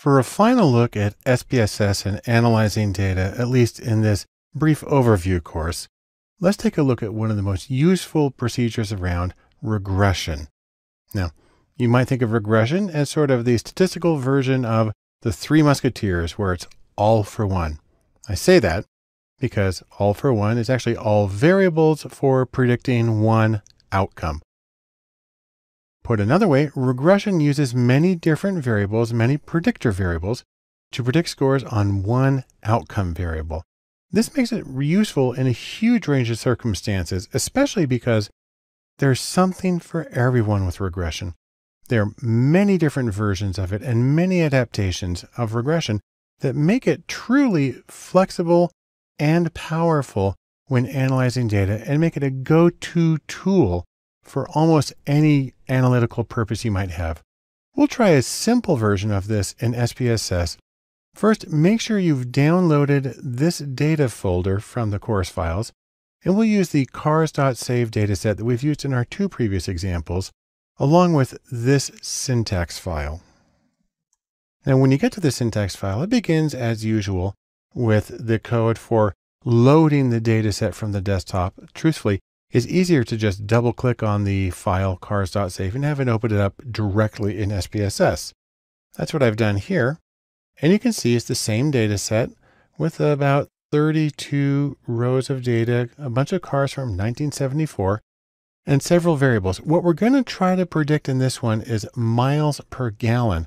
For a final look at SPSS and analyzing data, at least in this brief overview course, let's take a look at one of the most useful procedures around regression. Now, you might think of regression as sort of the statistical version of the Three Musketeers, where it's all for one. I say that because all for one is actually all variables for predicting one outcome. Put another way, regression uses many different variables, many predictor variables, to predict scores on one outcome variable. This makes it useful in a huge range of circumstances, especially because there's something for everyone with regression. There are many different versions of it and many adaptations of regression that make it truly flexible and powerful when analyzing data and make it a go-to tool for almost any analytical purpose you might have. We'll try a simple version of this in SPSS. First, make sure you've downloaded this data folder from the course files, and we'll use the cars.sav dataset that we've used in our two previous examples, along with this syntax file. Now, when you get to the syntax file, it begins as usual with the code for loading the dataset from the desktop. Truthfully, it's easier to just double click on the file cars.sav and have it open it up directly in SPSS. That's what I've done here. And you can see it's the same data set with about 32 rows of data, a bunch of cars from 1974, and several variables. What we're going to try to predict in this one is miles per gallon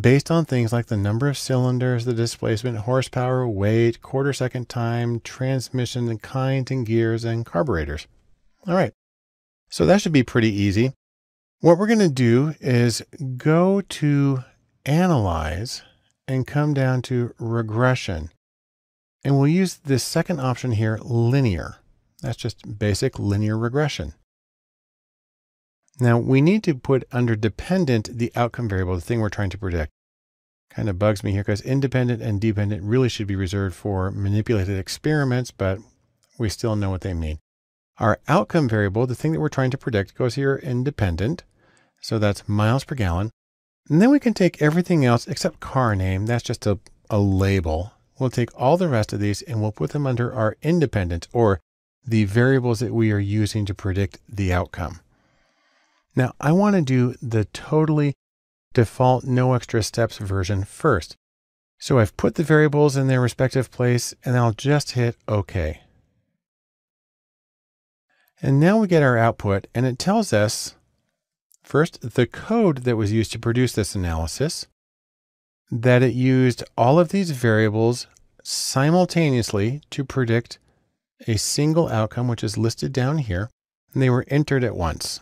based on things like the number of cylinders, the displacement, horsepower, weight, quarter second time, transmission kind and gears and carburetors. All right. So that should be pretty easy. What we're going to do is go to analyze and come down to regression. And we'll use this second option here, linear. That's just basic linear regression. Now we need to put under dependent the outcome variable, the thing we're trying to predict. Kind of bugs me here because independent and dependent really should be reserved for manipulated experiments, but we still know what they mean. Our outcome variable, the thing that we're trying to predict, goes here independent. So that's miles per gallon. And then we can take everything else except car name. That's just a, a label. We'll take all the rest of these and we'll put them under our independent or the variables that we are using to predict the outcome. Now I want to do the totally default no extra steps version first. So I've put the variables in their respective place and I'll just hit OK. And now we get our output and it tells us first the code that was used to produce this analysis, that it used all of these variables simultaneously to predict a single outcome, which is listed down here, and they were entered at once.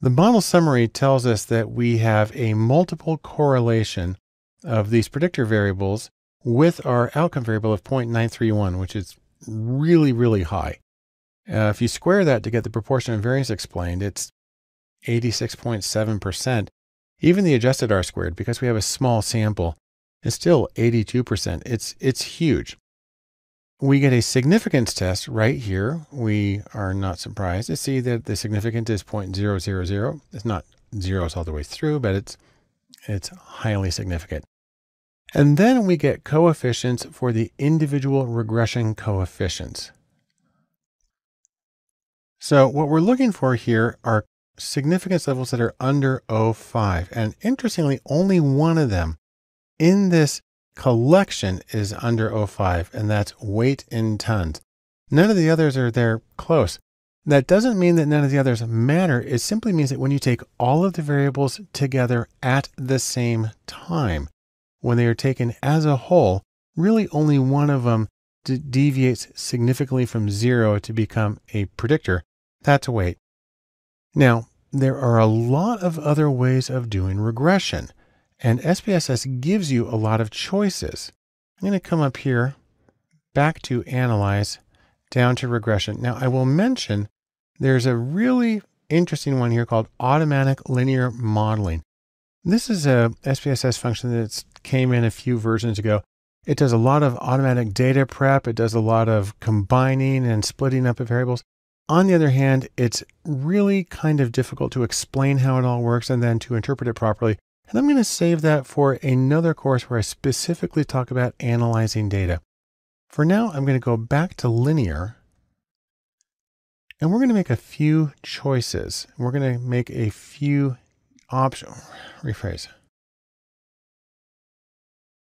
The model summary tells us that we have a multiple correlation of these predictor variables with our outcome variable of 0.931, which is really, really high. Uh, if you square that to get the proportion of variance explained, it's 86.7%. Even the adjusted R squared, because we have a small sample, is still 82%. It's, it's huge. We get a significance test right here. We are not surprised to see that the significance is 0.000. It's not zeros all the way through, but it's, it's highly significant. And then we get coefficients for the individual regression coefficients. So what we're looking for here are significance levels that are under 0.5. And interestingly, only one of them in this collection is under 0.5, and that's weight in tons. None of the others are there close. That doesn't mean that none of the others matter. It simply means that when you take all of the variables together at the same time, when they are taken as a whole, really only one of them deviates significantly from zero to become a predictor. That's a weight. Now, there are a lot of other ways of doing regression, and SPSS gives you a lot of choices. I'm going to come up here, back to Analyze, down to Regression. Now, I will mention there's a really interesting one here called Automatic Linear Modeling. This is a SPSS function that came in a few versions ago. It does a lot of automatic data prep. It does a lot of combining and splitting up of variables. On the other hand, it's really kind of difficult to explain how it all works and then to interpret it properly And I'm going to save that for another course where I specifically talk about analyzing data. For now, I'm going to go back to linear and we're going to make a few choices. We're going to make a few options. Rephrase.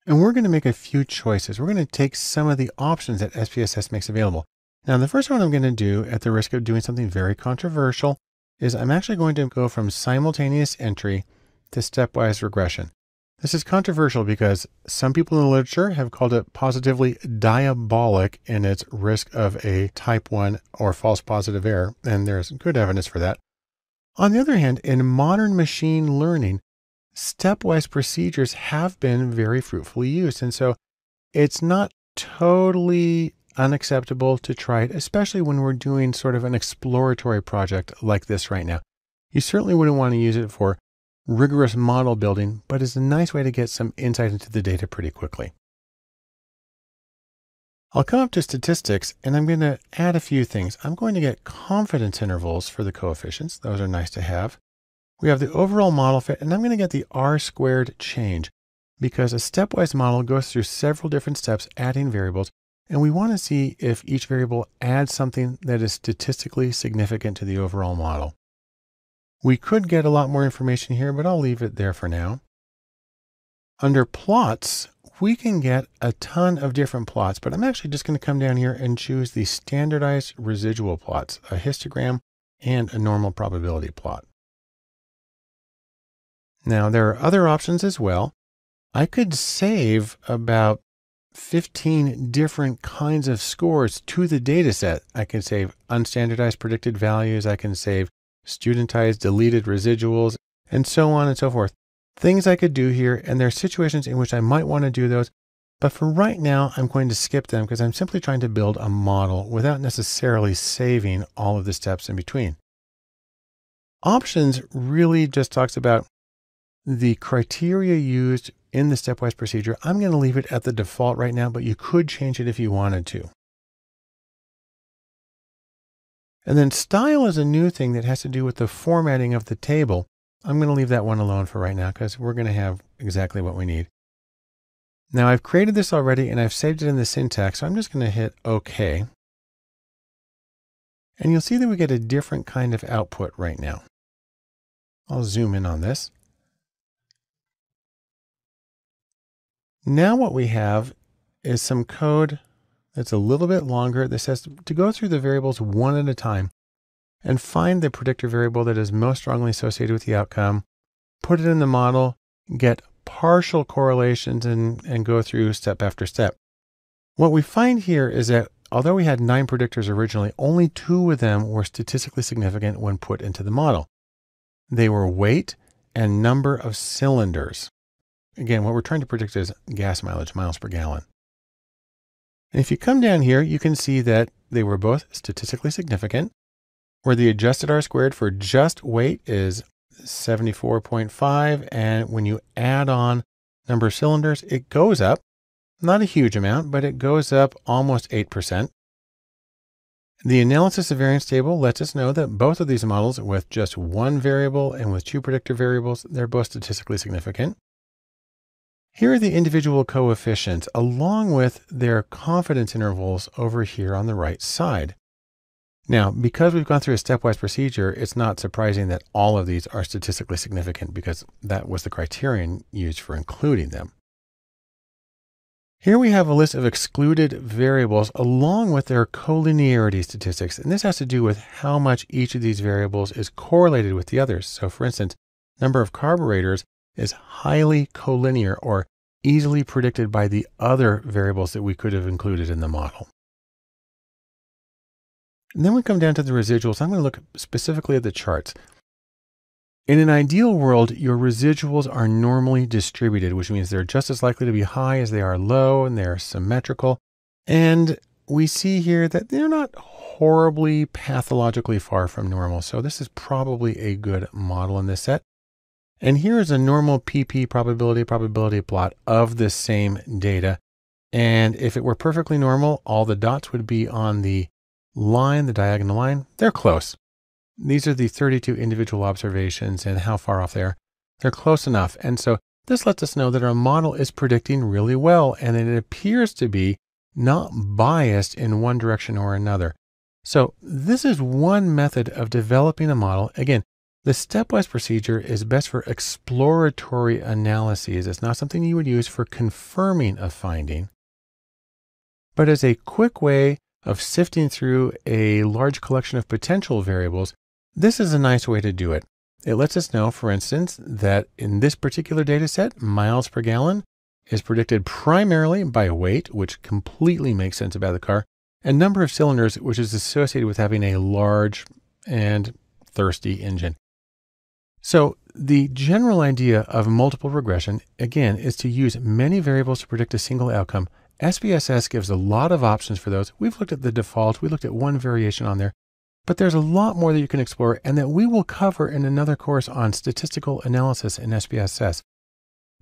And we're going to make a few choices. We're going to take some of the options that SPSS makes available. Now, the first one I'm going to do at the risk of doing something very controversial is I'm actually going to go from simultaneous entry to stepwise regression. This is controversial because some people in the literature have called it positively diabolic in its risk of a type 1 or false positive error, and there's good evidence for that. On the other hand, in modern machine learning, stepwise procedures have been very fruitfully used. And so it's not totally unacceptable to try it, especially when we're doing sort of an exploratory project like this right now. You certainly wouldn't want to use it for rigorous model building, but it's a nice way to get some insight into the data pretty quickly. I'll come up to statistics and I'm going to add a few things. I'm going to get confidence intervals for the coefficients. Those are nice to have. We have the overall model fit and I'm going to get the R squared change because a stepwise model goes through several different steps adding variables and we want to see if each variable adds something that is statistically significant to the overall model. We could get a lot more information here, but I'll leave it there for now. Under plots, we can get a ton of different plots, but I'm actually just going to come down here and choose the standardized residual plots, a histogram and a normal probability plot. Now there are other options as well. I could save about 15 different kinds of scores to the data set. I can save unstandardized predicted values. I can save studentized deleted residuals, and so on and so forth. Things I could do here, and there are situations in which I might want to do those, but for right now, I'm going to skip them because I'm simply trying to build a model without necessarily saving all of the steps in between. Options really just talks about the criteria used in the stepwise procedure. I'm going to leave it at the default right now, but you could change it if you wanted to. And then style is a new thing that has to do with the formatting of the table. I'm going to leave that one alone for right now because we're going to have exactly what we need. Now I've created this already and I've saved it in the syntax. So I'm just going to hit OK. And you'll see that we get a different kind of output right now. I'll zoom in on this. Now what we have is some code that's a little bit longer that says to go through the variables one at a time and find the predictor variable that is most strongly associated with the outcome, put it in the model, get partial correlations and, and go through step after step. What we find here is that although we had nine predictors originally, only two of them were statistically significant when put into the model. They were weight and number of cylinders. Again, what we're trying to predict is gas mileage, miles per gallon. And if you come down here, you can see that they were both statistically significant, where the adjusted R squared for just weight is 74.5. And when you add on number of cylinders, it goes up, not a huge amount, but it goes up almost 8%. The analysis of variance table lets us know that both of these models with just one variable and with two predictor variables, they're both statistically significant. Here are the individual coefficients along with their confidence intervals over here on the right side. Now, because we've gone through a stepwise procedure, it's not surprising that all of these are statistically significant because that was the criterion used for including them. Here we have a list of excluded variables along with their collinearity statistics. And this has to do with how much each of these variables is correlated with the others. So for instance, number of carburetors is highly collinear or easily predicted by the other variables that we could have included in the model. And then we come down to the residuals. I'm going to look specifically at the charts. In an ideal world, your residuals are normally distributed, which means they're just as likely to be high as they are low and they're symmetrical. And we see here that they're not horribly pathologically far from normal. So this is probably a good model in this set. And here is a normal PP probability probability plot of the same data. And if it were perfectly normal, all the dots would be on the line, the diagonal line. They're close. These are the 32 individual observations and how far off they are. They're close enough. And so this lets us know that our model is predicting really well and it appears to be not biased in one direction or another. So this is one method of developing a model. Again, the stepwise procedure is best for exploratory analyses. It's not something you would use for confirming a finding, but as a quick way of sifting through a large collection of potential variables, this is a nice way to do it. It lets us know, for instance, that in this particular data set, miles per gallon is predicted primarily by weight, which completely makes sense about the car, and number of cylinders, which is associated with having a large and thirsty engine. So the general idea of multiple regression, again, is to use many variables to predict a single outcome. SPSS gives a lot of options for those. We've looked at the default. We looked at one variation on there, but there's a lot more that you can explore and that we will cover in another course on statistical analysis in SPSS.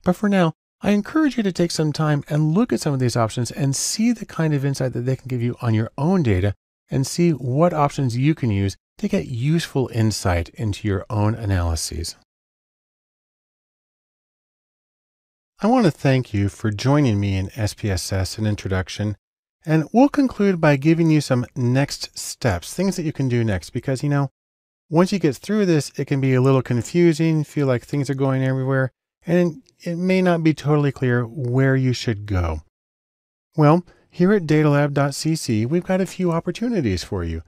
But for now, I encourage you to take some time and look at some of these options and see the kind of insight that they can give you on your own data and see what options you can use to get useful insight into your own analyses. I want to thank you for joining me in SPSS and Introduction, and we'll conclude by giving you some next steps, things that you can do next, because, you know, once you get through this, it can be a little confusing, feel like things are going everywhere, and it may not be totally clear where you should go. Well, here at datalab.cc, we've got a few opportunities for you.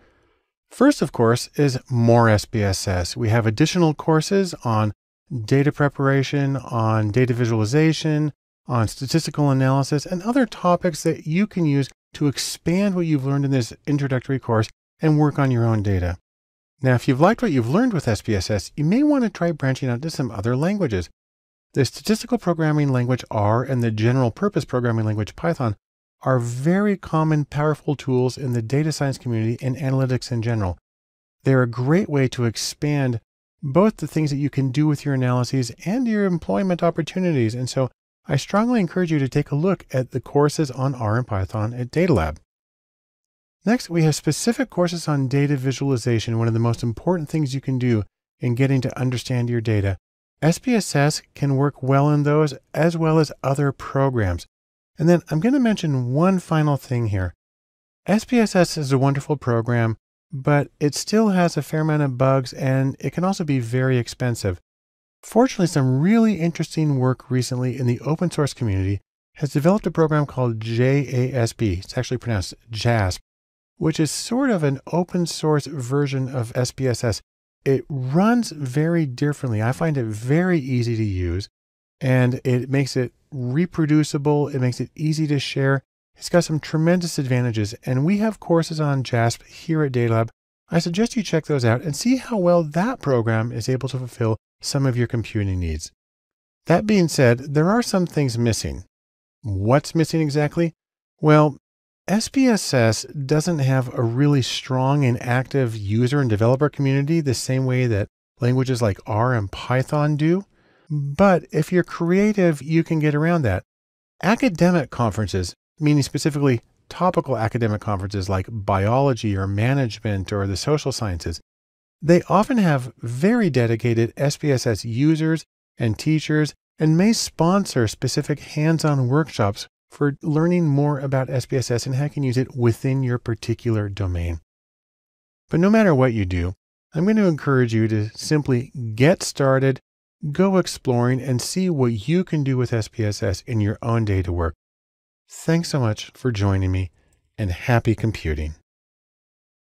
First, of course, is more SPSS. We have additional courses on data preparation, on data visualization, on statistical analysis, and other topics that you can use to expand what you've learned in this introductory course and work on your own data. Now, if you've liked what you've learned with SPSS, you may want to try branching out to some other languages. The statistical programming language R and the general purpose programming language Python are very common, powerful tools in the data science community and analytics in general. They're a great way to expand both the things that you can do with your analyses and your employment opportunities. And so I strongly encourage you to take a look at the courses on R and Python at DataLab. Next, we have specific courses on data visualization, one of the most important things you can do in getting to understand your data. SPSS can work well in those as well as other programs. And then I'm going to mention one final thing here. SPSS is a wonderful program, but it still has a fair amount of bugs and it can also be very expensive. Fortunately, some really interesting work recently in the open source community has developed a program called JASP. It's actually pronounced JASP, which is sort of an open source version of SPSS. It runs very differently. I find it very easy to use and it makes it reproducible. It makes it easy to share. It's got some tremendous advantages, and we have courses on JASP here at DataLab. I suggest you check those out and see how well that program is able to fulfill some of your computing needs. That being said, there are some things missing. What's missing exactly? Well, SPSS doesn't have a really strong and active user and developer community the same way that languages like R and Python do. But if you're creative, you can get around that. Academic conferences, meaning specifically topical academic conferences like biology or management or the social sciences, they often have very dedicated SPSS users and teachers and may sponsor specific hands-on workshops for learning more about SPSS and how you can use it within your particular domain. But no matter what you do, I'm going to encourage you to simply get started Go exploring and see what you can do with SPSS in your own data work. Thanks so much for joining me and happy computing.